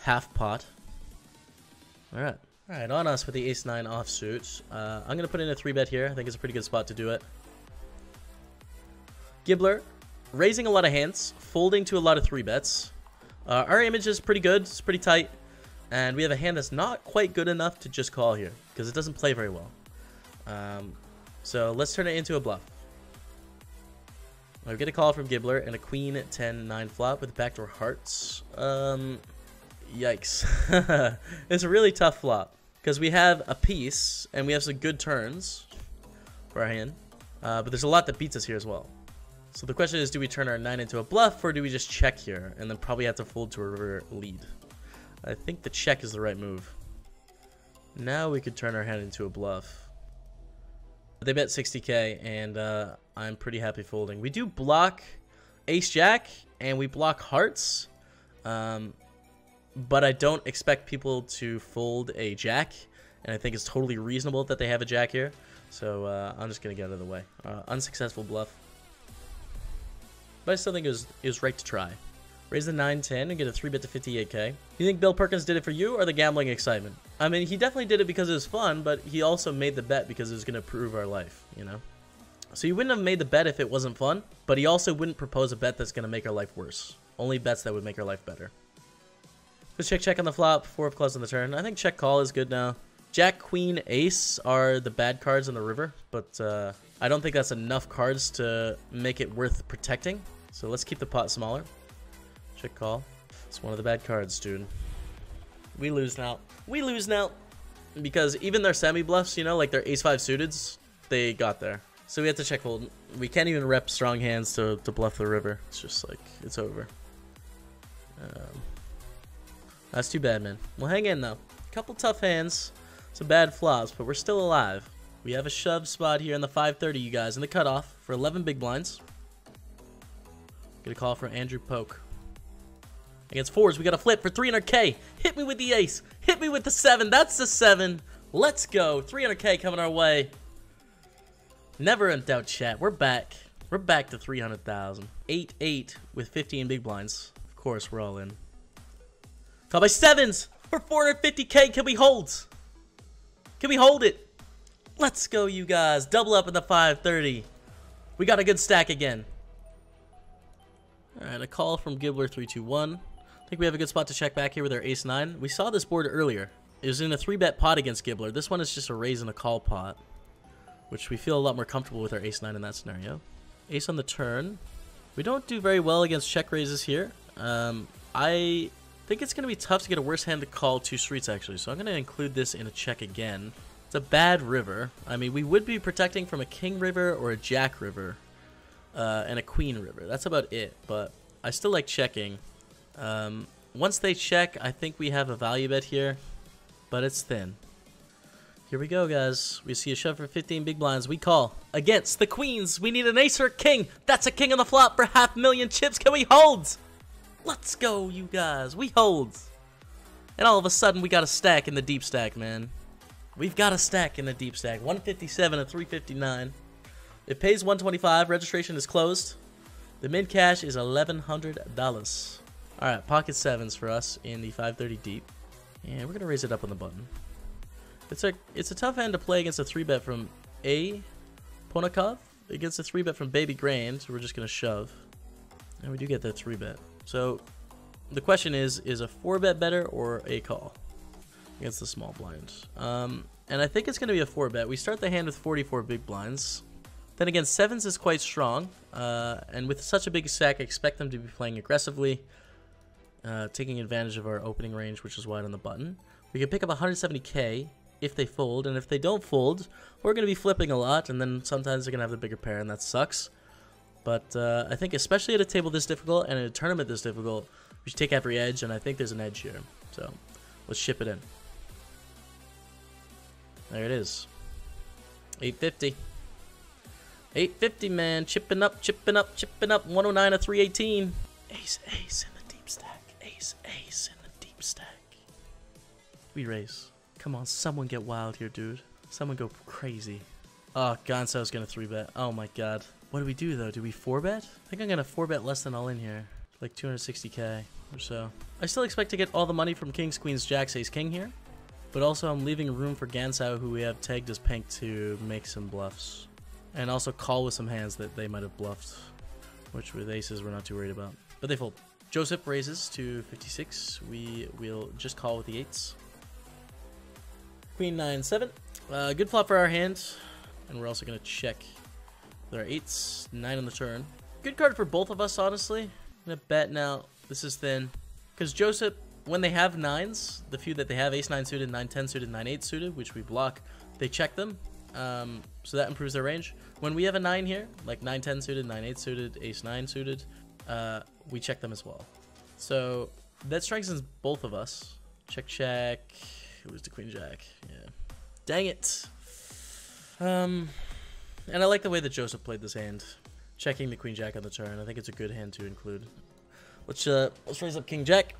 half pot. Alright. Alright, on us with the Ace-9 offsuit. Uh, I'm going to put in a 3-bet here. I think it's a pretty good spot to do it. Gibbler, raising a lot of hands, folding to a lot of 3-bets. Uh, our image is pretty good, it's pretty tight, and we have a hand that's not quite good enough to just call here, because it doesn't play very well. Um, so let's turn it into a bluff. I get a call from Gibbler and a queen 10-9 flop with backdoor hearts. Um, yikes. <laughs> it's a really tough flop, because we have a piece, and we have some good turns for our hand, uh, but there's a lot that beats us here as well. So the question is, do we turn our 9 into a bluff, or do we just check here, and then probably have to fold to a river lead? I think the check is the right move. Now we could turn our hand into a bluff. They bet 60k, and uh, I'm pretty happy folding. We do block ace-jack, and we block hearts, um, but I don't expect people to fold a jack, and I think it's totally reasonable that they have a jack here, so uh, I'm just going to get out of the way. Uh, unsuccessful bluff. But I still think it was, it was right to try. Raise the 9-10 and get a 3-bet to 58k. You think Bill Perkins did it for you or the gambling excitement? I mean, he definitely did it because it was fun, but he also made the bet because it was going to prove our life, you know? So he wouldn't have made the bet if it wasn't fun, but he also wouldn't propose a bet that's going to make our life worse. Only bets that would make our life better. Let's check check on the flop, 4 of clubs on the turn. I think check call is good now. Jack, Queen, Ace are the bad cards in the river, but uh, I don't think that's enough cards to make it worth protecting. So let's keep the pot smaller. Check call. It's one of the bad cards, dude. We lose now. We lose now. Because even their semi-bluffs, you know, like their ace-5 suiteds, they got there. So we have to check hold. We can't even rep strong hands to, to bluff the river. It's just like, it's over. Um, that's too bad, man. We'll hang in, though. Couple tough hands. Some bad flops, but we're still alive. We have a shove spot here in the 530, you guys, in the cutoff for 11 big blinds. Get a call from Andrew Poke. Against fours, we got a flip for 300k. Hit me with the ace. Hit me with the seven. That's the seven. Let's go. 300k coming our way. Never in doubt, chat. We're back. We're back to 300,000. 8-8 with 15 big blinds. Of course, we're all in. Call by sevens for 450k. Can we hold? Can we hold it? Let's go, you guys. Double up in the 530. We got a good stack again. Alright, a call from Gibbler321. I think we have a good spot to check back here with our ace-9. We saw this board earlier. It was in a 3-bet pot against Gibbler. This one is just a raise and a call pot, which we feel a lot more comfortable with our ace-9 in that scenario. Ace on the turn. We don't do very well against check raises here. Um, I think it's going to be tough to get a worse hand to call two streets, actually, so I'm going to include this in a check again. It's a bad river. I mean, we would be protecting from a king river or a jack river uh, and a queen river. That's about it, but I still like checking. Um, once they check, I think we have a value bet here, but it's thin. Here we go, guys. We see a shove for 15 big blinds. We call against the queens. We need an ace or a king. That's a king on the flop for half a million chips. Can we hold? Let's go, you guys. We hold. And all of a sudden, we got a stack in the deep stack, man. We've got a stack in the deep stack. 157 and 359. It pays 125. Registration is closed. The mid cash is $1,100. All right, pocket sevens for us in the 530 deep. And we're gonna raise it up on the button. It's a it's a tough hand to play against a three bet from A Ponakov against a three bet from Baby Grand. So we're just gonna shove, and we do get that three bet. So the question is: is a four bet better or a call against the small blind? Um, and I think it's gonna be a four bet. We start the hand with 44 big blinds. Then again, sevens is quite strong, uh, and with such a big stack, I expect them to be playing aggressively, uh, taking advantage of our opening range, which is wide on the button. We can pick up 170k if they fold, and if they don't fold, we're going to be flipping a lot, and then sometimes they're going to have the bigger pair, and that sucks. But uh, I think especially at a table this difficult and a tournament this difficult, we should take every edge, and I think there's an edge here. So let's ship it in. There it is. 850. 850, man. Chipping up, chipping up, chipping up. 109 to 318. Ace, ace Ace, ace in the deep stack. We raise. Come on, someone get wild here, dude. Someone go crazy. Oh, Gonzo's gonna 3-bet. Oh my god. What do we do, though? Do we 4-bet? I think I'm gonna 4-bet less than all in here. Like 260k or so. I still expect to get all the money from Kings, Queens, Jacks, Ace, King here. But also I'm leaving room for Gansao, who we have tagged as pink, to make some bluffs. And also call with some hands that they might have bluffed. Which with aces we're not too worried about. But they fold. Joseph raises to 56. We will just call with the eights. Queen 9 7. Uh, good flop for our hand. And we're also going to check with our eights. 9 on the turn. Good card for both of us, honestly. I'm going to bet now. This is thin. Because Joseph, when they have nines, the few that they have, ace 9 suited, 9 10 suited, 9 8 suited, which we block, they check them. Um, so that improves their range. When we have a 9 here, like 9 10 suited, 9 8 suited, ace 9 suited, uh, we check them as well. So that strikes strengthens both of us. Check, check. It was the queen jack. Yeah. Dang it. Um, and I like the way that Joseph played this hand, checking the queen jack on the turn. I think it's a good hand to include. Let's uh, let's raise up king jack,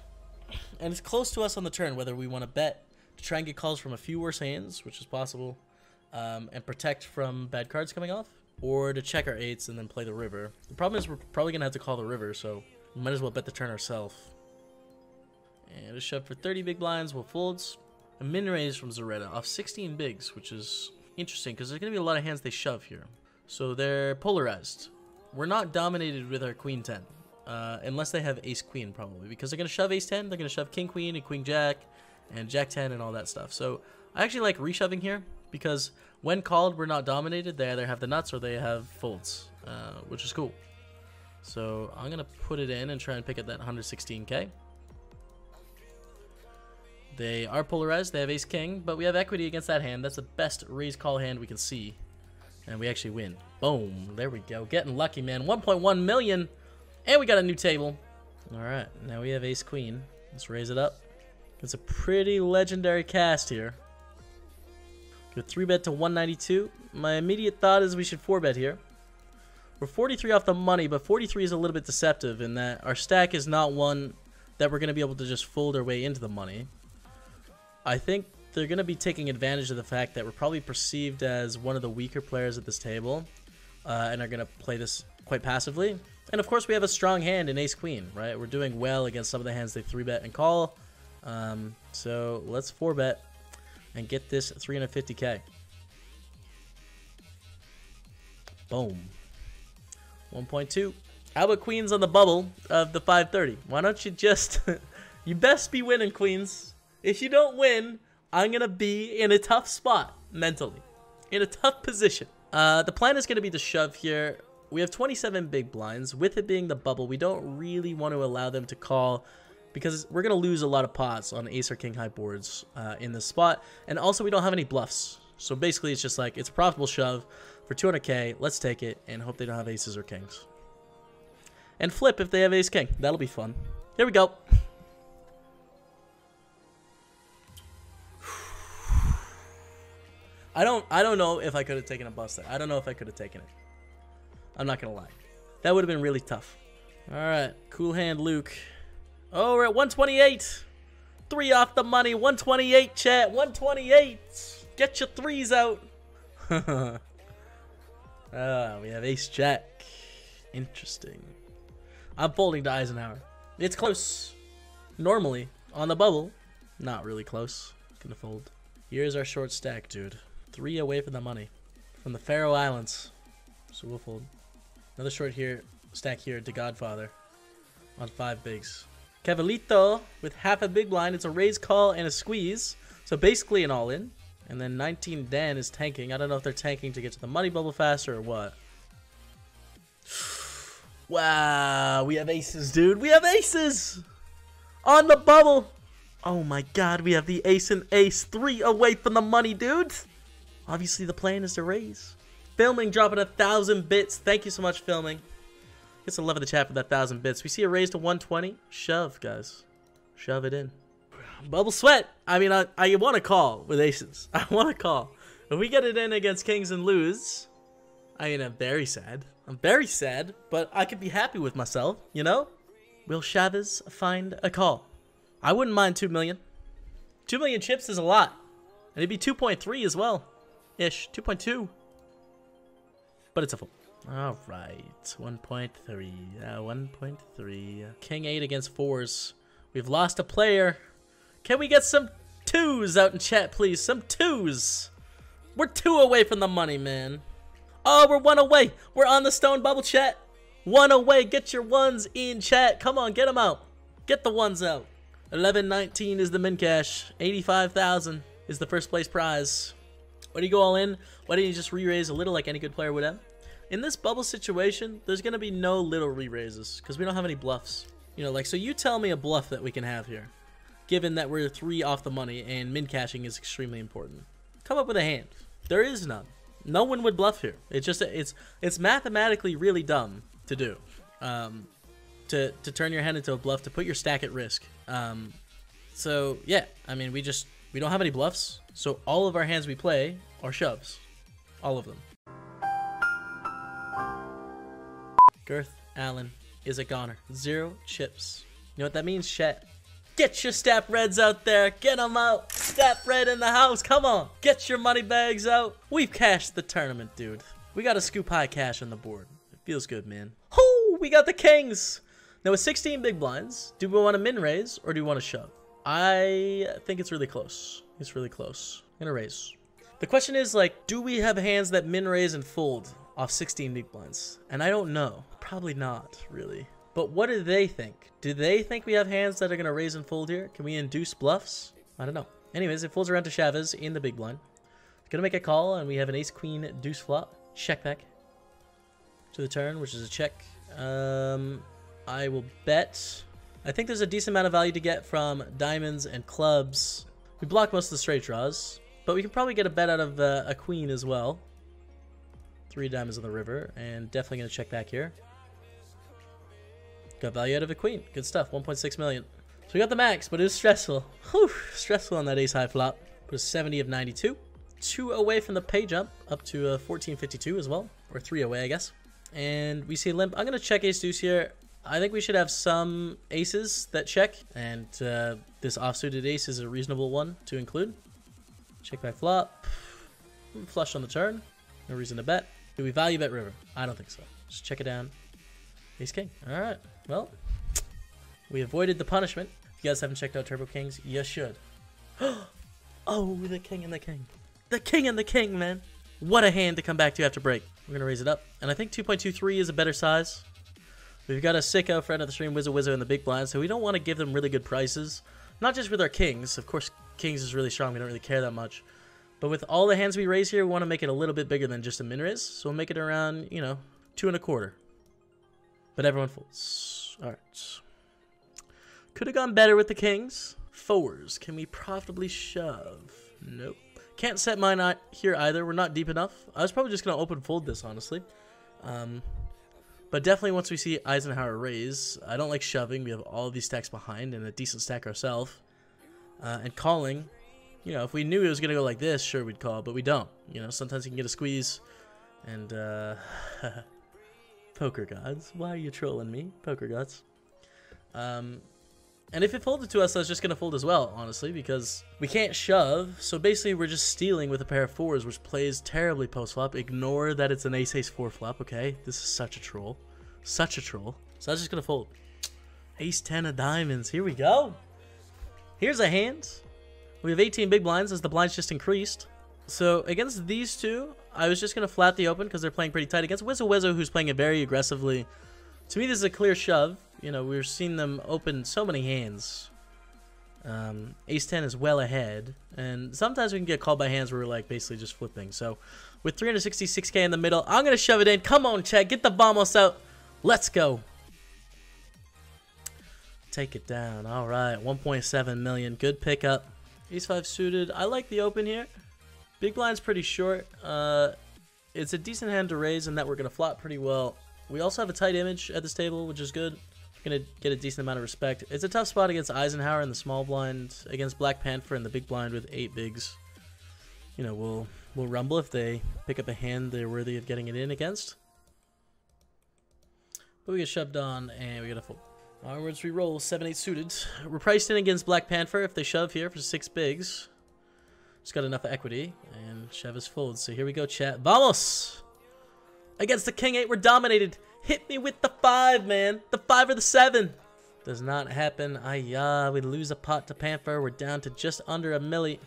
and it's close to us on the turn whether we want to bet to try and get calls from a few worse hands, which is possible, um, and protect from bad cards coming off, or to check our eights and then play the river. The problem is we're probably gonna have to call the river, so might as well bet the turn ourselves. And a shove for 30 big blinds, we'll folds. A min raise from Zaretta off 16 bigs, which is interesting because there's going to be a lot of hands they shove here. So they're polarized. We're not dominated with our queen 10. Uh, unless they have ace queen probably because they're going to shove ace 10 they're going to shove king queen and queen jack and jack 10 and all that stuff so i actually like reshoving here because when called we're not dominated they either have the nuts or they have folds uh, which is cool so i'm going to put it in and try and pick up that 116k they are polarized. They have ace king, but we have equity against that hand. That's the best raise call hand we can see. And we actually win. Boom. There we go. Getting lucky, man. 1.1 million. And we got a new table. All right. Now we have ace queen. Let's raise it up. It's a pretty legendary cast here. Go 3 bet to 192. My immediate thought is we should 4 bet here. We're 43 off the money, but 43 is a little bit deceptive in that our stack is not one that we're going to be able to just fold our way into the money. I think they're going to be taking advantage of the fact that we're probably perceived as one of the weaker players at this table uh, and are going to play this quite passively. And of course, we have a strong hand in Ace Queen, right? We're doing well against some of the hands they 3 bet and call. Um, so let's 4 bet and get this 350k. Boom. 1.2. How about Queens on the bubble of the 530? Why don't you just... <laughs> you best be winning, Queens. If you don't win, I'm going to be in a tough spot mentally. In a tough position. Uh, the plan is going to be to shove here. We have 27 big blinds. With it being the bubble, we don't really want to allow them to call because we're going to lose a lot of pots on ace or king high boards uh, in this spot. And also, we don't have any bluffs. So basically, it's just like, it's a profitable shove for 200k. Let's take it and hope they don't have aces or kings. And flip if they have ace king. That'll be fun. Here we go. <sighs> I don't I don't know if I could have taken a bust there. I don't know if I could have taken it. I'm not gonna lie. That would have been really tough. Alright, cool hand Luke. Oh, we're at 128. Three off the money. 128, chat. 128. Get your threes out. <laughs> ah, we have ace jack. Interesting. I'm folding to Eisenhower. It's close. Normally, on the bubble, not really close. Gonna fold. Here's our short stack, dude. Three away from the money. From the Faroe Islands. So we'll fold. Another short here, stack here to Godfather. On five bigs. Cavalito with half a big blind. It's a raise call and a squeeze. So basically an all-in. And then 19 Dan is tanking. I don't know if they're tanking to get to the money bubble faster or what. <sighs> Wow, we have aces, dude. We have aces! On the bubble! Oh my god, we have the ace and ace. Three away from the money, dude! Obviously, the plan is to raise. Filming dropping a thousand bits. Thank you so much, Filming. Get some love in the chat for that thousand bits. We see a raise to 120. Shove, guys. Shove it in. Bubble sweat. I mean, I, I want to call with aces. <laughs> I want to call. If we get it in against kings and lose, I mean, I'm very sad. I'm very sad, but I could be happy with myself, you know? Will Chavez find a call? I wouldn't mind 2 million. 2 million chips is a lot. And it'd be 2.3 as well. Ish. 2.2. But it's a full. Alright. 1.3. Uh, 1.3. King 8 against 4s. We've lost a player. Can we get some twos out in chat, please? Some twos. We're two away from the money, man. Oh, we're one away. We're on the stone bubble chat. One away. Get your ones in chat. Come on, get them out. Get the ones out. 1119 is the min cash. 85,000 is the first place prize. Why do you go all in? Why don't you just re-raise a little like any good player would have? In this bubble situation, there's going to be no little re-raises because we don't have any bluffs. You know, like, so you tell me a bluff that we can have here, given that we're three off the money and min cashing is extremely important. Come up with a hand. There is none. No one would bluff here. It's just, it's it's mathematically really dumb to do. Um, to, to turn your hand into a bluff, to put your stack at risk. Um, so, yeah, I mean, we just, we don't have any bluffs. So all of our hands we play are shoves. All of them. Girth Allen is a goner. Zero chips. You know what that means, Chet? Get your Stap Reds out there. Get them out. Stap Red in the house. Come on. Get your money bags out. We've cashed the tournament, dude. We got a scoop high cash on the board. It feels good, man. Oh, we got the Kings. Now with 16 big blinds, do we want to min raise or do we want to shove? I think it's really close. It's really close. I'm gonna raise. The question is like, do we have hands that min raise and fold off 16 big blinds? And I don't know. Probably not, really. But what do they think? Do they think we have hands that are gonna raise and fold here? Can we induce bluffs? I don't know. Anyways, it folds around to Chavez in the big blind. Gonna make a call, and we have an ace queen deuce flop. Check back to the turn, which is a check. Um, I will bet. I think there's a decent amount of value to get from diamonds and clubs. We block most of the straight draws, but we can probably get a bet out of uh, a queen as well. Three diamonds on the river, and definitely going to check back here. Got value out of a queen. Good stuff. 1.6 million. So we got the max, but it was stressful. Whew, stressful on that ace high flop. A 70 of 92. Two away from the pay jump, up to a 1452 as well. Or three away, I guess. And we see limp. I'm going to check ace deuce here. I think we should have some aces that check, and uh, this offsuited ace is a reasonable one to include. Check by flop. Flush on the turn. No reason to bet. Do we value bet river? I don't think so. Just check it down. Ace king. All right. Well, we avoided the punishment. If you guys haven't checked out Turbo Kings, you should. <gasps> oh, the king and the king. The king and the king, man. What a hand to come back to after break. We're going to raise it up. And I think 2.23 is a better size. We've got a sicko friend of the stream, Wizzo Wizzo, in the big blind, so we don't want to give them really good prices. Not just with our kings. Of course, kings is really strong. We don't really care that much. But with all the hands we raise here, we want to make it a little bit bigger than just a min raise. So we'll make it around, you know, two and a quarter. But everyone folds. All right. Could have gone better with the kings. Fours. Can we profitably shove? Nope. Can't set mine out here either. We're not deep enough. I was probably just going to open fold this, honestly. Um, but definitely once we see Eisenhower raise, I don't like shoving. We have all these stacks behind and a decent stack ourselves. Uh, and calling, you know, if we knew it was going to go like this, sure, we'd call, but we don't. You know, sometimes you can get a squeeze. And, uh, <laughs> poker gods, why are you trolling me? Poker gods. Um, and if it folded to us, I was just going to fold as well, honestly, because we can't shove. So basically, we're just stealing with a pair of fours, which plays terribly post-flop. Ignore that it's an ace-ace four flop, okay? This is such a troll. Such a troll. So I was just going to fold. Ace-10 of diamonds. Here we go. Here's a hand. We have 18 big blinds as the blinds just increased. So against these two, I was just going to flat the open because they're playing pretty tight. Against Wizzo Wizzo, who's playing it very aggressively, to me this is a clear shove. You know, we're seeing them open so many hands. Um, Ace 10 is well ahead. And sometimes we can get called by hands where we're like basically just flipping. So with 366k in the middle, I'm going to shove it in. Come on, Chad. Get the bombos out. Let's go. Take it down. All right. 1.7 million. Good pickup. Ace 5 suited. I like the open here. Big blind's pretty short. Uh, it's a decent hand to raise and that we're going to flop pretty well. We also have a tight image at this table, which is good. Going to get a decent amount of respect. It's a tough spot against Eisenhower in the small blind, against Black Panther in the big blind with eight bigs. You know, we'll we'll rumble if they pick up a hand they're worthy of getting it in against. But we get shoved on and we get a fold. Onwards we roll 7-8 suited. We're priced in against Black Panther if they shove here for six bigs. Just got enough equity and shove his. So here we go, chat. Vamos! Against the King 8, we're dominated. Hit me with the 5, man. The 5 or the 7. Does not happen. Ayah, we lose a pot to Panther. We're down to just under a milli.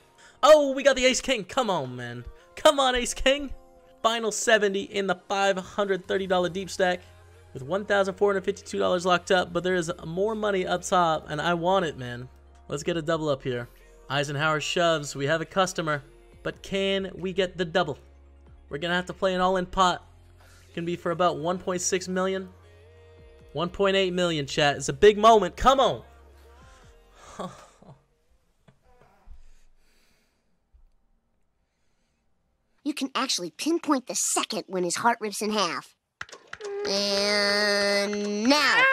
Oh, we got the Ace King. Come on, man. Come on, Ace King. Final 70 in the $530 deep stack with $1,452 locked up, but there is more money up top, and I want it, man. Let's get a double up here. Eisenhower shoves. We have a customer, but can we get the double? We're going to have to play an all-in pot. Can be for about 1.6 million. 1.8 million, chat. It's a big moment. Come on. <laughs> You can actually pinpoint the second when his heart rips in half. And now.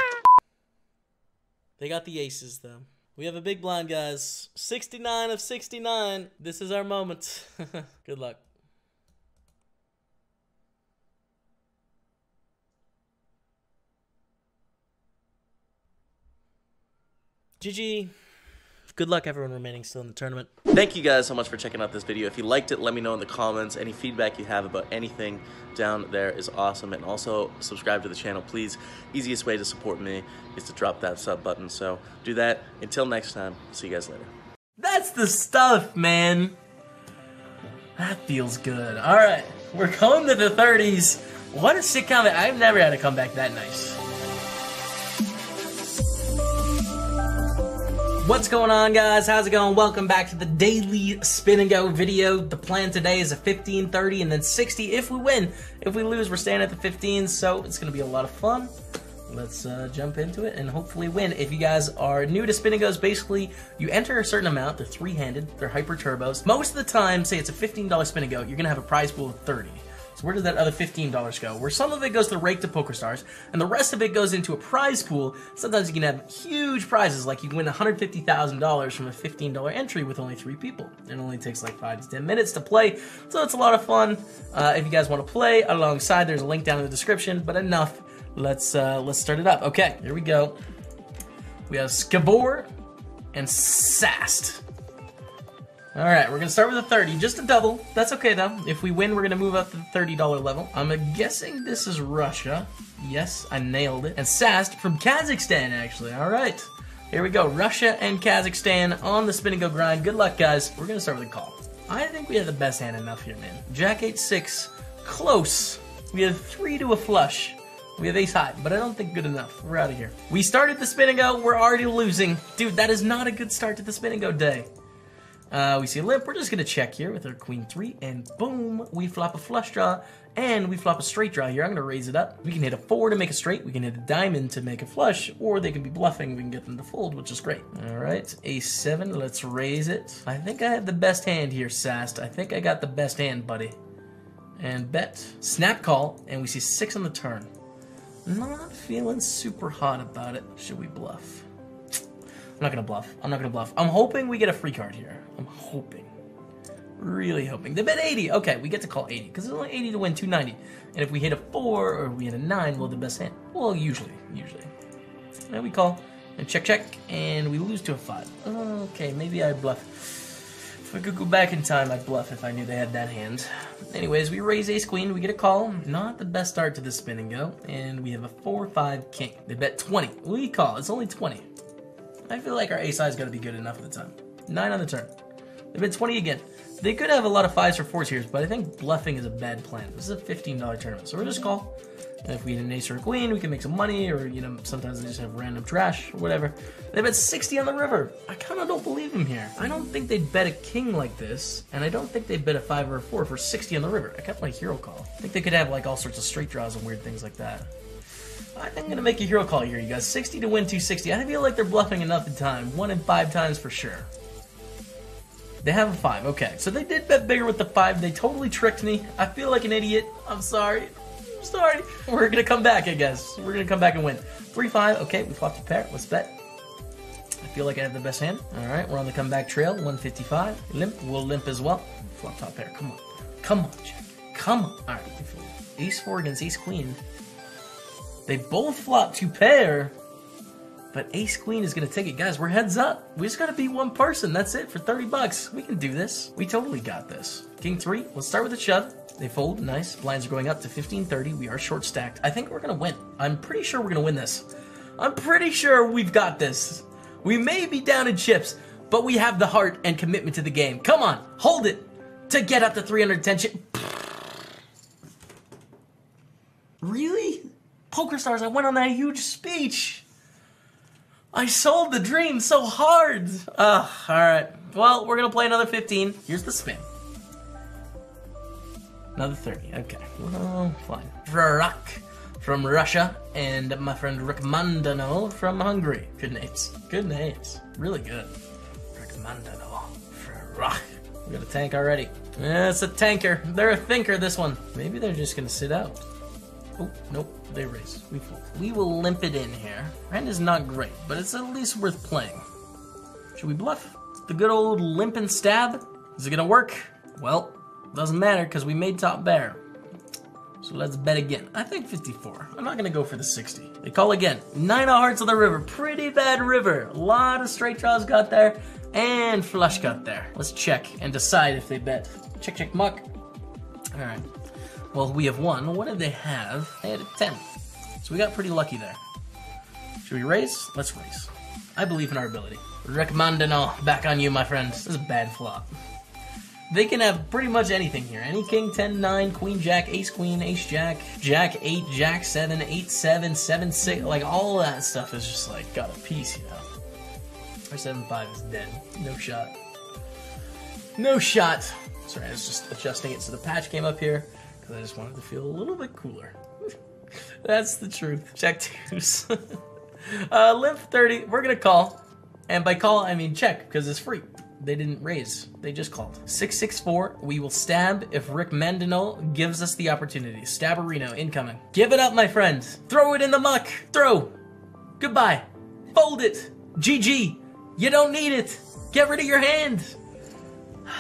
They got the aces, though. We have a big blind, guys. 69 of 69. This is our moment. <laughs> Good luck. GG. Good luck, everyone remaining still in the tournament. Thank you guys so much for checking out this video. If you liked it, let me know in the comments. Any feedback you have about anything down there is awesome. And also, subscribe to the channel, please. Easiest way to support me is to drop that sub button. So do that. Until next time, see you guys later. That's the stuff, man. That feels good. All right, we're going to the 30s. What a sick comeback. I've never had a comeback that nice. What's going on guys? How's it going? Welcome back to the daily spin and go video. The plan today is a 15, 30, and then 60 if we win. If we lose, we're staying at the 15, so it's going to be a lot of fun. Let's uh, jump into it and hopefully win. If you guys are new to spin and goes, basically you enter a certain amount. They're three-handed. They're hyper turbos. Most of the time, say it's a $15 spin and go, you're going to have a prize pool of 30. So where does that other $15 go? Where some of it goes to rake to PokerStars, and the rest of it goes into a prize pool. Sometimes you can have huge prizes, like you win $150,000 from a $15 entry with only three people. It only takes like 5 to 10 minutes to play, so it's a lot of fun. Uh, if you guys want to play alongside, there's a link down in the description, but enough. let's uh, let's start it up. Okay, here we go. We have Skabor and Sast. All right, we're gonna start with a 30, just a double. That's okay though. If we win, we're gonna move up to the $30 level. I'm guessing this is Russia. Yes, I nailed it. And Sast from Kazakhstan, actually. All right, here we go. Russia and Kazakhstan on the spin and go grind. Good luck, guys. We're gonna start with a call. I think we have the best hand enough here, man. Jack 8-6, close. We have three to a flush. We have ace high, but I don't think good enough. We're out of here. We started the spin and go. We're already losing. Dude, that is not a good start to the spin and go day. Uh, we see a limp. We're just going to check here with our queen three, and boom, we flop a flush draw, and we flop a straight draw here. I'm going to raise it up. We can hit a four to make a straight. We can hit a diamond to make a flush, or they can be bluffing. We can get them to fold, which is great. All right, ace seven. Let's raise it. I think I have the best hand here, Sast. I think I got the best hand, buddy. And bet. Snap call, and we see six on the turn. Not feeling super hot about it. Should we bluff? I'm not gonna bluff. I'm not gonna bluff. I'm hoping we get a free card here. I'm hoping. Really hoping. They bet 80. Okay, we get to call 80 because it's only 80 to win 290. And if we hit a 4 or we hit a 9, we'll have the best hand. Well, usually. Usually. And we call. And check, check. And we lose to a 5. Okay, maybe I bluff. If I could go back in time, I'd bluff if I knew they had that hand. Anyways, we raise ace queen, we get a call. Not the best start to the spin and go. And we have a 4-5 king. They bet 20. We call. It's only 20. I feel like our ace high's got to be good enough at the time. 9 on the turn. They bet 20 again. They could have a lot of 5s or 4s here, but I think bluffing is a bad plan. This is a $15 tournament, so we're just call. And if we hit an ace or a queen, we can make some money, or, you know, sometimes they just have random trash, or whatever. They bet 60 on the river. I kind of don't believe them here. I don't think they'd bet a king like this, and I don't think they'd bet a 5 or a 4 for 60 on the river. I kept my hero call. I think they could have, like, all sorts of straight draws and weird things like that. I think I'm gonna make a hero call here, you guys. 60 to win 260. I feel like they're bluffing enough in time. One in five times for sure. They have a five. Okay, so they did bet bigger with the five. They totally tricked me. I feel like an idiot. I'm sorry. I'm sorry. We're gonna come back, I guess. We're gonna come back and win. Three five. Okay, we flopped a pair. Let's bet. I feel like I have the best hand. All right, we're on the comeback trail. 155. Limp. We'll limp as well. Flop top pair. Come on. Come on, Jack. Come on. All right. Ace four against ace queen. They both flop two pair, but ace queen is gonna take it. Guys, we're heads up. We just gotta beat one person. That's it for 30 bucks. We can do this. We totally got this. King three, let's start with a shove. They fold, nice. Blinds are going up to 1530. We are short stacked. I think we're gonna win. I'm pretty sure we're gonna win this. I'm pretty sure we've got this. We may be down in chips, but we have the heart and commitment to the game. Come on, hold it to get up to 310 chips. Really? Poker Stars, I went on that huge speech. I sold the dream so hard. Ugh, alright. Well, we're gonna play another 15. Here's the spin. Another 30. Okay. Well, fine. Rock from Russia and my friend Rikmandano from Hungary. Good names. Good names. Really good. Rick Mandano. We got a tank already. Yeah, it's a tanker. They're a thinker, this one. Maybe they're just gonna sit out. Oh, nope. They raise. We. We will limp it in here. Hand is not great, but it's at least worth playing. Should we bluff? The good old limp and stab? Is it gonna work? Well, doesn't matter because we made top pair. So let's bet again. I think 54. I'm not gonna go for the 60. They call again. Nine of hearts on the river. Pretty bad river. A lot of straight draws got there and flush got there. Let's check and decide if they bet. Check, check, muck. All right. Well, we have one. What did they have? They had a 10. So we got pretty lucky there. Should we raise? Let's raise. I believe in our ability. Recommandano, back on you, my friend. This is a bad flop. They can have pretty much anything here. Any king, 10, 9, queen, jack, ace, queen, ace, jack, jack, 8, jack, 7, 8, 7, 7, 6. Like, all that stuff is just, like, got a piece, you know? Our 7, 5 is dead. No shot. No shot. Sorry, I was just adjusting it so the patch came up here because I just wanted to feel a little bit cooler. <laughs> That's the truth. Check twos. <laughs> uh, limp 30, we're gonna call. And by call, I mean check, because it's free. They didn't raise, they just called. 664, we will stab if Rick Mandano gives us the opportunity. Stabberino, incoming. Give it up, my friend. Throw it in the muck. Throw. Goodbye. Fold it. GG. You don't need it. Get rid of your hand. <sighs>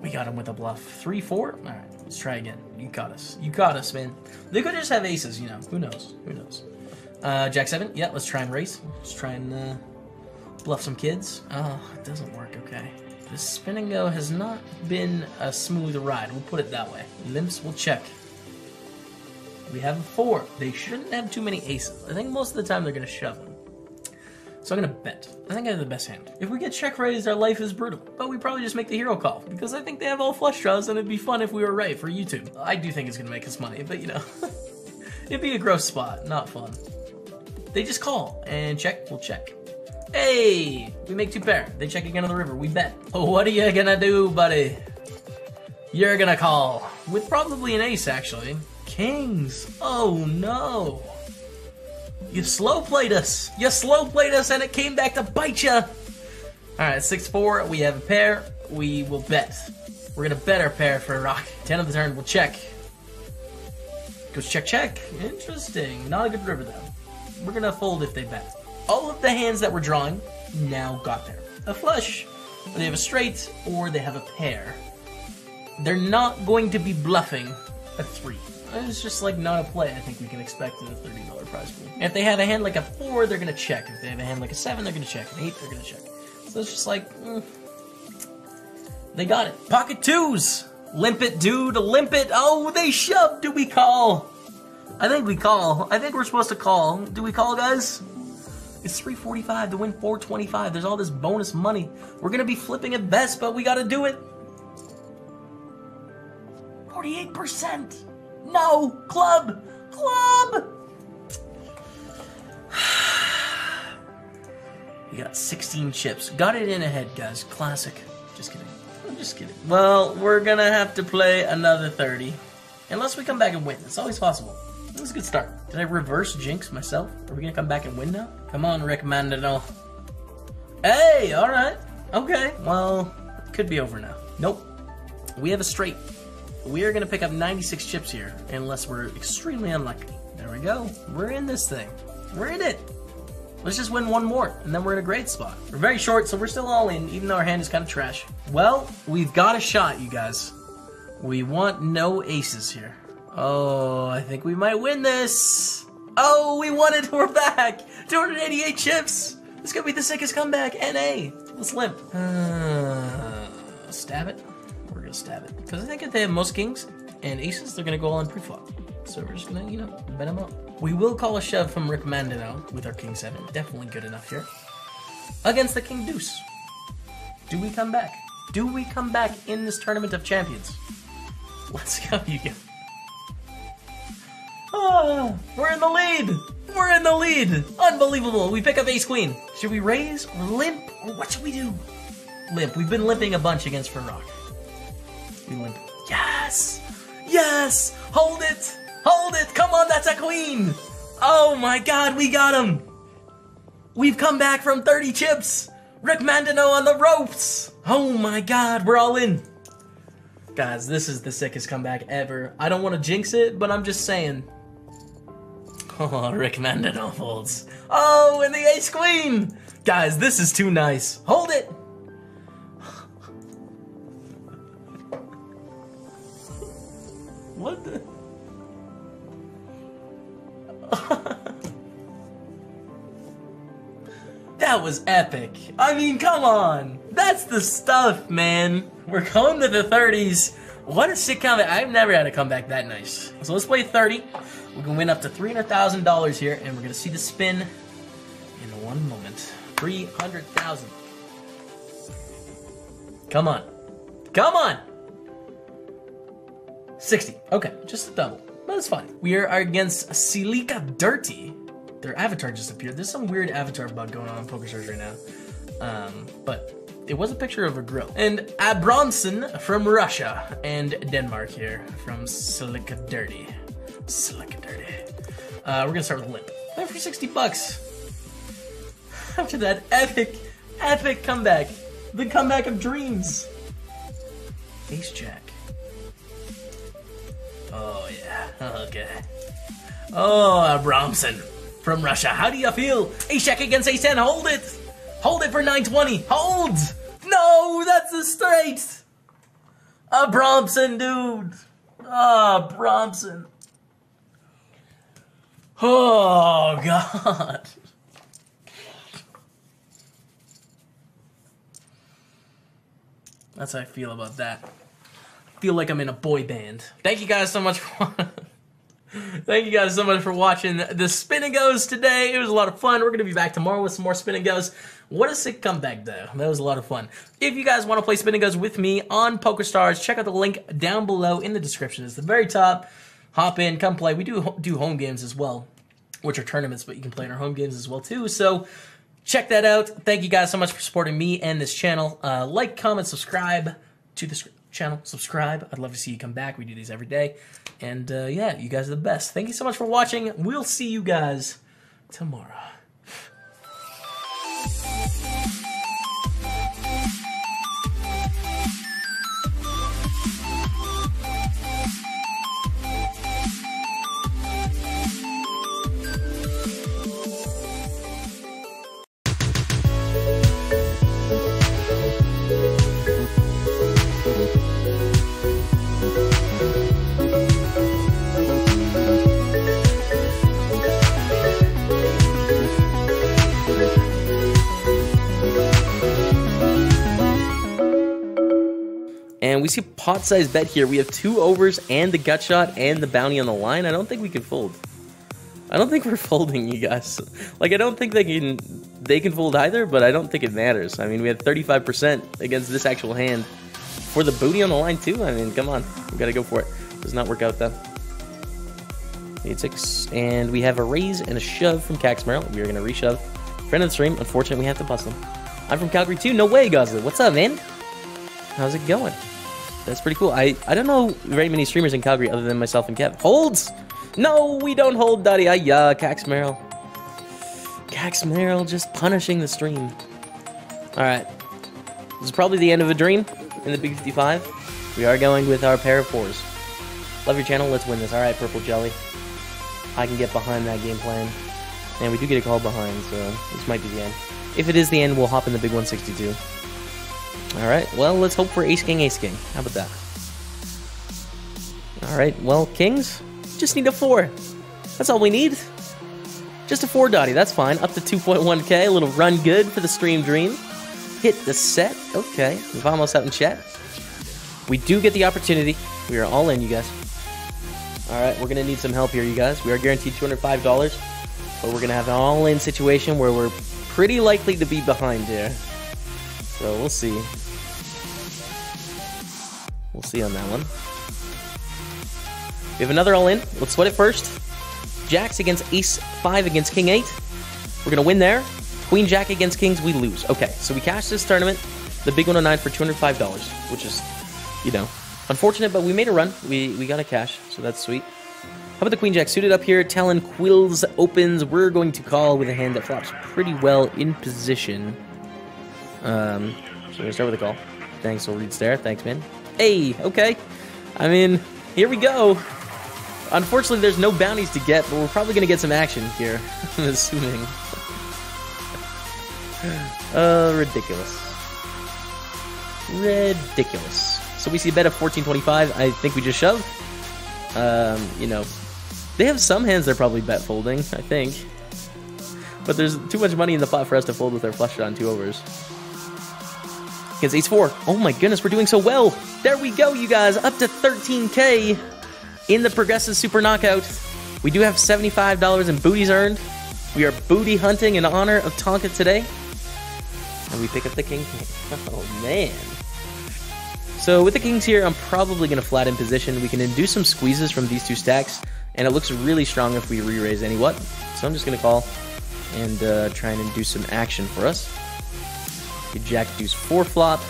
We got him with a bluff. Three, four? Alright. Let's try again. You caught us. You caught us, man. They could just have aces, you know. Who knows? Who knows? Uh, Jack 7. Yeah, let's try and race. Let's try and uh, bluff some kids. Oh, it doesn't work, okay. The spin and go has not been a smooth ride. We'll put it that way. Limps will check. We have a four. They shouldn't have too many aces. I think most of the time they're going to shove them. So I'm going to bet. I think I have the best hand. If we get check raised, our life is brutal. But we probably just make the hero call. Because I think they have all flush draws and it'd be fun if we were right for YouTube. I do think it's going to make us money, but you know. <laughs> it'd be a gross spot. Not fun. They just call and check. We'll check. Hey, we make two pair. They check again on the river. We bet. What are you gonna do, buddy? You're gonna call with probably an ace, actually. Kings. Oh no. You slow played us. You slow played us, and it came back to bite you. All right, six four. We have a pair. We will bet. We're gonna bet our pair for a rock. Ten of the turn. We'll check. Goes check check. Interesting. Not a good river though. We're gonna fold if they bet. All of the hands that we're drawing now got there. A flush, or they have a straight, or they have a pair. They're not going to be bluffing a three. It's just like not a play I think we can expect in a $30 prize pool. If they have a hand like a four, they're gonna check. If they have a hand like a seven, they're gonna check. An eight, they're gonna check. So it's just like, mm, they got it. Pocket twos! Limp it, dude, limp it. Oh, they shoved. Do we call? I think we call. I think we're supposed to call. Do we call, guys? It's 345 to win 425. There's all this bonus money. We're gonna be flipping at best, but we gotta do it. 48%. No! Club! Club! <sighs> We got 16 chips. Got it in ahead, guys. Classic. Just kidding. I'm just kidding. Well, we're gonna have to play another 30. Unless we come back and win. It's always possible. That was a good start. Did I reverse jinx myself? Are we gonna come back and win now? Come on, Rick Mandano. Hey, alright. Okay, well, could be over now. Nope. We have a straight. We are gonna pick up 96 chips here, unless we're extremely unlucky. There we go. We're in this thing. We're in it. Let's just win one more, and then we're in a great spot. We're very short, so we're still all in, even though our hand is kind of trash. Well, we've got a shot, you guys. We want no aces here. Oh, I think we might win this. Oh, we won it. <laughs> We're back. 288 chips. This could be the sickest comeback. NA. Let's limp. Uh, stab it. We're gonna stab it because I think if they have most kings and aces, they're gonna go all in pre-flop. So we're just gonna, you know, bet them up. We will call a shove from Rick Mandano with our king seven. Definitely good enough here. Against the king deuce. Do we come back? Do we come back in this tournament of champions? <laughs> Let's go, you guys. Ah, we're in the lead. We're in the lead. Unbelievable. We pick up ace queen. Should we raise or limp or what should we do? Limp. We've been limping a bunch against Farrock. We limp. Yes. Yes. Hold it. Hold it. Come on. That's a queen. Oh my God. We got him. We've come back from 30 chips. Rick Mandano on the ropes. Oh my God. We're all in. Guys, this is the sickest comeback ever. I don't want to jinx it, but I'm just saying. <laughs> Oh, Mandano folds. Oh, and the ace queen! Guys, this is too nice. Hold it! <laughs> What the? <laughs> that was epic. I mean, come on. That's the stuff, man. We're going to the 30s. What a sick comeback. I've never had a comeback that nice. So let's play 30. We can win up to $300,000 here, and we're going to see the spin in one moment. 300000 Come on. Come on! 60. Okay, just a double. But it's fine. We are against Silica Dirty. Their avatar just appeared. There's some weird avatar bug going on in PokerStars right now. Um, but it was a picture of a grill. And Abramson from Russia and Denmark here from Silika Dirty. Silika Dirty. Uh, we're gonna start with Limp. Play for 60 bucks. After that epic, epic comeback. The comeback of dreams. Ace Jack. Oh yeah, <laughs> okay. Oh, Abramson from Russia. How do you feel? Ace Jack against Ace 10. Hold it. Hold it for 920. Hold. No, that's a straight. A Bromson, dude. Ah, Bromson. Oh, God. That's how I feel about that. feel like I'm in a boy band. Thank you guys so much for <laughs> Thank you guys so much for watching the Spin and Goes today. It was a lot of fun. We're going to be back tomorrow with some more Spin and Goes. What a sick comeback, though. That was a lot of fun. If you guys want to play Spin and Goes with me on PokerStars, check out the link down below in the description. It's the very top. Hop in, come play. We do do home games as well, which are tournaments, but you can play in our home games as well, too. So check that out. Thank you guys so much for supporting me and this channel. Uh, like, comment, subscribe to this channel. Subscribe. I'd love to see you come back. We do these every day. And uh, yeah, you guys are the best. Thank you so much for watching. We'll see you guys tomorrow. See pot size bet here. We have two overs and the gut shot and the bounty on the line. I don't think we can fold. I don't think <laughs> we're folding, you guys. Like, I don't think they can they can fold either, but I don't think it matters. I mean, we had 35% against this actual hand for the booty on the line, too. I mean, come on. We got to go for it. Does not work out, though. Eight six, and we have a raise and a shove from Cax Merrill. We are going to reshove. Friend of the stream, unfortunately, we have to bust them. I'm from Calgary, too. No way, Gosling. What's up, man? How's it going? That's pretty cool. I, I don't know very many streamers in Calgary other than myself and Kev. Holds! No, we don't hold Dottie. Ah, yeah, Cax Merrill. Cax Merrill just punishing the stream. Alright. This is probably the end of a dream in the Big 55. We are going with our pair of fours. Love your channel. Let's win this. Alright, Purple Jelly. I can get behind that game plan. And we do get a call behind, so this might be the end. If it is the end, we'll hop in the Big 162. Alright, well, let's hope for Ace King, Ace King. How about that? Alright, well, Kings, just need a 4. That's all we need. Just a 4 dotty, that's fine. Up to 2.1k, a little run good for the stream dream. Hit the set, okay. Vamos out in chat. We do get the opportunity. We are all in, you guys. Alright, we're gonna need some help here, you guys. We are guaranteed $205, but we're gonna have an all-in situation where we're pretty likely to be behind here. So we'll see. We'll see on that one. We have another all in. Let's sweat it first. Jacks against Ace 5 against King 8. We're going to win there. Queen Jack against Kings, we lose. Okay, so we cash this tournament, the big 109 for $205, which is, you know, unfortunate, but we made a run. We, we got a cash, so that's sweet. How about the Queen Jack suited up here? Talon Quills opens. We're going to call with a hand that flops pretty well in position. Um, so we're gonna start with a call. Thanks, we'll read there. Thanks, man. Hey, okay. I mean, here we go. Unfortunately, there's no bounties to get, but we're probably gonna get some action here. <laughs> I'm assuming. <laughs> uh, ridiculous. Ridiculous. So we see a bet of 1425. I think we just shove. Um, you know, they have some hands they're probably bet folding, I think. But there's too much money in the pot for us to fold with our flush on two overs. Against ace four. Oh my goodness, we're doing so well. There we go, you guys. Up to 13k in the progressive super knockout. We do have $75 in booties earned. We are booty hunting in honor of Tonka today. And we pick up the king. <laughs> Oh man. So with the kings here, I'm probably going to flat in position. We can induce some squeezes from these two stacks, and it looks really strong if we re-raise any what. So I'm just going to call and uh, try and induce some action for us. Jack Deuce 4 flop.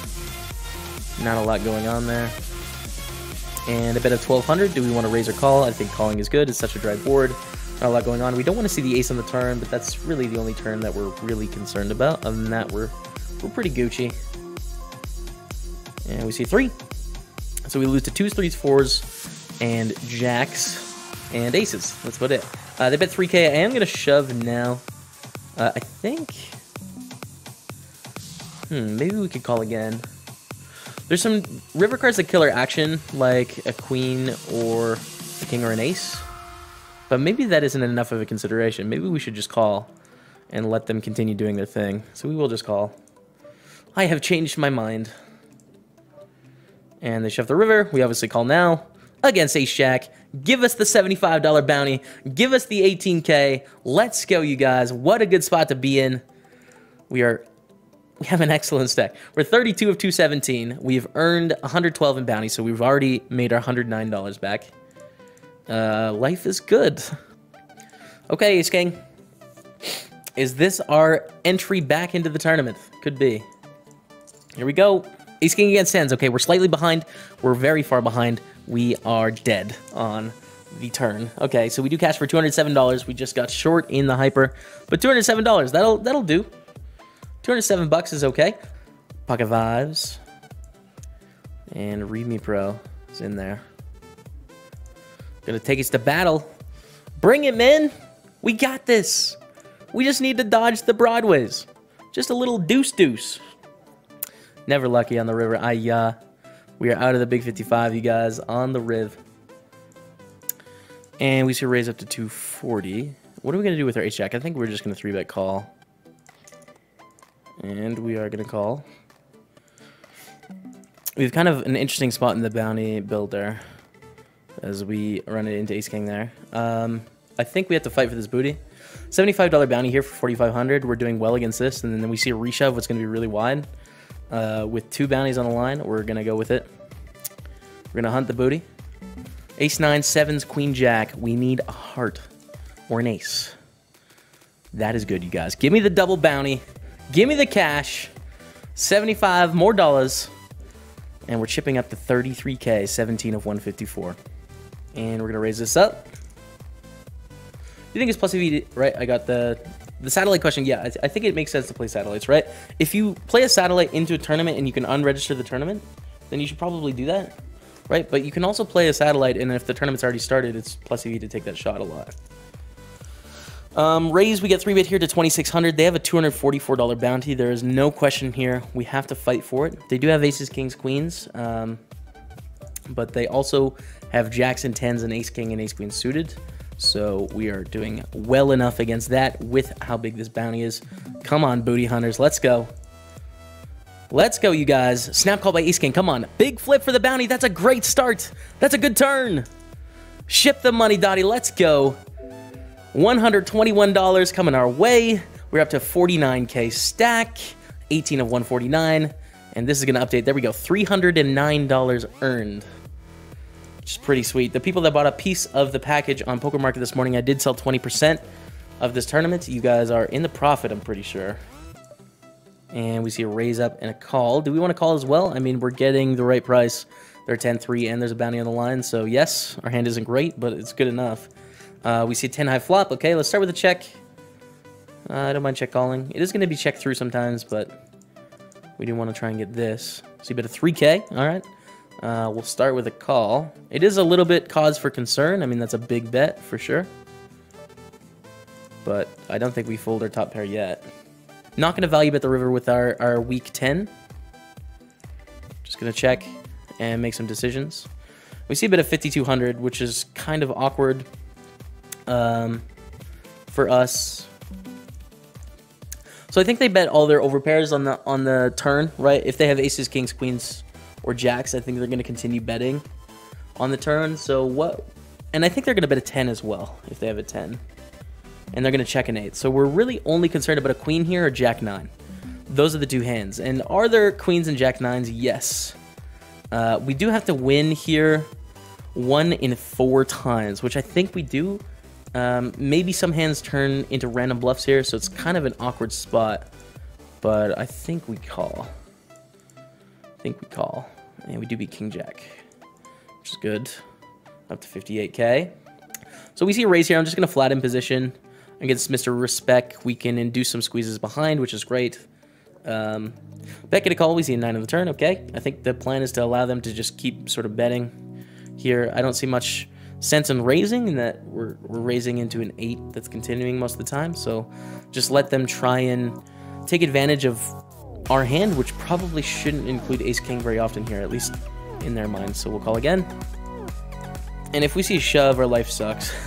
Not a lot going on there. And a bet of 1200. Do we want to raise or call? I think calling is good. It's such a dry board. Not a lot going on. We don't want to see the ace on the turn, but that's really the only turn that we're really concerned about. Other than that, we're we're pretty Gucci. And we see three. So we lose to twos, threes, fours, and jacks, and aces. That's about it. Uh, they bet 3k. I am going to shove now. Uh, I think... Hmm, maybe we could call again. There's some river cards that killer action, like a queen or a king or an ace. But maybe that isn't enough of a consideration. Maybe we should just call and let them continue doing their thing. So we will just call. I have changed my mind. And they shove the river. We obviously call now against Ace Jack. Give us the $75 bounty. Give us the 18K. Let's go, you guys. What a good spot to be in. We are we have an excellent stack. We're 32 of 217. We've earned 112 in bounty, so we've already made our $109 back. Uh, life is good. Okay, Ace King. Is this our entry back into the tournament? Could be. Here we go. Ace King against tens. Okay, we're slightly behind. We're very far behind. We are dead on the turn. Okay, so we do cash for $207. We just got short in the hyper, but $207, that'll that'll do. 207 bucks is okay. Pocket fives. And Read Me Pro is in there. Gonna take us to battle. Bring it, men! We got this! We just need to dodge the Broadways. Just a little deuce deuce. Never lucky on the river. I, uh, we are out of the big 55, you guys, on the Riv. And we should raise up to 240. What are we gonna do with our H Jack? I think we're just gonna 3-bet call. And we are going to call. We have kind of an interesting spot in the bounty builder as we run it into Ace King there. Um, I think we have to fight for this booty. $75 bounty here for 4500 We're doing well against this. And then we see a reshove, what's going to be really wide. Uh, with two bounties on the line, we're going to go with it. We're going to hunt the booty. Ace 9, 7s, Queen Jack. We need a heart or an ace. That is good, you guys. Give me the double bounty. Give me the cash. 75 more dollars. And we're chipping up to 33k, 17 of 154. And we're to raise this up. You think it's plus EV, right? I got the the satellite question. Yeah, I, th I think it makes sense to play satellites, right? If you play a satellite into a tournament and you can unregister the tournament, then you should probably do that, right? But you can also play a satellite, and if the tournament's already started, it's plus EV to take that shot a lot. Um, Rays, we get 3-bet here to 2600 They have a $244 bounty. There is no question here. We have to fight for it. They do have aces, kings, queens. Um, but they also have jacks and tens and ace king and ace queen suited. So we are doing well enough against that with how big this bounty is. Come on, booty hunters. Let's go. Let's go, you guys. Snap call by ace king. Come on. Big flip for the bounty. That's a great start. That's a good turn. Ship the money, Dottie. Let's go. $121 coming our way. We're up to 49k stack, 18 of 149. And this is going to update. There we go. $309 earned. Which is pretty sweet. The people that bought a piece of the package on Poker Market this morning, I did sell 20% of this tournament. You guys are in the profit, I'm pretty sure. And we see a raise up and a call. Do we want to call as well? I mean, we're getting the right price. They're 10-3 and there's a bounty on the line. So yes, our hand isn't great, but it's good enough. Uh, we see a 10 high flop. Okay, let's start with a check. Uh, I don't mind check calling. It is going to be checked through sometimes, but we do want to try and get this. See a bit of 3k. All right. Uh, we'll start with a call. It is a little bit cause for concern. I mean, that's a big bet for sure. But I don't think we fold our top pair yet. Not going to value bet the river with our, our weak 10. Just going to check and make some decisions. We see a bit of 5200, which is kind of awkward um, for us. So I think they bet all their overpairs on the on the turn, right? If they have aces, kings, queens, or jacks, I think they're going to continue betting on the turn. So what? And I think they're going to bet a 10 as well if they have a 10. And they're going to check an 8. So we're really only concerned about a queen here or jack 9. Those are the two hands. And are there queens and jack 9s? Yes. Uh, we do have to win here one in four times, which I think we do. Um, maybe some hands turn into random bluffs here, so it's kind of an awkward spot. But I think we call. I think we call. And we do beat King Jack, which is good. Up to 58k. So we see a raise here. I'm just going to flat in position against Mr. Respect. We can induce some squeezes behind, which is great. Um, get a call. We see a 9 on the turn. Okay. I think the plan is to allow them to just keep sort of betting here. I don't see much sense in raising in that we're, we're raising into an 8 that's continuing most of the time. So just let them try and take advantage of our hand, which probably shouldn't include ace king very often here, at least in their minds. So we'll call again. And if we see shove, our life sucks. <laughs>